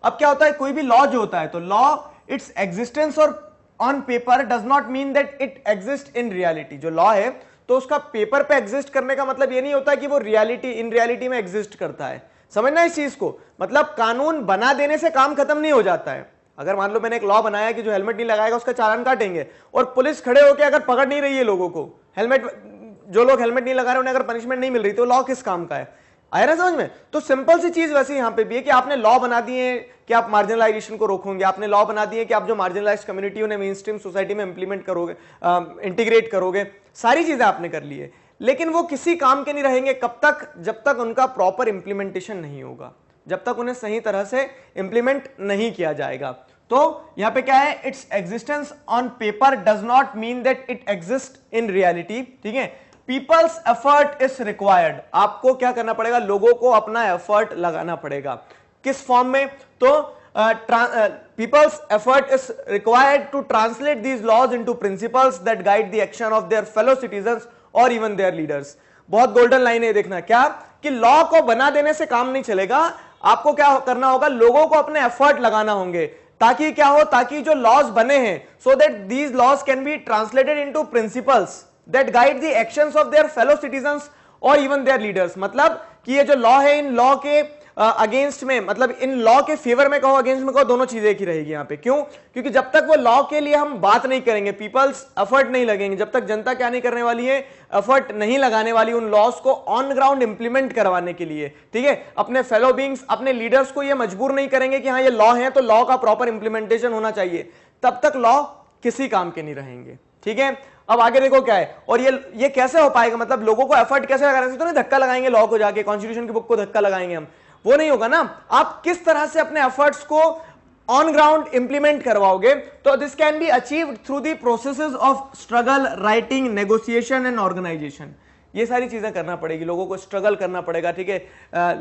अब क्या होता है, कोई भी लॉ जो होता है तो लॉ इट्स एग्जिस्टेंस और on paper does not mean that it exist in reality जो लॉ है तो उसका पेपर पे एग्जिस्ट करने का मतलब ये नहीं होता कि वो रियलिटी इन रियलिटी में एग्जिस्ट करता है। समझना इस चीज़ को। मतलब कानून बना देने से काम खत्म नहीं हो जाता है। अगर मान लो मैंने एक लॉ बनाया कि जो हेलमेट नहीं लगाएगा उसका चालान काटेंगे और पुलिस खड़े होकर अगर पकड़ नहीं रही है लोगों को, हेलमेट, जो लोग हेलमेट नहीं लगा रहे उन्हें अगर पनिशमेंट नहीं मिल रही तो लॉ किस काम का है? आया ना समझ में? तो सिंपल सी चीज़ वैसे यहाँ पे भी है कि आपने लॉ बना दिए कि आप मार्जिनलाइजेशन को रोकोगे, आपने लॉ बना दिए कि आप जो मार्जिनलाइज कम्युनिटी उन्हें मेन स्ट्रीम सोसाइटी में इंप्लीमेंट करोगे इंटीग्रेट करोगे। सारी चीज़ें आपने कर ली है। लेकिन वो किसी काम के नहीं रहेंगे कब तक, जब तक उनका प्रॉपर इंप्लीमेंटेशन नहीं होगा। जब तक उन्हें सही तरह से इंप्लीमेंट नहीं किया जाएगा। तो यहाँ पे क्या है? Its existence on paper does not mean that it exist in reality ठीक है? पीपल्स एफर्ट इज़ रिक्वायर्ड आपको क्या करना पड़ेगा? लोगों को अपना एफर्ट लगाना पड़ेगा। किस फॉर्म में? तो peoples effort is required to translate these laws into principles that guide the action of their fellow citizens और इवन देयर लीडर्स बहुत गोल्डन लाइन है देखना। क्या? कि लॉ को बना देने से काम नहीं चलेगा। आपको क्या करना होगा? लोगों को अपने एफर्ट लगाना होंगे। ताकि क्या हो? ताकि जो लॉज बने हैं so that these laws can be translated into principles that guide the actions of their fellow citizen और इवन देयर लीडर्स मतलब कि ये जो लॉ है, इन लॉ के अगेंस्ट में मतलब इन लॉ के फेवर में कहो अगेंस्ट में कहो, दोनों चीज़ें एक ही रहेगी यहाँ पे। क्यों? क्योंकि जब तक वो लॉ के लिए हम बात नहीं करेंगे पीपल्स एफर्ट नहीं लगेंगे, जब तक जनता क्या नहीं करने वाली है एफर्ट नहीं लगाने वाली उन लॉस को ऑन ग्राउंड इंप्लीमेंट करवाने के लिए, ठीक है? अपने फेलो बींग्स अपने लीडर्स को ये मजबूर नहीं करेंगे कि हाँ ये लॉ है तो लॉ का प्रॉपर इंप्लीमेंटेशन होना चाहिए। तब तक लॉ किसी काम के नहीं रहेंगे, ठीक है? अब आगे देखो क्या है, और ये ये कैसे हो पाएगा? मतलब लोगों को एफर्ट कैसे लगाना तो नहीं, धक्का लगाएँगे लॉ को जाके कॉन्स्टिट्यूशन की बुक को धक्का लगाएँगे हम। वो नहीं होगा ना। आप किस तरह से अपने एफर्ट्स को ऑन ग्राउंड इंप्लीमेंट करवाओगे तो this can be achieve through the process of struggle writing negotiation and organisation ये सारी चीज़ें करना पड़ेगी, लोगों को स्ट्रगल करना पड़ेगा, ठीक है?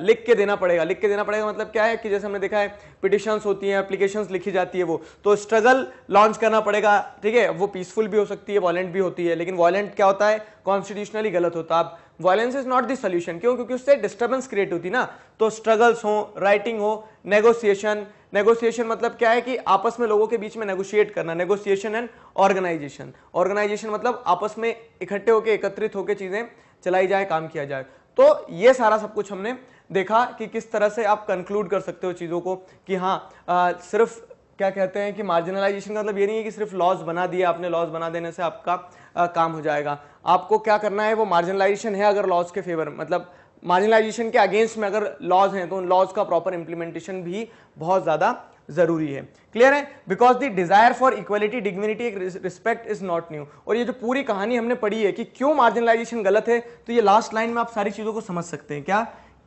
लिख के देना पड़ेगा। लिख के देना पड़ेगा मतलब क्या है कि जैसे हमने देखा है पिटिशंस होती हैं एप्लीकेशंस लिखी जाती है वो। तो स्ट्रगल लॉन्च करना पड़ेगा, ठीक है? वो पीसफुल भी हो सकती है वॉलेंट भी होती है, लेकिन वॉलेंट क्या होता है? कॉन्स्टिट्यूशनली गलत होता है। Violence is not the solution क्यों? क्योंकि उससे डिस्टर्बेंस क्रिएट होती ना। तो स्ट्रगल्स हो राइटिंग हो नेगोशिएशन नेगोशिएशन मतलब क्या है कि आपस में लोगों के बीच में नेगोशिएट करना। नेगोशिएशन एंड ऑर्गेनाइजेशन ऑर्गेनाइजेशन मतलब आपस में इकट्ठे होकर एकत्रित होकर चीज़ें चलाई जाए काम किया जाए। तो ये सारा सब कुछ हमने देखा कि किस तरह से आप कंक्लूड कर सकते हो चीज़ों को कि हाँ आ, सिर्फ़ क्या कहते हैं कि मार्जिनलाइजेशन का मतलब ये नहीं है कि सिर्फ़ लॉज बना दिया आपने लॉज बना देने से आपका आ, काम हो जाएगा। आपको क्या करना है वो मार्जिनलाइजेशन है अगर लॉज के फेवर मतलब मार्जिनलाइजेशन के अगेंस्ट में अगर लॉज हैं तो उन लॉज का प्रॉपर इंप्लीमेंटेशन भी बहुत ज़्यादा ज़रूरी है। क्लियर है? Because the desire for equality dignity respect is not new और ये जो पूरी कहानी हमने पढ़ी है कि क्यों मार्जिनलाइजेशन गलत है तो ये लास्ट लाइन में आप सारी चीज़ों को समझ सकते हैं। क्या?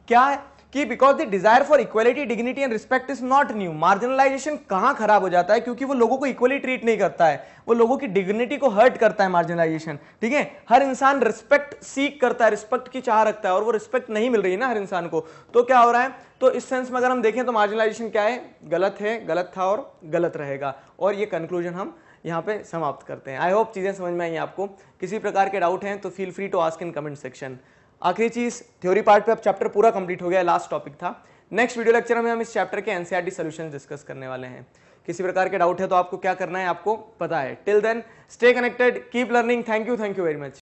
क्या कि because the desire for equality dignity and respect is not new marginalisation कहाँ खराब हो जाता है? क्योंकि वो लोगों को इक्वली ट्रीट नहीं करता है। वो लोगों की डिग्निटी को हर्ट करता है मार्जिनलाइजेशन ठीक है? हर इंसान रिस्पेक्ट सीख करता है रिस्पेक्ट की चाह रखता है और वो रिस्पेक्ट नहीं मिल रही है ना हर इंसान को। तो क्या हो रहा है? तो इस सेंस में अगर हम देखें तो मार्जिनलाइजेशन क्या है? गलत है, गलत था और गलत रहेगा। और ये कंक्लूजन हम यहाँ पे समाप्त करते हैं। आई होप चीज़ें समझ में आई आपको। किसी प्रकार के डाउट हैं तो feel free to ask in comment section आखिरी चीज़ थ्योरी पार्ट पे अब चैप्टर पूरा कंप्लीट हो गया लास्ट टॉपिक था। नेक्स्ट वीडियो लेक्चर में हम इस चैप्टर के एनसीआरटी सॉल्यूशंस डिस्कस करने वाले हैं। किसी प्रकार के डाउट है तो आपको क्या करना है, आपको पता है। Till then stay connected keep learning thank you thank you very much